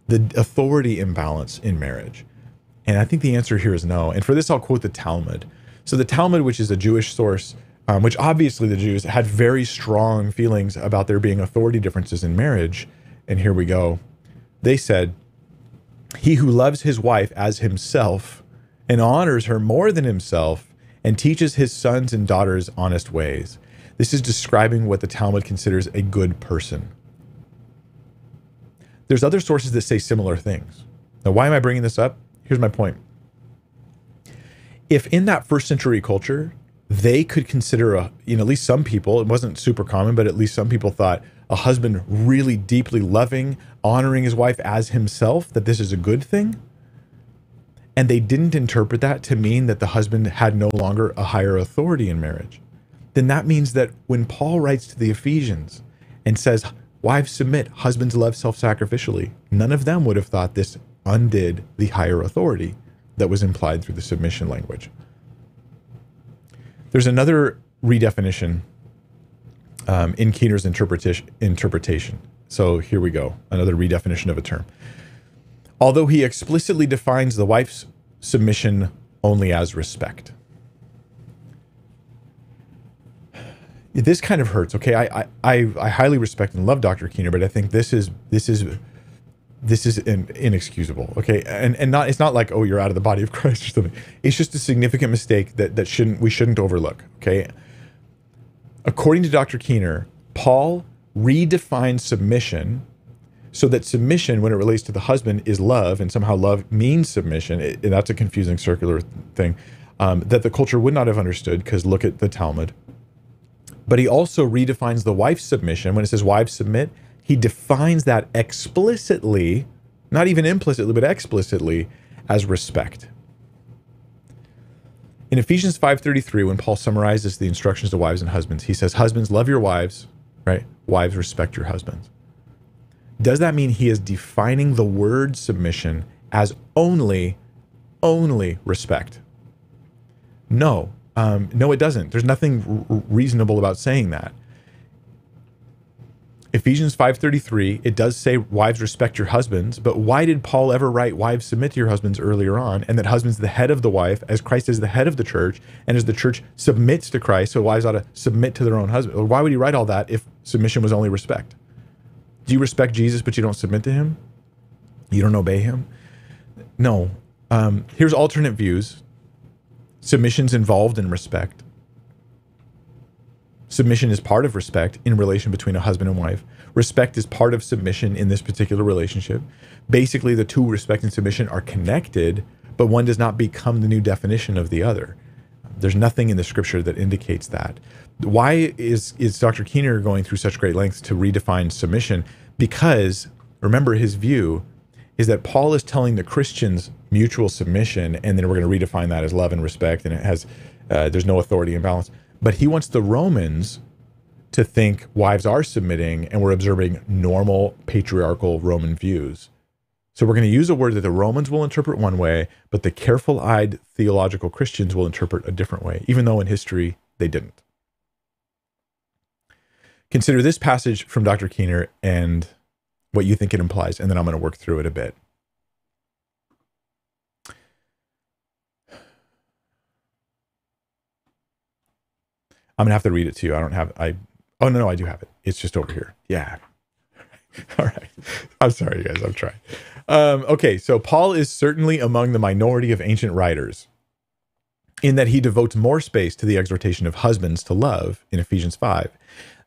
the authority imbalance in marriage? And I think the answer here is no. And for this, I'll quote the Talmud. So the Talmud, which is a Jewish source, um, which obviously the Jews had very strong feelings about there being authority differences in marriage. And here we go. They said, He who loves his wife as himself and honors her more than himself and teaches his sons and daughters honest ways. This is describing what the Talmud considers a good person. There's other sources that say similar things. Now, why am I bringing this up? Here's my point. If in that first century culture, they could consider a, you know, at least some people, it wasn't super common, but at least some people thought a husband really deeply loving, honoring his wife as himself, that this is a good thing. And they didn't interpret that to mean that the husband had no longer a higher authority in marriage. Then that means that when Paul writes to the Ephesians and says, Wives submit, husbands love self sacrificially, none of them would have thought this undid the higher authority that was implied through the submission language. There's another redefinition um, in Keener's interpretation. Interpretation. So here we go. Another redefinition of a term. Although he explicitly defines the wife's submission only as respect. This kind of hurts. Okay, I I, I highly respect and love Dr. Keener, but I think this is this is this is in, inexcusable. Okay, and and not it's not like oh you're out of the body of Christ or something. It's just a significant mistake that that shouldn't we shouldn't overlook. Okay, according to Dr. Keener, Paul redefines submission so that submission, when it relates to the husband, is love, and somehow love means submission. It, that's a confusing circular thing um, that the culture would not have understood because look at the Talmud. But he also redefines the wife's submission. When it says wives submit, he defines that explicitly, not even implicitly, but explicitly, as respect. In Ephesians 5:33, when Paul summarizes the instructions to wives and husbands, he says, "Husbands, love your wives, right? Wives, respect your husbands." Does that mean he is defining the word submission as only, only respect? No, um, no, it doesn't. There's nothing r- reasonable about saying that. Ephesians 5:33 it does say wives respect your husbands. But why did Paul ever write wives submit to your husbands earlier on and that husbands the head of the wife as Christ is the head of the church and as the church submits to Christ so wives ought to submit to their own husband? Why would he write all that if submission was only respect? Do you respect Jesus but you don't submit to him? You don't obey him? No. Um, here's alternate views. Submission's involved in respect Submission is part of respect in relation between a husband and wife. Respect is part of submission in this particular relationship. Basically, the two respect and submission are connected, but one does not become the new definition of the other. There's nothing in the scripture that indicates that. Why is, is Dr. Keener going through such great lengths to redefine submission? Because remember, his view is that Paul is telling the Christians mutual submission, and then we're going to redefine that as love and respect, and it has uh, there's no authority imbalance. But he wants the Romans to think wives are submitting and we're observing normal patriarchal Roman views. So we're going to use a word that the Romans will interpret one way, but the careful eyed theological Christians will interpret a different way, even though in history they didn't. Consider this passage from Dr. Keener and what you think it implies, and then I'm going to work through it a bit. I'm gonna have to read it to you. I don't have I oh no no I do have it. It's just over here. Yeah. All right. I'm sorry, guys. I'm trying. Um, okay, so Paul is certainly among the minority of ancient writers in that he devotes more space to the exhortation of husbands to love in Ephesians 5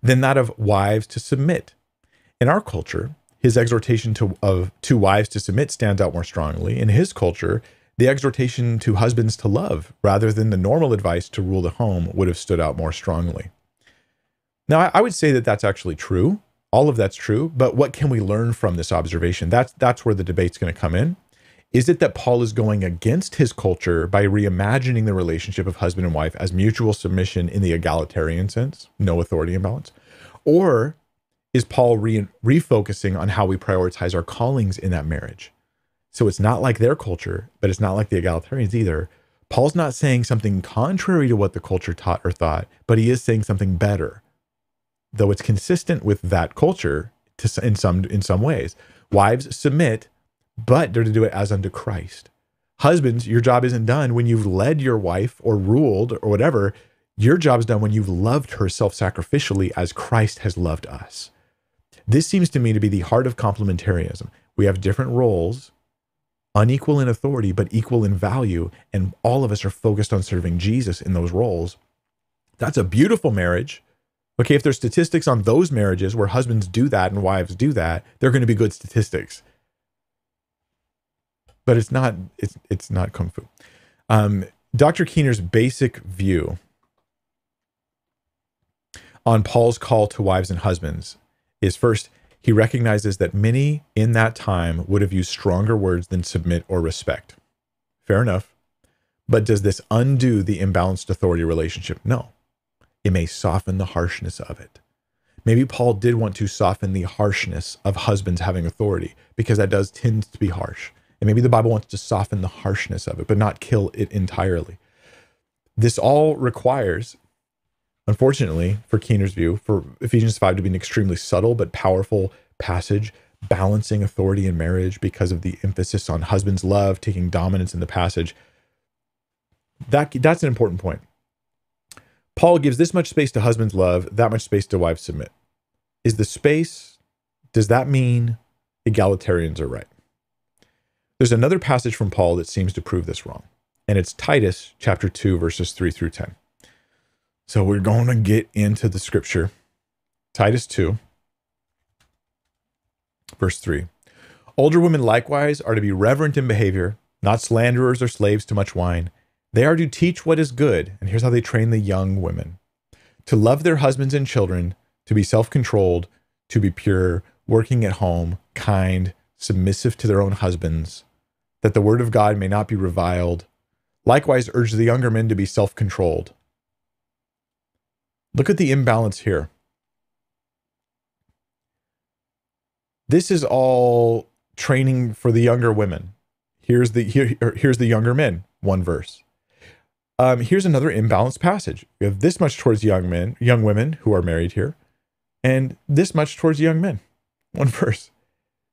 than that of wives to submit. In our culture, his exhortation to of to wives to submit stands out more strongly. In his culture, the exhortation to husbands to love rather than the normal advice to rule the home would have stood out more strongly. Now, I would say that that's actually true. All of that's true, but what can we learn from this observation? That's that's where the debate's going to come in. Is it that Paul is going against his culture by reimagining the relationship of husband and wife as mutual submission in the egalitarian sense, no authority imbalance? Or is Paul re- refocusing on how we prioritize our callings in that marriage? So it's not like their culture, but it's not like the egalitarians either. Paul's not saying something contrary to what the culture taught or thought, but he is saying something better, though it's consistent with that culture to, in some in some ways. Wives submit, but they're to do it as unto Christ. Husbands, your job isn't done when you've led your wife or ruled or whatever. Your job is done when you've loved her self sacrificially as Christ has loved us. This seems to me to be the heart of complementarianism. We have different roles unequal in authority, but equal in value. And all of us are focused on serving Jesus in those roles. That's a beautiful marriage. Okay, if there's statistics on those marriages where husbands do that and wives do that, they're going to be good statistics. But it's not it's it's not kung fu. Um, Dr. Keener's basic view on Paul's call to wives and husbands is first he recognizes that many in that time would have used stronger words than submit or respect. Fair enough. But does this undo the imbalanced authority relationship? No. It may soften the harshness of it. Maybe Paul did want to soften the harshness of husbands having authority because that does tend to be harsh. And maybe the Bible wants to soften the harshness of it, but not kill it entirely. This all requires unfortunately, for Keener's view, for Ephesians 5 to be an extremely subtle but powerful passage, balancing authority in marriage because of the emphasis on husband's love, taking dominance in the passage. That, that's an important point. Paul gives this much space to husband's love, that much space to wives submit. Is the space, does that mean egalitarians are right? There's another passage from Paul that seems to prove this wrong, and it's Titus chapter 2, verses 3 through 10. So we're going to get into the scripture. Titus 2, verse 3. Older women likewise are to be reverent in behavior, not slanderers or slaves to much wine. They are to teach what is good, and here's how they train the young women to love their husbands and children, to be self controlled, to be pure, working at home, kind, submissive to their own husbands, that the word of God may not be reviled. Likewise, urge the younger men to be self controlled. Look at the imbalance here. This is all training for the younger women. Here's the here, here's the younger men, one verse. Um, here's another imbalanced passage. We have this much towards young men, young women who are married here, and this much towards young men. One verse.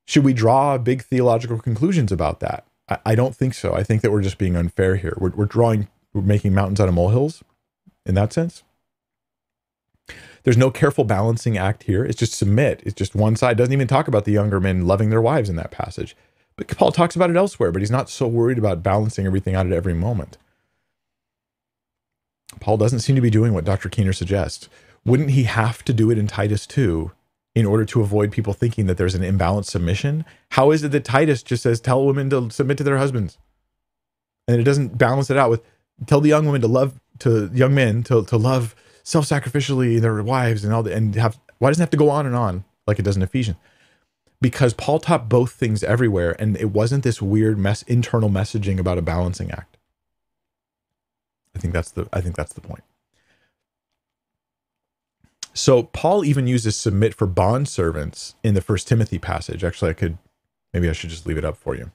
Should we draw big theological conclusions about that? I, I don't think so. I think that we're just being unfair here. We're, we're drawing, we're making mountains out of molehills in that sense. There's no careful balancing act here. It's just submit. It's just one side. Doesn't even talk about the younger men loving their wives in that passage. But Paul talks about it elsewhere, but he's not so worried about balancing everything out at every moment. Paul doesn't seem to be doing what Dr. Keener suggests. Wouldn't he have to do it in Titus 2 in order to avoid people thinking that there's an imbalanced submission? How is it that Titus just says, tell women to submit to their husbands? And it doesn't balance it out with, tell the young women to love, to young men to, to love self-sacrificially their wives and all the, and have, why doesn't it have to go on and on like it does in Ephesians? Because Paul taught both things everywhere, and it wasn't this weird mess, internal messaging about a balancing act. I think that's the I think that's the point. So Paul even uses submit for bond servants in the First Timothy passage. Actually, I could maybe I should just leave it up for you.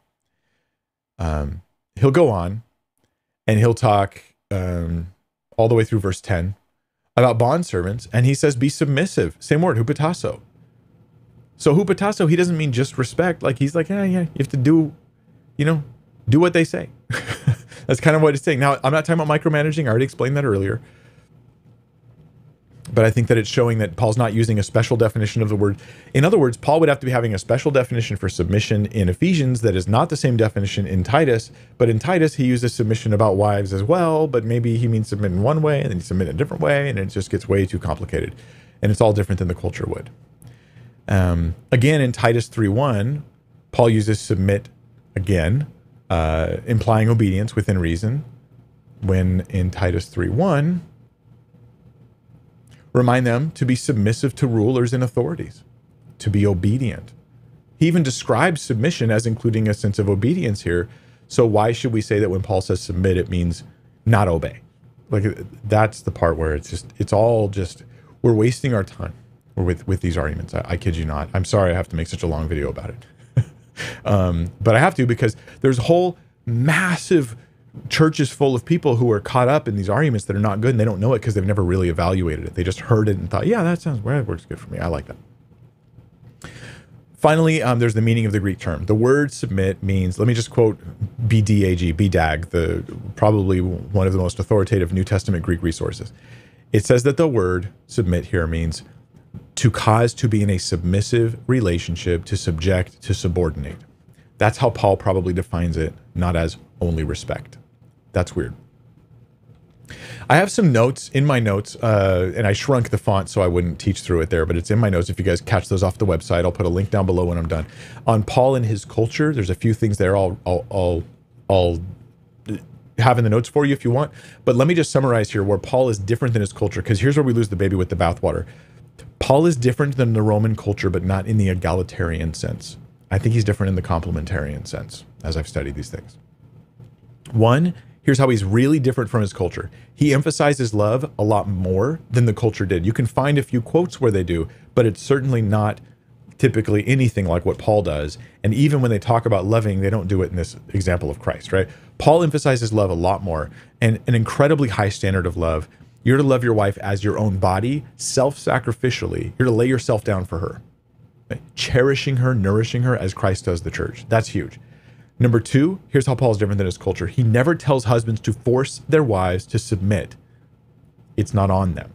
Um, he'll go on, and he'll talk um, all the way through verse ten about bond servants, and he says, "Be submissive." Same word, hupotasso. So hupotasso, he doesn't mean just respect. Like he's like, yeah, yeah, you have to do, you know, do what they say. That's kind of what he's saying. Now, I'm not talking about micromanaging. I already explained that earlier. But I think that it's showing that Paul's not using a special definition of the word. In other words, Paul would have to be having a special definition for submission in Ephesians that is not the same definition in Titus. But in Titus, he uses submission about wives as well. But maybe he means submit in one way and then he submit in a different way. And it just gets way too complicated. And it's all different than the culture would. Um, again, in Titus 3.1, Paul uses submit again uh, implying obedience within reason, when in Titus 3:1, remind them to be submissive to rulers and authorities, to be obedient. He even describes submission as including a sense of obedience here. So why should we say that when Paul says submit, it means not obey? Like that's the part where it's just it's all just we're wasting our time with with these arguments. I, I kid you not. I'm sorry I have to make such a long video about it. Um, but I have to because there's a whole massive churches full of people who are caught up in these arguments that are not good and they don't know it because they've never really evaluated it. They just heard it and thought, yeah, that sounds well, that works good for me. I like that. Finally, um, there's the meaning of the Greek term. The word submit means, let me just quote BDAG, BDAG, the probably one of the most authoritative New Testament Greek resources. It says that the word submit here means to cause to be in a submissive relationship, to subject, to subordinate. That's how Paul probably defines it, not as only respect. That's weird. I have some notes in my notes, uh, and I shrunk the font so I wouldn't teach through it there, but it's in my notes. If you guys catch those off the website, I'll put a link down below when I'm done. On Paul and his culture, there's a few things there I'll, I'll, I'll, I'll have in the notes for you if you want. But let me just summarize here where Paul is different than his culture, because here's where we lose the baby with the bathwater. Paul is different than the Roman culture, but not in the egalitarian sense. I think he's different in the complementarian sense, as I've studied these things. One, here's how he's really different from his culture. He emphasizes love a lot more than the culture did. You can find a few quotes where they do, but it's certainly not typically anything like what Paul does. And even when they talk about loving, they don't do it in this example of Christ, right? Paul emphasizes love a lot more and an incredibly high standard of love You're to love your wife as your own body, self sacrificially. You're to lay yourself down for her, right? cherishing her, nourishing her as Christ does the church. That's huge. Number two, here's how Paul is different than his culture. He never tells husbands to force their wives to submit, it's not on them.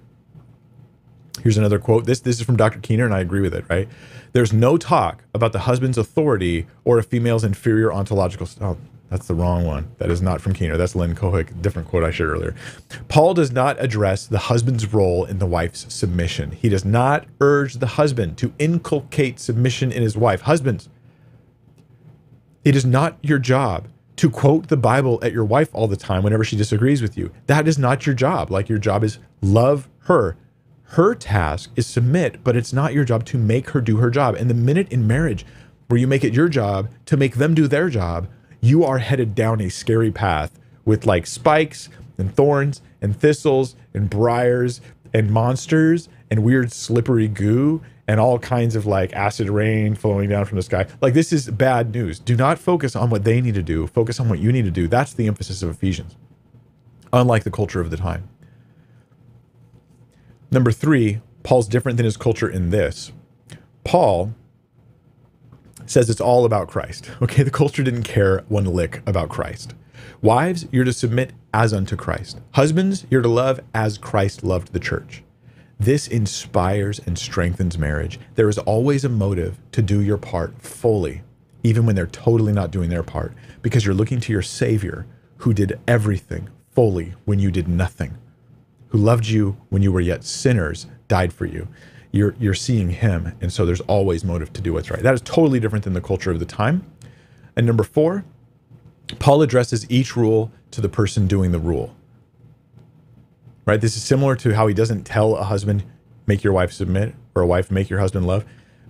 Here's another quote. This this is from Dr. Keener, and I agree with it. Right? There's no talk about the husband's authority or a female's inferior ontological. Oh, that's the wrong one. That is not from Keener. That's Lynn Cohick, different quote I shared earlier. Paul does not address the husband's role in the wife's submission. He does not urge the husband to inculcate submission in his wife. Husbands, it is not your job to quote the Bible at your wife all the time whenever she disagrees with you. That is not your job. Like your job is love her. Her task is submit, but it's not your job to make her do her job. And the minute in marriage where you make it your job to make them do their job, you are headed down a scary path with like spikes and thorns and thistles and briars and monsters and weird slippery goo and all kinds of like acid rain flowing down from the sky. Like this is bad news. Do not focus on what they need to do. Focus on what you need to do. That's the emphasis of Ephesians. Unlike the culture of the time. Number 3, Paul's different than his culture in this. Paul says it's all about Christ. Okay, the culture didn't care one lick about Christ. Wives, you're to submit as unto Christ. Husbands, you're to love as Christ loved the church. This inspires and strengthens marriage. There is always a motive to do your part fully, even when they're totally not doing their part, because you're looking to your Savior who did everything fully when you did nothing, who loved you when you were yet sinners, died for you. You're you're seeing him and so there's always motive to do what's right. That is totally different than the culture of the time. And number four paul addresses each rule to the person doing the rule right this is similar to how he doesn't tell a husband make your wife submit or a wife make your husband love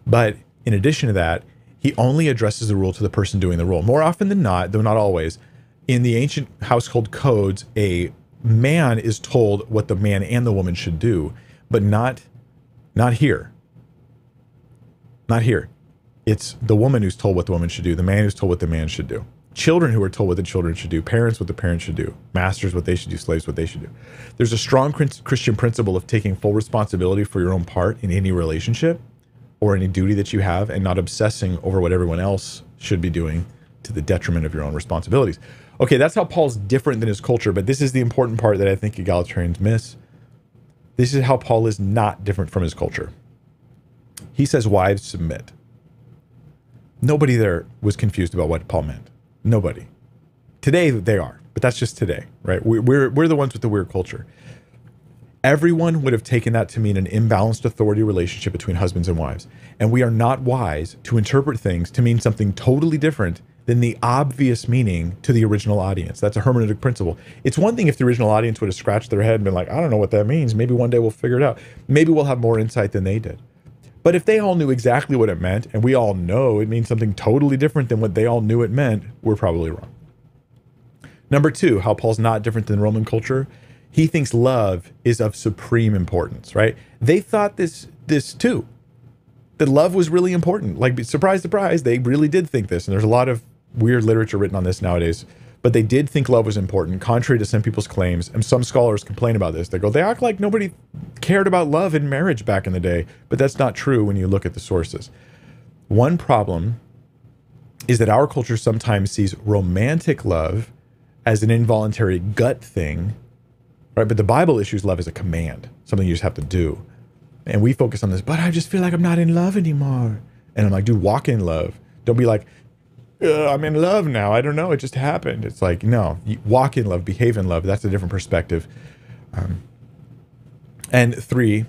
but in addition to that he only addresses the rule to the person doing the rule more often than not though not always in the ancient household codes a man is told what the man and the woman should do but not not here. Not here. It's the woman who's told what the woman should do, the man who's told what the man should do. Children who are told what the children should do, parents what the parents should do, masters what they should do, slaves what they should do. There's a strong Christian principle of taking full responsibility for your own part in any relationship or any duty that you have and not obsessing over what everyone else should be doing to the detriment of your own responsibilities. Okay, that's how Paul's different than his culture, but this is the important part that I think egalitarians miss. This is how Paul is not different from his culture. He says, Wives, submit. Nobody there was confused about what Paul meant. Nobody. Today, they are, but that's just today, right? We're, we're the ones with the weird culture. Everyone would have taken that to mean an imbalanced authority relationship between husbands and wives. And we are not wise to interpret things to mean something totally different than the obvious meaning to the original audience. That's a hermeneutic principle. It's one thing if the original audience would have scratched their head and been like, I don't know what that means. Maybe one day we'll figure it out. Maybe we'll have more insight than they did. But if they all knew exactly what it meant, and we all know it means something totally different than what they all knew it meant, we're probably wrong. Number two, how Paul's not different than Roman culture. He thinks love is of supreme importance, right? They thought this this too. That love was really important. Like surprise, surprise, they really did think this. And there's a lot of weird literature written on this nowadays, but they did think love was important, contrary to some people's claims. And some scholars complain about this. They go, they act like nobody cared about love in marriage back in the day, but that's not true when you look at the sources. One problem is that our culture sometimes sees romantic love as an involuntary gut thing, right? But the Bible issues love as a command, something you just have to do. And we focus on this, but I just feel like I'm not in love anymore. And I'm like, dude, walk in love. Don't be like, uh, I'm in love now. I don't know. It just happened. It's like, no, walk in love, behave in love. That's a different perspective. Um, and three,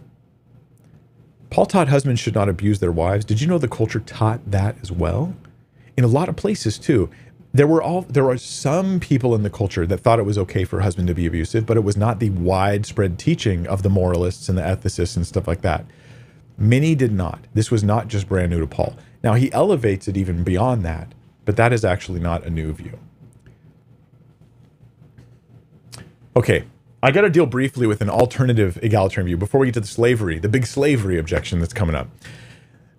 Paul taught husbands should not abuse their wives. Did you know the culture taught that as well? In a lot of places too. There were all there are some people in the culture that thought it was okay for a husband to be abusive, but it was not the widespread teaching of the moralists and the ethicists and stuff like that. Many did not. This was not just brand new to Paul. Now he elevates it even beyond that but that is actually not a new view. Okay, I got to deal briefly with an alternative egalitarian view before we get to the slavery, the big slavery objection that's coming up.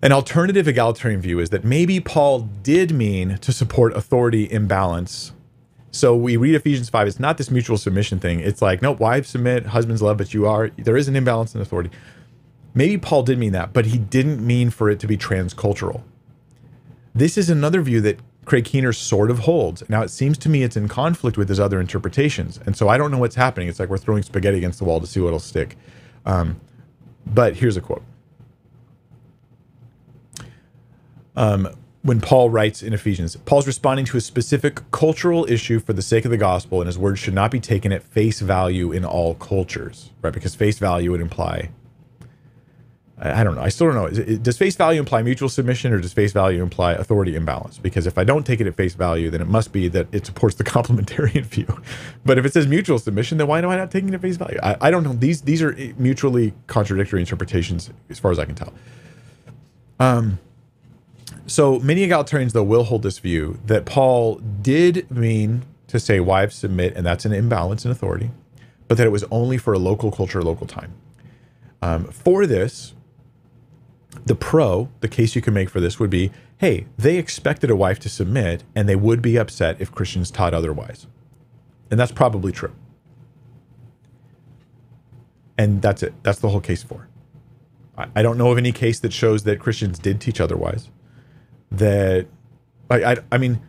An alternative egalitarian view is that maybe Paul did mean to support authority imbalance So we read Ephesians 5. It's not this mutual submission thing. It's like, nope, wives submit, husbands love, but you are, there is an imbalance in authority. Maybe Paul did mean that, but he didn't mean for it to be transcultural. This is another view that Craig Keener sort of holds. Now, it seems to me it's in conflict with his other interpretations. And so I don't know what's happening. It's like we're throwing spaghetti against the wall to see what'll stick. Um, but here's a quote. Um, when Paul writes in Ephesians, Paul's responding to a specific cultural issue for the sake of the gospel, and his words should not be taken at face value in all cultures, right? Because face value would imply I, don't know. I still don't know. does face value imply mutual submission or does face value imply authority imbalance? Because if I don't take it at face value, then it must be that it supports the complementarian view. But if it says mutual submission, then why am I not taking it at face value? I, I don't know. These these are mutually contradictory interpretations as far as I can tell. Um, so many egalitarians, though, will hold this view that Paul did mean to say wives submit, and that's an imbalance in authority, but that it was only for a local culture, local time. Um, for this, the pro, the case you can make for this would be hey, they expected a wife to submit and they would be upset if Christians taught otherwise. And that's probably true. And that's it. That's the whole case for. I, don't know of any case that shows that Christians did teach otherwise. That I, I, I mean,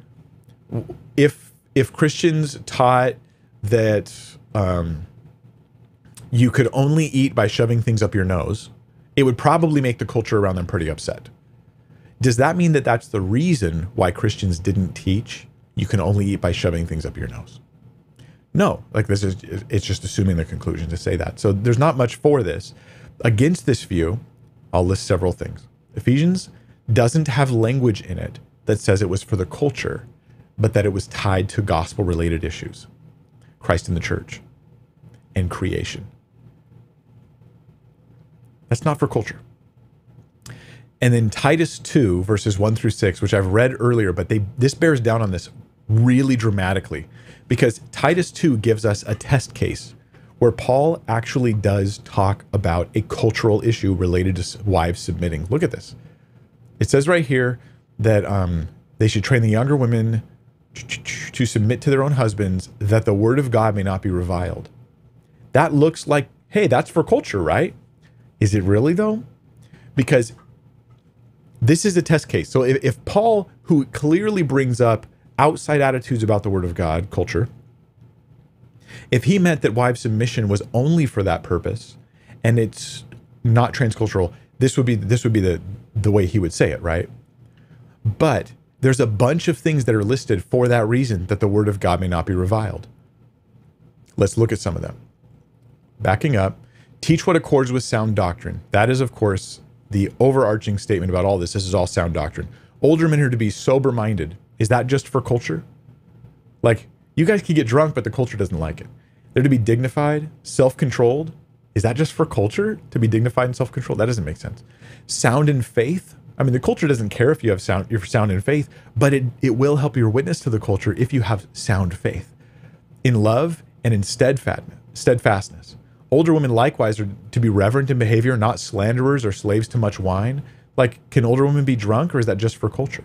if if Christians taught that um, you could only eat by shoving things up your nose, it would probably make the culture around them pretty upset. Does that mean that that's the reason why Christians didn't teach you can only eat by shoving things up your nose? No, like this is it's just assuming the conclusion to say that. So there's not much for this. Against this view, I'll list several things. Ephesians doesn't have language in it that says it was for the culture, but that it was tied to gospel related issues. Christ in the church and creation. That's not for culture. And then Titus 2, verses 1 through 6, which I've read earlier, but they this bears down on this really dramatically because Titus 2 gives us a test case where Paul actually does talk about a cultural issue related to wives submitting. Look at this. It says right here that um, they should train the younger women to submit to their own husbands that the word of God may not be reviled. That looks like, hey, that's for culture, right? Is it really though? Because this is a test case. So if, if Paul, who clearly brings up outside attitudes about the word of God, culture, if he meant that wives submission was only for that purpose and it's not transcultural, this would be this would be the the way he would say it, right? But there's a bunch of things that are listed for that reason that the word of God may not be reviled. Let's look at some of them. Backing up, Teach what accords with sound doctrine. That is, of course, the overarching statement about all this. This is all sound doctrine. Older men are to be sober minded. Is that just for culture? Like, you guys can get drunk, but the culture doesn't like it. They're to be dignified, self controlled. Is that just for culture to be dignified and self controlled? That doesn't make sense. Sound in faith. I mean, the culture doesn't care if you have sound, you're sound in faith, but it, it will help your witness to the culture if you have sound faith in love and in steadfastness. Older women likewise are to be reverent in behavior, not slanderers or slaves to much wine. Like, can older women be drunk or is that just for culture?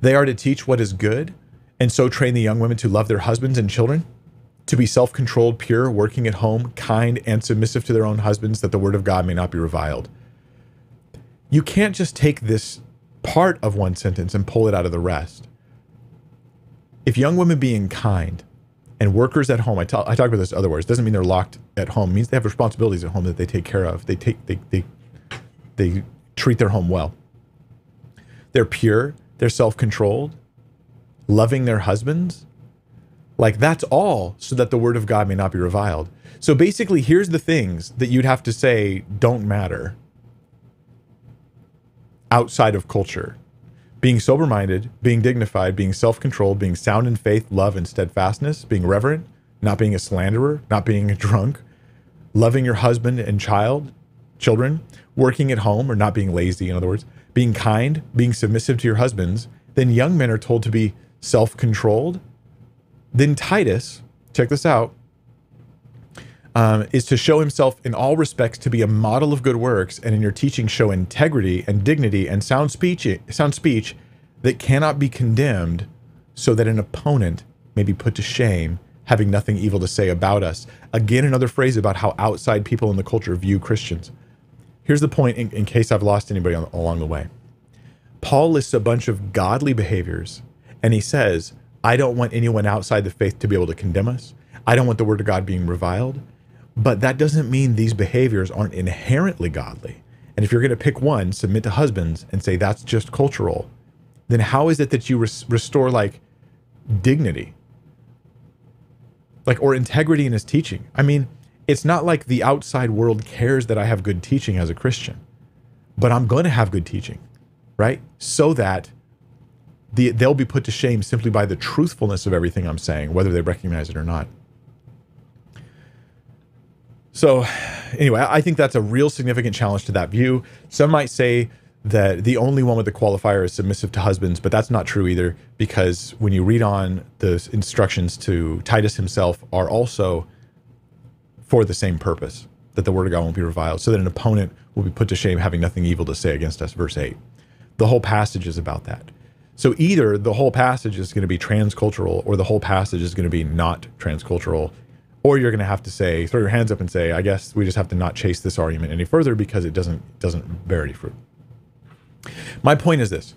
They are to teach what is good and so train the young women to love their husbands and children, to be self controlled, pure, working at home, kind, and submissive to their own husbands, that the word of God may not be reviled. You can't just take this part of one sentence and pull it out of the rest. If young women being kind, and workers at home, I, tell, I talk about this other otherwise. Doesn't mean they're locked at home. It means they have responsibilities at home that they take care of. They take they they they treat their home well. They're pure. They're self-controlled, loving their husbands. Like that's all, so that the word of God may not be reviled. So basically, here's the things that you'd have to say don't matter outside of culture being sober minded, being dignified, being self controlled, being sound in faith, love, and steadfastness, being reverent, not being a slanderer, not being a drunk, loving your husband and child, children, working at home or not being lazy, in other words, being kind, being submissive to your husbands, then young men are told to be self controlled. Then Titus, check this out, um, is to show himself in all respects to be a model of good works, and in your teaching show integrity and dignity and sound speech, sound speech that cannot be condemned, so that an opponent may be put to shame, having nothing evil to say about us. Again, another phrase about how outside people in the culture view Christians. Here's the point in, in case I've lost anybody on, along the way. Paul lists a bunch of godly behaviors, and he says, I don't want anyone outside the faith to be able to condemn us. I don't want the word of God being reviled. But that doesn't mean these behaviors aren't inherently godly. And if you're going to pick one, submit to husbands, and say that's just cultural, then how is it that you res- restore like dignity, like or integrity in his teaching? I mean, it's not like the outside world cares that I have good teaching as a Christian, but I'm going to have good teaching, right? So that the, they'll be put to shame simply by the truthfulness of everything I'm saying, whether they recognize it or not. So, anyway, I think that's a real significant challenge to that view. Some might say that the only one with the qualifier is submissive to husbands, but that's not true either because when you read on the instructions to Titus himself are also for the same purpose that the word of God won't be reviled, so that an opponent will be put to shame having nothing evil to say against us. Verse 8. The whole passage is about that. So either the whole passage is going to be transcultural or the whole passage is going to be not transcultural or you're going to have to say throw your hands up and say i guess we just have to not chase this argument any further because it doesn't doesn't bear any fruit. My point is this.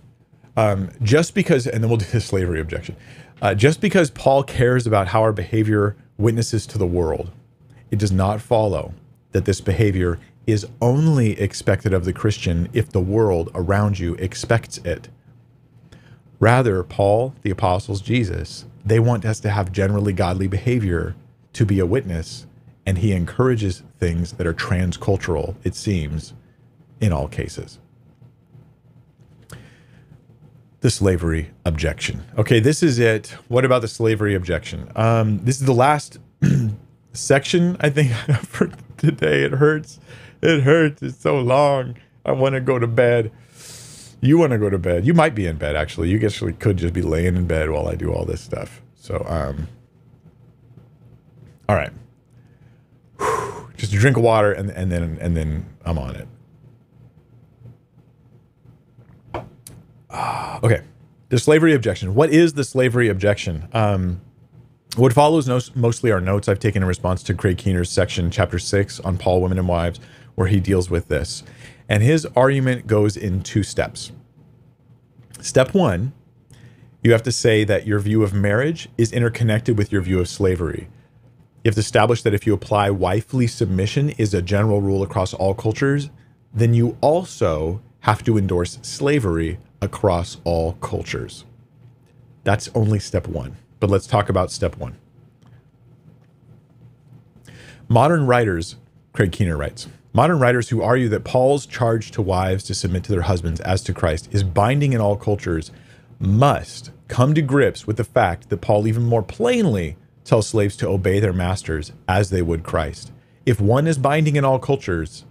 Um, just because and then we'll do the slavery objection. Uh, just because paul cares about how our behavior witnesses to the world it does not follow that this behavior is only expected of the christian if the world around you expects it. Rather paul the apostles jesus they want us to have generally godly behavior to be a witness, and he encourages things that are transcultural, it seems, in all cases. The slavery objection. Okay, this is it. What about the slavery objection? Um, this is the last section, I think, for today. It hurts. It hurts. It's so long. I want to go to bed. You want to go to bed. You might be in bed, actually. You actually could just be laying in bed while I do all this stuff. So, um, all right. Just a drink of water and, and then and then I'm on it. Uh, okay. The slavery objection. What is the slavery objection? Um, what follows no, mostly are notes I've taken in response to Craig Keener's section, chapter six, on Paul, women, and wives, where he deals with this. And his argument goes in two steps. Step one, you have to say that your view of marriage is interconnected with your view of slavery. You have to establish that if you apply wifely submission is a general rule across all cultures, then you also have to endorse slavery across all cultures. That's only step one. But let's talk about step one. Modern writers, Craig Keener writes, modern writers who argue that Paul's charge to wives to submit to their husbands as to Christ is binding in all cultures must come to grips with the fact that Paul even more plainly tell slaves to obey their masters as they would Christ. If one is binding in all cultures,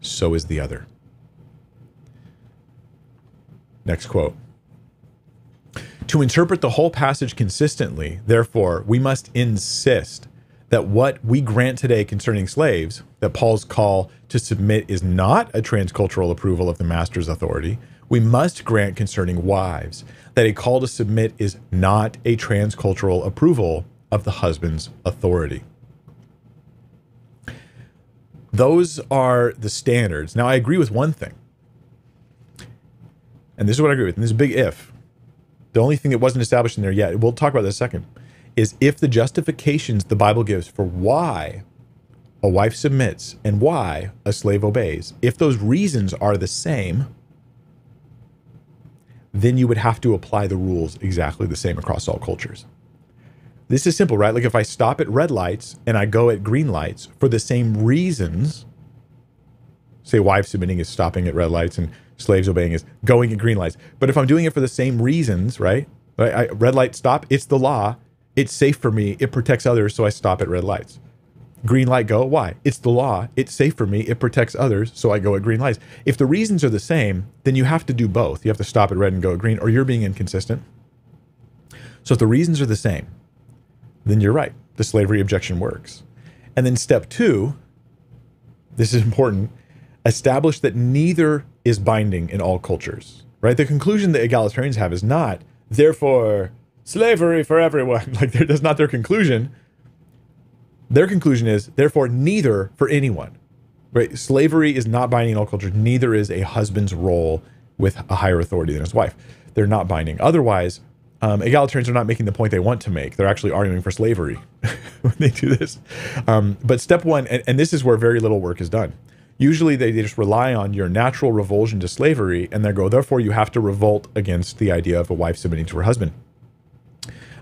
so is the other. Next quote. To interpret the whole passage consistently, therefore, we must insist that what we grant today concerning slaves, that Paul's call to submit is not a transcultural approval of the master's authority, we must grant concerning wives, that a call to submit is not a transcultural approval of the husband's authority. Those are the standards. Now, I agree with one thing. And this is what I agree with. And this is a big if. The only thing that wasn't established in there yet, we'll talk about this second, is if the justifications the Bible gives for why a wife submits and why a slave obeys, if those reasons are the same, then you would have to apply the rules exactly the same across all cultures. This is simple, right? Like if I stop at red lights and I go at green lights for the same reasons, say wife submitting is stopping at red lights and slaves obeying is going at green lights. But if I'm doing it for the same reasons, right? I, I, red light stop, it's the law. It's safe for me. It protects others, so I stop at red lights. Green light go. Why? It's the law. It's safe for me. It protects others, so I go at green lights. If the reasons are the same, then you have to do both. You have to stop at red and go at green, or you're being inconsistent. So if the reasons are the same, then you're right. The slavery objection works. And then step two, this is important, establish that neither is binding in all cultures, right? The conclusion that egalitarians have is not, therefore, slavery for everyone. Like that's not their conclusion. Their conclusion is therefore neither for anyone. Right? Slavery is not binding in all cultures. Neither is a husband's role with a higher authority than his wife. They're not binding. Otherwise, um, egalitarians are not making the point they want to make. They're actually arguing for slavery when they do this. Um, but step one, and, and, this is where very little work is done. Usually they, they just rely on your natural revulsion to slavery and they go, therefore, you have to revolt against the idea of a wife submitting to her husband.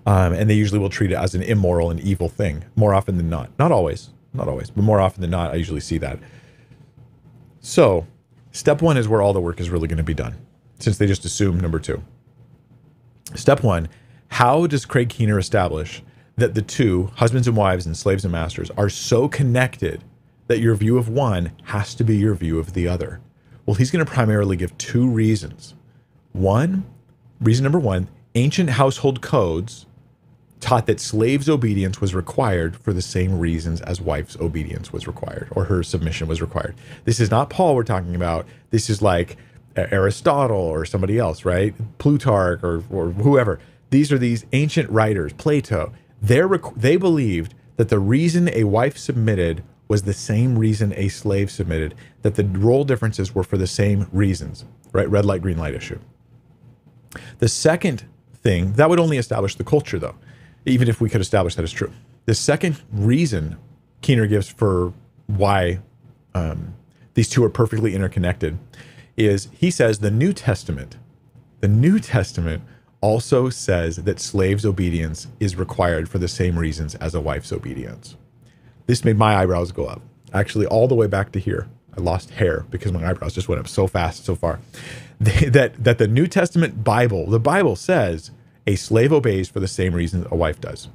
Um, and they usually will treat it as an immoral and evil thing more often than not. Not always, not always, but more often than not, I usually see that. So, step one is where all the work is really going to be done, since they just assume number two. Step one How does Craig Keener establish that the two, husbands and wives and slaves and masters, are so connected that your view of one has to be your view of the other? Well, he's going to primarily give two reasons. One, reason number one, ancient household codes taught that slaves' obedience was required for the same reasons as wife's obedience was required or her submission was required. This is not Paul we're talking about. This is like Aristotle or somebody else, right? Plutarch or, or whoever. These are these ancient writers, Plato. They're, they believed that the reason a wife submitted was the same reason a slave submitted, that the role differences were for the same reasons, right? Red light, green light issue. The second thing, that would only establish the culture though, even if we could establish that is true. The second reason Keener gives for why um, these two are perfectly interconnected is he says the New Testament, the New Testament also says that slaves' obedience is required for the same reasons as a wife's obedience. This made my eyebrows go up, actually, all the way back to here. I lost hair because my eyebrows just went up so fast so far. that that the New Testament Bible, the Bible says a slave obeys for the same reasons a wife does.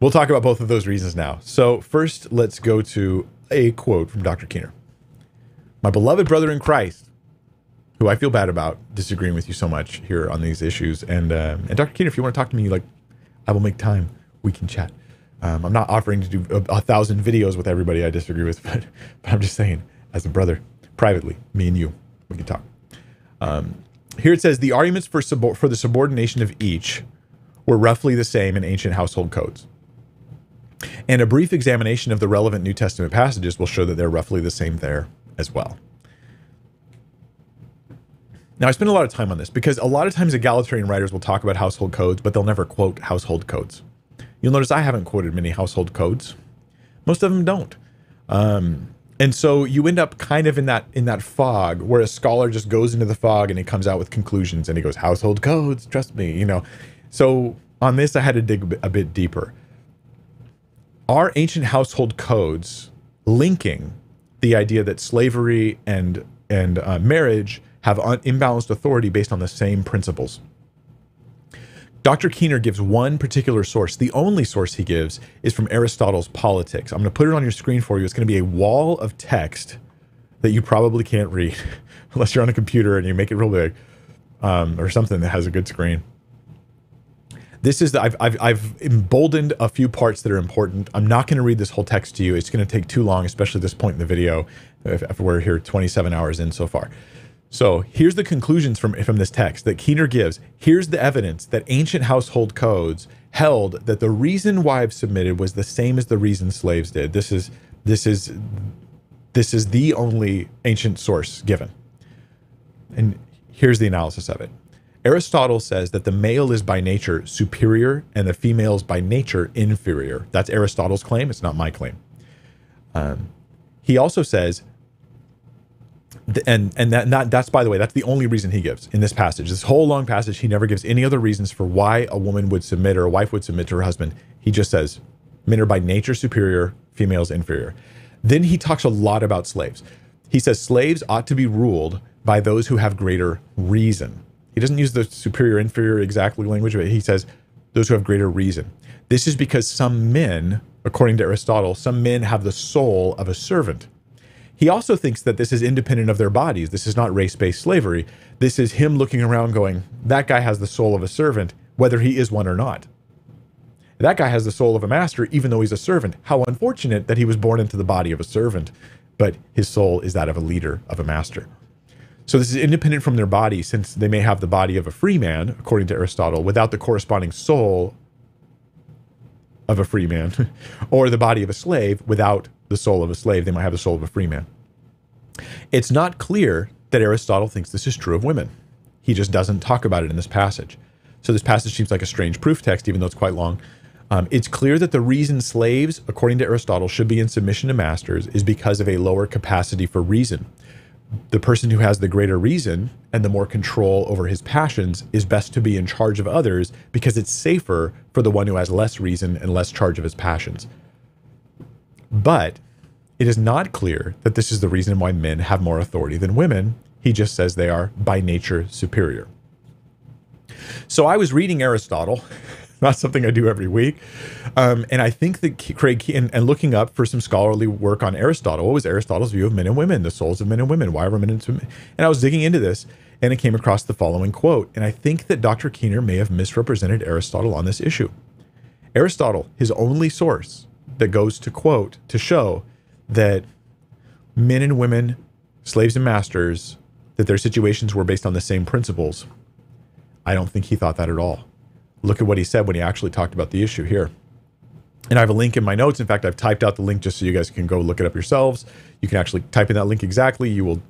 We'll talk about both of those reasons now. So first, let's go to a quote from Dr. Keener my beloved brother in Christ, who I feel bad about disagreeing with you so much here on these issues. And um, and Dr. Keener, if you want to talk to me, like I will make time. We can chat. Um, I'm not offering to do a, a, thousand videos with everybody I disagree with, but, but I'm just saying, as a brother, privately, me and you, we can talk. Um, here it says the arguments for sub- for the subordination of each were roughly the same in ancient household codes. And a brief examination of the relevant New Testament passages will show that they're roughly the same there as well. Now, I spend a lot of time on this because a lot of times egalitarian writers will talk about household codes, but they'll never quote household codes. You'll notice I haven't quoted many household codes. Most of them don't. Um, and so you end up kind of in that in that fog where a scholar just goes into the fog and he comes out with conclusions and he goes household codes, trust me, you know. So on this I had to dig a bit deeper. Are ancient household codes linking the idea that slavery and and uh, marriage have un- imbalanced authority based on the same principles. Dr. Keener gives one particular source. The only source he gives is from Aristotle's Politics. I'm going to put it on your screen for you. It's going to be a wall of text that you probably can't read unless you're on a computer and you make it real big um, or something that has a good screen. This is the, I've, I've, I've emboldened a few parts that are important. I'm not going to read this whole text to you. It's going to take too long, especially this point in the video, if, if we're here 27 hours in so far. So here's the conclusions from, from this text that Keener gives. Here's the evidence that ancient household codes held that the reason wives submitted was the same as the reason slaves did. This is this is this is the only ancient source given. And here's the analysis of it. Aristotle says that the male is by nature superior and the female is by nature inferior. That's Aristotle's claim. It's not my claim. Um, he also says, and and that, that that's by the way, that's the only reason he gives in this passage. This whole long passage, he never gives any other reasons for why a woman would submit or a wife would submit to her husband. He just says, men are by nature superior, females inferior. Then he talks a lot about slaves. He says slaves ought to be ruled by those who have greater reason. He doesn't use the superior inferior exactly language, but he says those who have greater reason. This is because some men, according to Aristotle, some men have the soul of a servant. He also thinks that this is independent of their bodies. This is not race based slavery. This is him looking around going, that guy has the soul of a servant, whether he is one or not. That guy has the soul of a master, even though he's a servant. How unfortunate that he was born into the body of a servant, but his soul is that of a leader, of a master. So this is independent from their body, since they may have the body of a free man, according to Aristotle, without the corresponding soul of a free man, or the body of a slave without the soul of a slave. They might have the soul of a free man. It's not clear that Aristotle thinks this is true of women. He just doesn't talk about it in this passage. So this passage seems like a strange proof text, even though it's quite long. Um, it's clear that the reason slaves, according to Aristotle, should be in submission to masters is because of a lower capacity for reason the person who has the greater reason and the more control over his passions is best to be in charge of others because it's safer for the one who has less reason and less charge of his passions. But it is not clear that this is the reason why men have more authority than women. He just says they are by nature superior. So I was reading Aristotle not something I do every week. Um, and I think that Craig Key, and, looking up for some scholarly work on Aristotle, what was Aristotle's view of men and women, the souls of men and women? Why are men and women? And I was digging into this and it came across the following quote. And I think that Dr. Keener may have misrepresented Aristotle on this issue. Aristotle, his only source that goes to quote to show that men and women, slaves and masters, that their situations were based on the same principles. I don't think he thought that at all look at what he said when he actually talked about the issue here. And I have a link in my notes. In fact, I've typed out the link just so you guys can go look it up yourselves. You can actually type in that link exactly. You will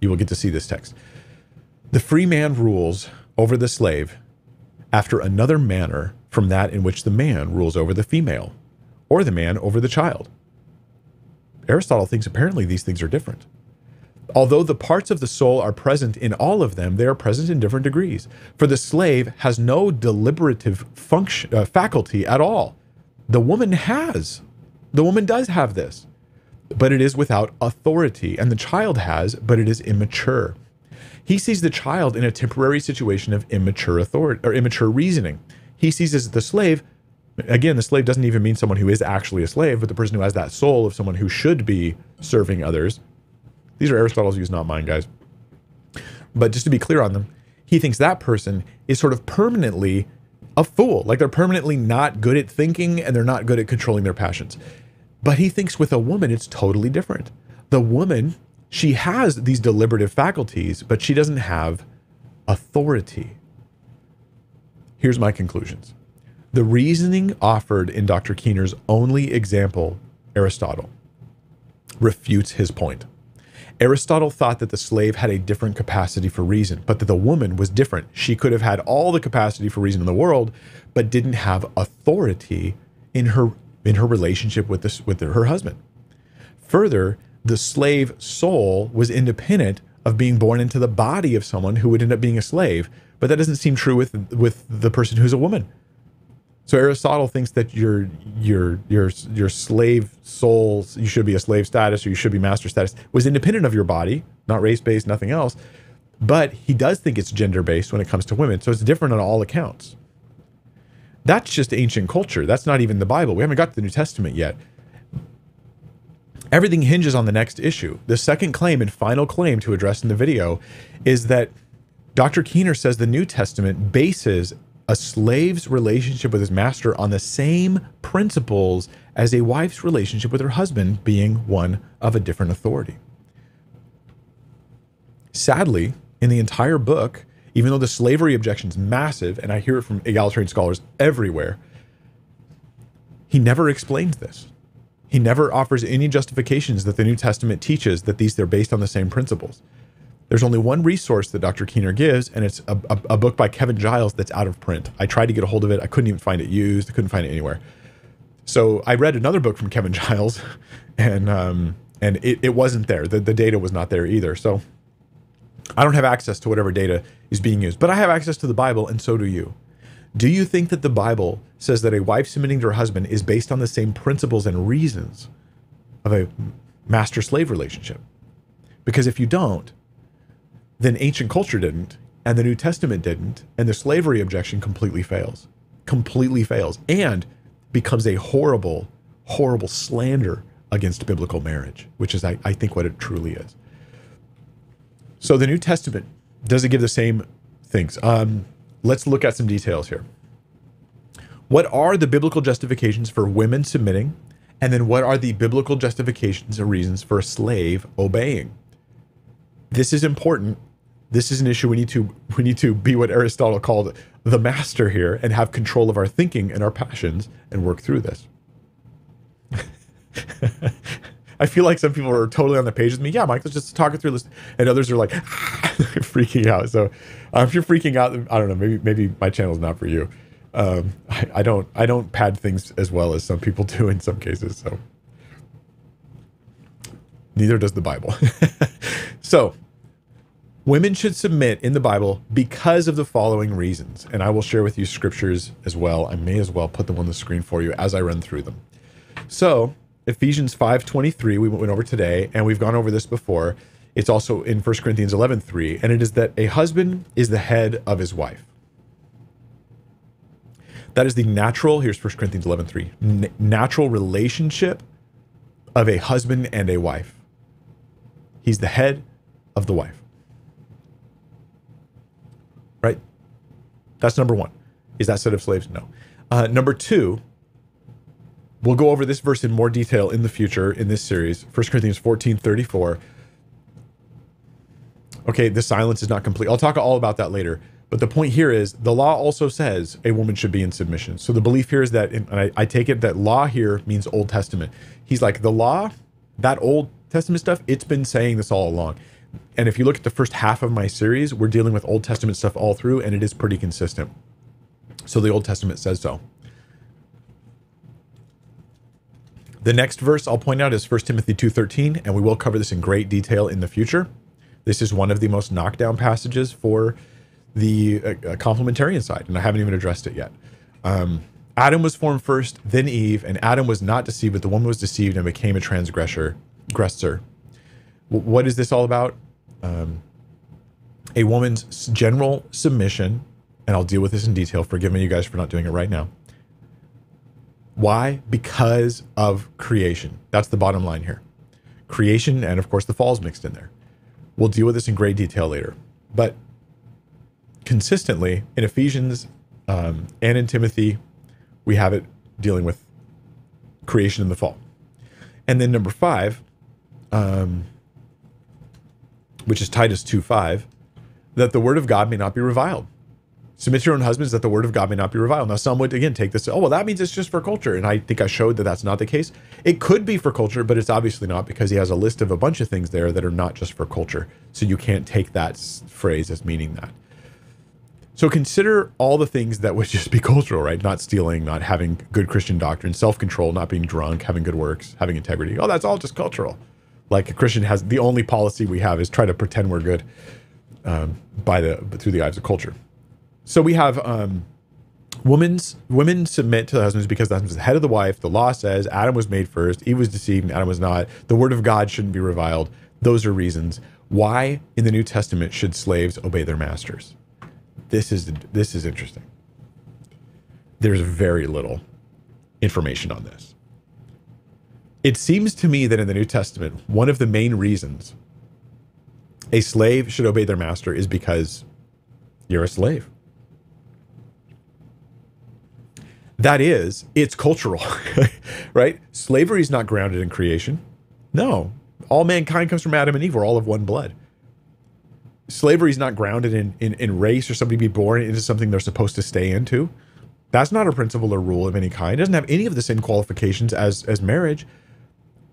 you will get to see this text. The free man rules over the slave after another manner from that in which the man rules over the female, or the man over the child. Aristotle thinks apparently these things are different. Although the parts of the soul are present in all of them, they are present in different degrees. For the slave has no deliberative function, uh, faculty at all. The woman has. The woman does have this, but it is without authority. And the child has, but it is immature. He sees the child in a temporary situation of immature authority or immature reasoning. He sees as the slave. Again, the slave doesn't even mean someone who is actually a slave, but the person who has that soul of someone who should be serving others these are Aristotle's views, not mine, guys. But just to be clear on them, he thinks that person is sort of permanently a fool. Like they're permanently not good at thinking and they're not good at controlling their passions. But he thinks with a woman, it's totally different. The woman, she has these deliberative faculties, but she doesn't have authority. Here's my conclusions. The reasoning offered in Dr. Keener's only example, Aristotle, refutes his point. Aristotle thought that the slave had a different capacity for reason, but that the woman was different. She could have had all the capacity for reason in the world, but didn't have authority in her in her relationship with this with her husband. Further, the slave soul was independent of being born into the body of someone who would end up being a slave, but that doesn't seem true with with the person who's a woman. So Aristotle thinks that your your your your slave souls, you should be a slave status or you should be master status, was independent of your body, not race based, nothing else. But he does think it's gender based when it comes to women, so it's different on all accounts. That's just ancient culture. That's not even the Bible. We haven't got to the New Testament yet. Everything hinges on the next issue. The second claim and final claim to address in the video is that Dr. Keener says the New Testament bases a slave's relationship with his master on the same principles as a wife's relationship with her husband, being one of a different authority. Sadly, in the entire book, even though the slavery objection is massive, and I hear it from egalitarian scholars everywhere, he never explains this. He never offers any justifications that the New Testament teaches that these they're based on the same principles. There's only one resource that Dr. Keener gives, and it's a, a, a, book by Kevin Giles that's out of print. I tried to get a hold of it. I couldn't even find it used. I couldn't find it anywhere. So I read another book from Kevin Giles, and um, and it, it wasn't there. The, the data was not there either. So I don't have access to whatever data is being used, but I have access to the Bible, and so do you. Do you think that the Bible says that a wife submitting to her husband is based on the same principles and reasons of a master slave relationship? Because if you don't, then ancient culture didn't, and the New Testament didn't, and the slavery objection completely fails. Completely fails. And becomes a horrible, horrible slander against biblical marriage, which is, I, I think, what it truly is. So the New Testament does it give the same things? Um, let's look at some details here. What are the biblical justifications for women submitting? And then what are the biblical justifications and reasons for a slave obeying? This is important This is an issue we need to we need to be what Aristotle called the master here and have control of our thinking and our passions and work through this. I feel like some people are totally on the page with me. Yeah, Mike, let's just talk it through. Let's, and others are like freaking out. So uh, if you're freaking out, I don't know. Maybe maybe my channel is not for you. Um, I, I don't I don't pad things as well as some people do in some cases. So neither does the Bible. so women should submit in the Bible because of the following reasons, and I will share with you scriptures as well. I may as well put them on the screen for you as I run through them. So Ephesians 5:23 we went over today and we've gone over this before. It's also in 1 Corinthians 11:3 and it is that a husband is the head of his wife. That is the natural, here's 1 Corinthians 11:3, n- natural relationship of a husband and a wife. He's the head of the wife. That's number 1. Is that set of slaves? No. Uh, number 2, We'll go over this verse in more detail in the future in this series. 1 Corinthians 14 34. Okay, the silence is not complete. I'll talk all about that later. But the point here is the law also says a woman should be in submission. So the belief here is that, and I, I take it that law here means Old Testament. He's like, the law, that Old Testament stuff, it's been saying this all along. And if you look at the first half of my series, we're dealing with Old Testament stuff all through, and it is pretty consistent. So the Old Testament says so. The next verse I'll point out is 1 Timothy 2:13, and we will cover this in great detail in the future. This is one of the most knockdown passages for the uh, uh, complementarian side, and I haven't even addressed it yet. Um, Adam was formed first, then Eve, and Adam was not deceived, but the woman was deceived and became a transgressor. Aggressor. What is this all about? Um, a woman's general submission, and I'll deal with this in detail. Forgive me, you guys, for not doing it right now. Why? Because of creation. That's the bottom line here. Creation, and of course, the fall's mixed in there. We'll deal with this in great detail later. But consistently in Ephesians um, and in Timothy, we have it dealing with creation and the fall. And then number five, um, which is Titus 2 5, that the word of God may not be reviled. Submit your own husbands that the word of God may not be reviled. Now, some would again take this, oh, well, that means it's just for culture. And I think I showed that that's not the case. It could be for culture, but it's obviously not because he has a list of a bunch of things there that are not just for culture. So you can't take that phrase as meaning that. So consider all the things that would just be cultural, right? Not stealing, not having good Christian doctrine, self control, not being drunk, having good works, having integrity. Oh, that's all just cultural. Like a Christian has the only policy we have is try to pretend we're good um, by the through the eyes of culture. So we have um, women's women submit to the husbands because the husband's the head of the wife. The law says Adam was made first. Eve was deceived. Adam was not. The word of God shouldn't be reviled. Those are reasons why in the New Testament should slaves obey their masters. This is this is interesting. There's very little information on this. It seems to me that in the New Testament, one of the main reasons a slave should obey their master is because you're a slave. that is, it's cultural, right? Slavery is not grounded in creation. No, all mankind comes from Adam and Eve. We're all of one blood. Slavery is not grounded in, in, in race or somebody be born into something they're supposed to stay into. That's not a principle or rule of any kind. It doesn't have any of the same qualifications as, as marriage.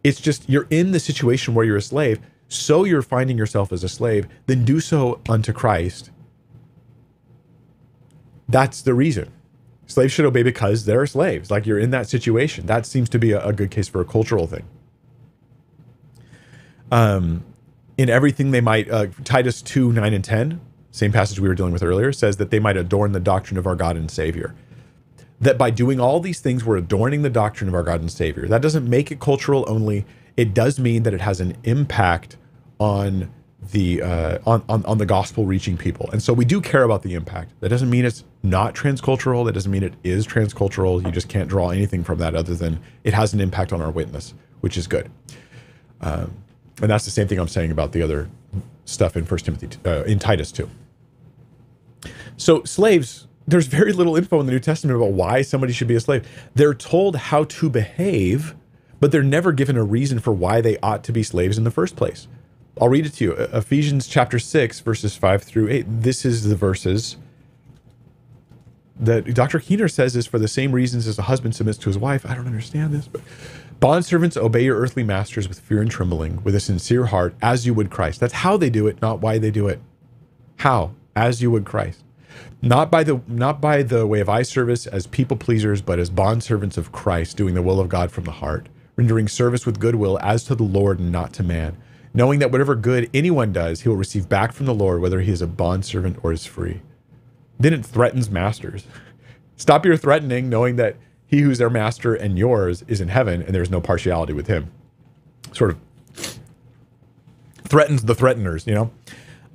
It's just you're in the situation where you're a slave, so you're finding yourself as a slave, then do so unto Christ. That's the reason. Slaves should obey because they're slaves. Like you're in that situation. That seems to be a, a good case for a cultural thing. Um, in everything they might, uh, Titus 2 9 and 10, same passage we were dealing with earlier, says that they might adorn the doctrine of our God and Savior. That by doing all these things, we're adorning the doctrine of our God and Savior. That doesn't make it cultural only. It does mean that it has an impact on the uh, on, on on the gospel reaching people. And so we do care about the impact. That doesn't mean it's not transcultural. That doesn't mean it is transcultural. You just can't draw anything from that other than it has an impact on our witness, which is good. Um, and that's the same thing I'm saying about the other stuff in First Timothy uh, in Titus too. So slaves, there's very little info in the New Testament about why somebody should be a slave. They're told how to behave, but they're never given a reason for why they ought to be slaves in the first place I'll read it to you. Ephesians chapter 6, verses 5 through 8. This is the verses that Dr. Keener says is for the same reasons as a husband submits to his wife. I don't understand this, but bondservants obey your earthly masters with fear and trembling, with a sincere heart, as you would Christ. That's how they do it, not why they do it. How? As you would Christ. Not by the not by the way of eye service as people pleasers, but as bond servants of Christ, doing the will of God from the heart, rendering service with goodwill as to the Lord and not to man, knowing that whatever good anyone does, he will receive back from the Lord, whether he is a bond servant or is free. Then it threatens masters. Stop your threatening, knowing that he who's their master and yours is in heaven, and there's no partiality with him. Sort of threatens the threateners, you know.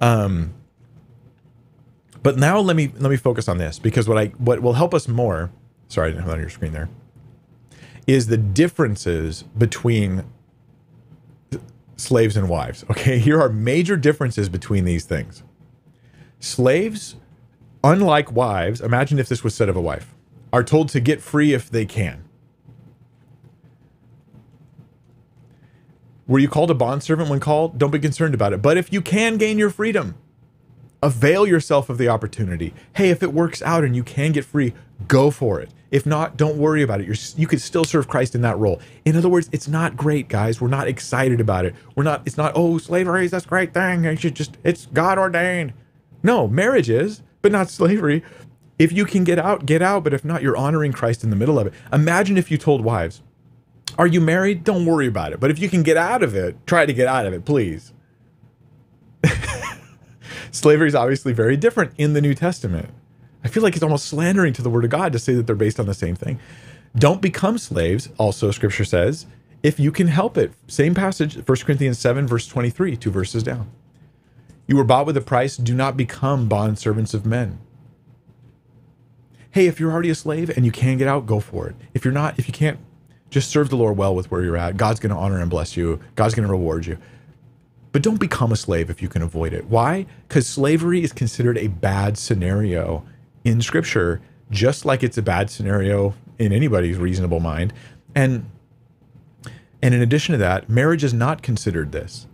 Um, but now let me let me focus on this because what I what will help us more. Sorry, I didn't have that on your screen there. Is the differences between slaves and wives. Okay, here are major differences between these things. Slaves, unlike wives, imagine if this was said of a wife, are told to get free if they can. Were you called a bondservant when called? Don't be concerned about it. But if you can gain your freedom, avail yourself of the opportunity. Hey, if it works out and you can get free, go for it. If not, don't worry about it. You're, you could still serve Christ in that role. In other words, it's not great, guys. We're not excited about it. We're not. It's not. Oh, slavery is this great thing. You should just. It's God ordained. No, marriage is, but not slavery. If you can get out, get out. But if not, you're honoring Christ in the middle of it. Imagine if you told wives, "Are you married? Don't worry about it. But if you can get out of it, try to get out of it, please." slavery is obviously very different in the New Testament. I feel like it's almost slandering to the word of God to say that they're based on the same thing. Don't become slaves, also scripture says, if you can help it. Same passage, 1 Corinthians 7, verse 23, two verses down. You were bought with a price, do not become bond servants of men. Hey, if you're already a slave and you can get out, go for it. If you're not, if you can't, just serve the Lord well with where you're at. God's going to honor and bless you. God's going to reward you. But don't become a slave if you can avoid it. Why? Because slavery is considered a bad scenario in scripture, just like it's a bad scenario in anybody's reasonable mind. And and in addition to that, marriage is not considered this.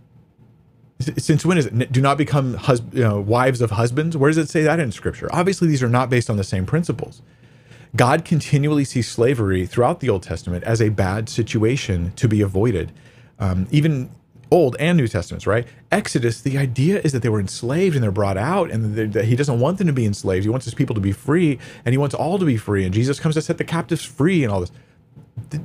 Since when is it? Do not become hus- you know, wives of husbands. Where does it say that in scripture? Obviously, these are not based on the same principles. God continually sees slavery throughout the Old Testament as a bad situation to be avoided. Um, even Old and New Testaments, right? Exodus, the idea is that they were enslaved and they're brought out, and that he doesn't want them to be enslaved. He wants his people to be free, and he wants all to be free. And Jesus comes to set the captives free and all this.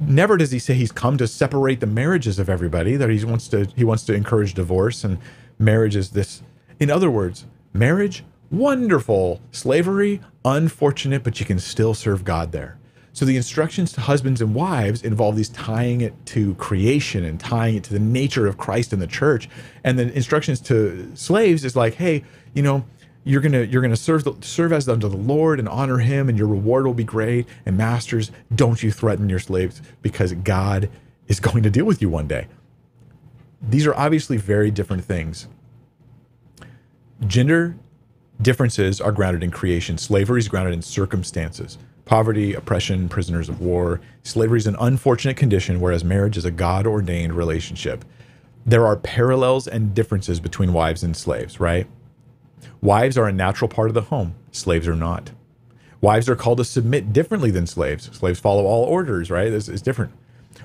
Never does he say he's come to separate the marriages of everybody. That he wants to he wants to encourage divorce and marriage is this. In other words, marriage wonderful, slavery unfortunate, but you can still serve God there. So the instructions to husbands and wives involve these tying it to creation and tying it to the nature of Christ and the church. And the instructions to slaves is like, hey, you know, you're gonna you're gonna serve the, serve as unto the Lord and honor Him, and your reward will be great. And masters, don't you threaten your slaves because God is going to deal with you one day. These are obviously very different things. Gender differences are grounded in creation. Slavery is grounded in circumstances poverty, oppression, prisoners of war. Slavery is an unfortunate condition, whereas marriage is a God ordained relationship. There are parallels and differences between wives and slaves, right? Wives are a natural part of the home, slaves are not. Wives are called to submit differently than slaves. Slaves follow all orders, right? It's, different.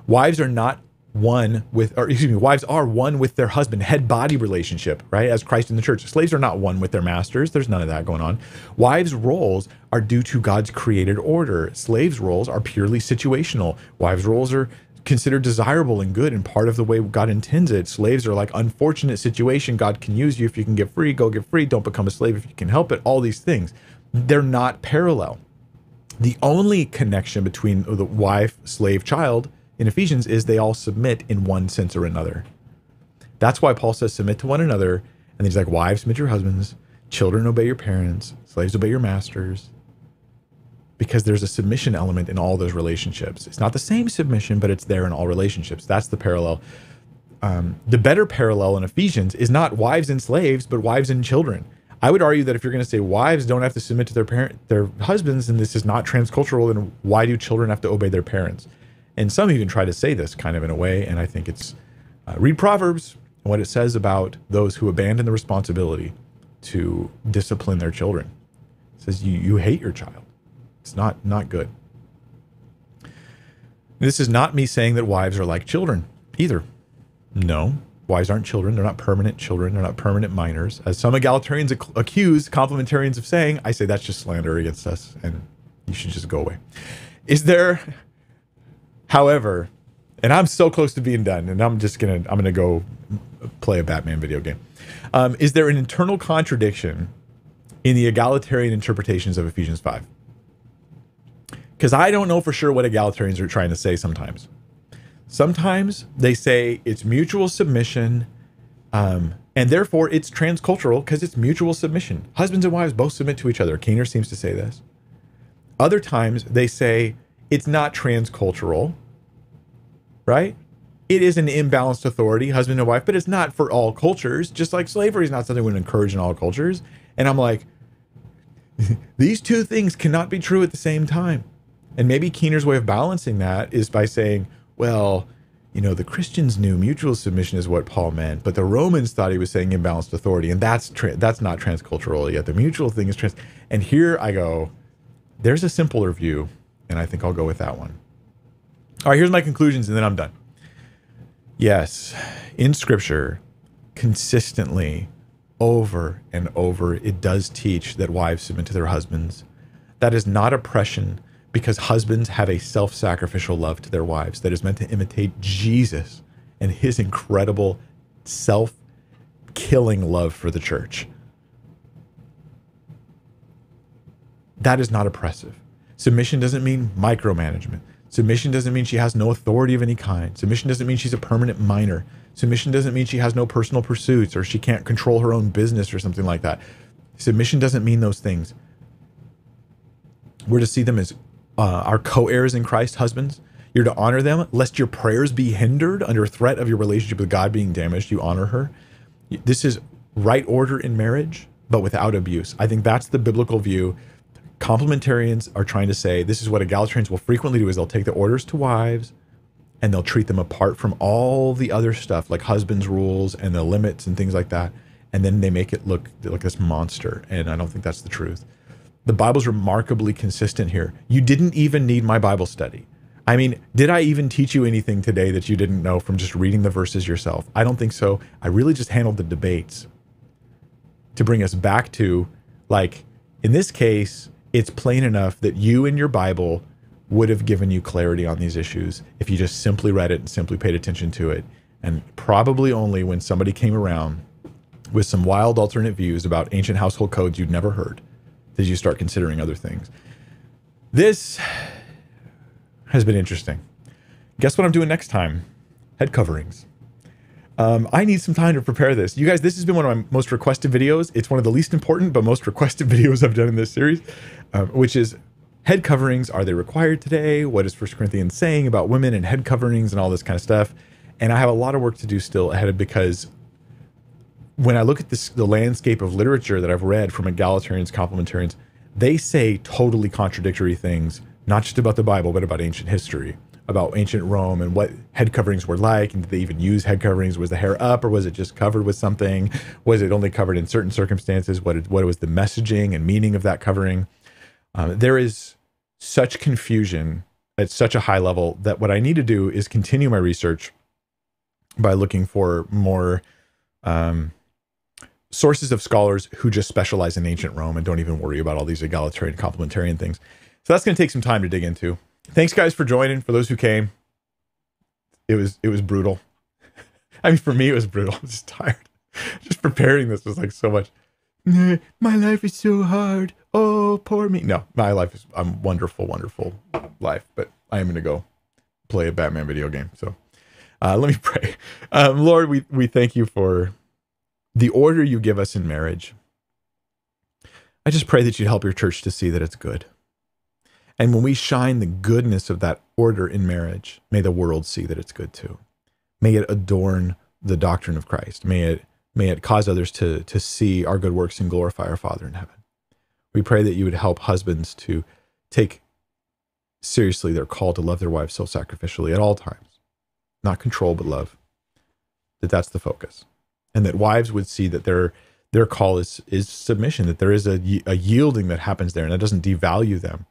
Wives are not one with, or excuse me, wives are one with their husband, head body relationship, right? As Christ in the church. Slaves are not one with their masters. There's none of that going on. Wives' roles are due to God's created order. Slaves' roles are purely situational. Wives' roles are considered desirable and good and part of the way God intends it. Slaves are like unfortunate situation. God can use you if you can get free, go get free. Don't become a slave if you can help it. All these things. They're not parallel. The only connection between the wife, slave, child in Ephesians is they all submit in one sense or another. That's why Paul says, submit to one another. And he's like, wives, submit to your husbands. Children, obey your parents. Slaves, obey your masters. Because there's a submission element in all those relationships. It's not the same submission, but it's there in all relationships. That's the parallel. Um, the better parallel in Ephesians is not wives and slaves, but wives and children. I would argue that if you're going to say wives don't have to submit to their parent, their husbands, and this is not transcultural, then why do children have to obey their parents? And some even try to say this kind of in a way, and I think it's uh, read Proverbs. and what it says about those who abandon the responsibility to discipline their children. It says you, you hate your child. It's not not good. This is not me saying that wives are like children either. No, wives aren't children. They're not permanent children. They're not permanent minors. As some egalitarians ac- accuse complementarians of saying, I say that's just slander against us and you should just go away. Is there, however, and I'm so close to being done, and I'm just gonna I'm gonna go play a Batman video game. Um, is there an internal contradiction in the egalitarian interpretations of Ephesians five? Because I don't know for sure what egalitarians are trying to say sometimes. Sometimes they say it's mutual submission, um, and therefore it's transcultural because it's mutual submission. Husbands and wives both submit to each other. Keener seems to say this. Other times they say it's not transcultural, right? It is an imbalanced authority, husband and wife, but it's not for all cultures, just like slavery is not something we encourage in all cultures. And I'm like, these two things cannot be true at the same time. And maybe Keener's way of balancing that is by saying, well, you know, the Christians knew mutual submission is what Paul meant, but the Romans thought he was saying imbalanced authority, and that's tra- that's not transcultural yet. The mutual thing is trans. And here I go, there's a simpler view, and I think I'll go with that one. All right, here's my conclusions, and then I'm done. Yes, in Scripture, consistently, over and over, it does teach that wives submit to their husbands. That is not oppression because husbands have a self sacrificial love to their wives that is meant to imitate Jesus and his incredible self killing love for the church. That is not oppressive. Submission doesn't mean micromanagement. Submission doesn't mean she has no authority of any kind. Submission doesn't mean she's a permanent minor. Submission doesn't mean she has no personal pursuits or she can't control her own business or something like that. Submission doesn't mean those things. We're to see them as uh, our co heirs in Christ, husbands. You're to honor them, lest your prayers be hindered under threat of your relationship with God being damaged. You honor her. This is right order in marriage, but without abuse. I think that's the biblical view. Complementarians are trying to say this is what egalitarians will frequently do is they'll take the orders to wives and they'll treat them apart from all the other stuff like husband's rules and the limits and things like that and then they make it look like this monster. And i don't think that's the truth. The bible's remarkably consistent here. You didn't even need my bible study. I mean did i even teach you anything today that you didn't know from just reading the verses yourself? I don't think so. I really just handled the debates to bring us back to like in this case it's plain enough that you and your bible would have given you clarity on these issues if you just simply read it and simply paid attention to it. And probably only when somebody came around with some wild alternate views about ancient household codes you'd never heard did you start considering other things. This has been interesting. Guess what I'm doing next time? Head coverings. Um, I need some time to prepare this. You guys, this has been one of my most requested videos. It's one of the least important but most requested videos I've done in this series, um, which is head coverings are they required today? What is first corinthians saying about women and head coverings and all this kind of stuff? And i have a lot of work to do still ahead of because when i look at this the landscape of literature that i've read from egalitarians complementarians they say totally contradictory things not just about the bible but about ancient history about ancient rome and what head coverings were like and did they even use head coverings? Was the hair up or was it just covered with something? Was it only covered in certain circumstances? What, what was the messaging and meaning of that covering um, there is such confusion at such a high level that what I need to do is continue my research by looking for more um, sources of scholars who just specialize in ancient Rome and don't even worry about all these egalitarian complementarian things. So that's going to take some time to dig into. Thanks guys for joining. For those who came, it was it was brutal. I mean, for me, it was brutal. I was just tired. Just preparing this was like so much. My life is so hard oh, poor me. No, my life is a wonderful, wonderful life, but I am going to go play a Batman video game. So uh, let me pray. Um, Lord, we, we thank you for the order you give us in marriage. I just pray that you'd help your church to see that it's good. And when we shine the goodness of that order in marriage, may the world see that it's good too. May it adorn the doctrine of Christ. May it may it cause others to to see our good works and glorify our Father in heaven. We pray that you would help husbands to take seriously their call to love their wives self sacrificially at all times. Not control, but love. that that's the focus, and that wives would see that their their call is is submission, that there is a, a yielding that happens there, and that doesn't devalue them.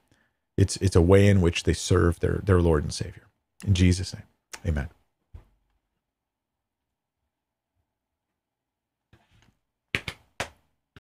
It's it's a way in which they serve their their Lord and Savior. In Jesus' name, Amen.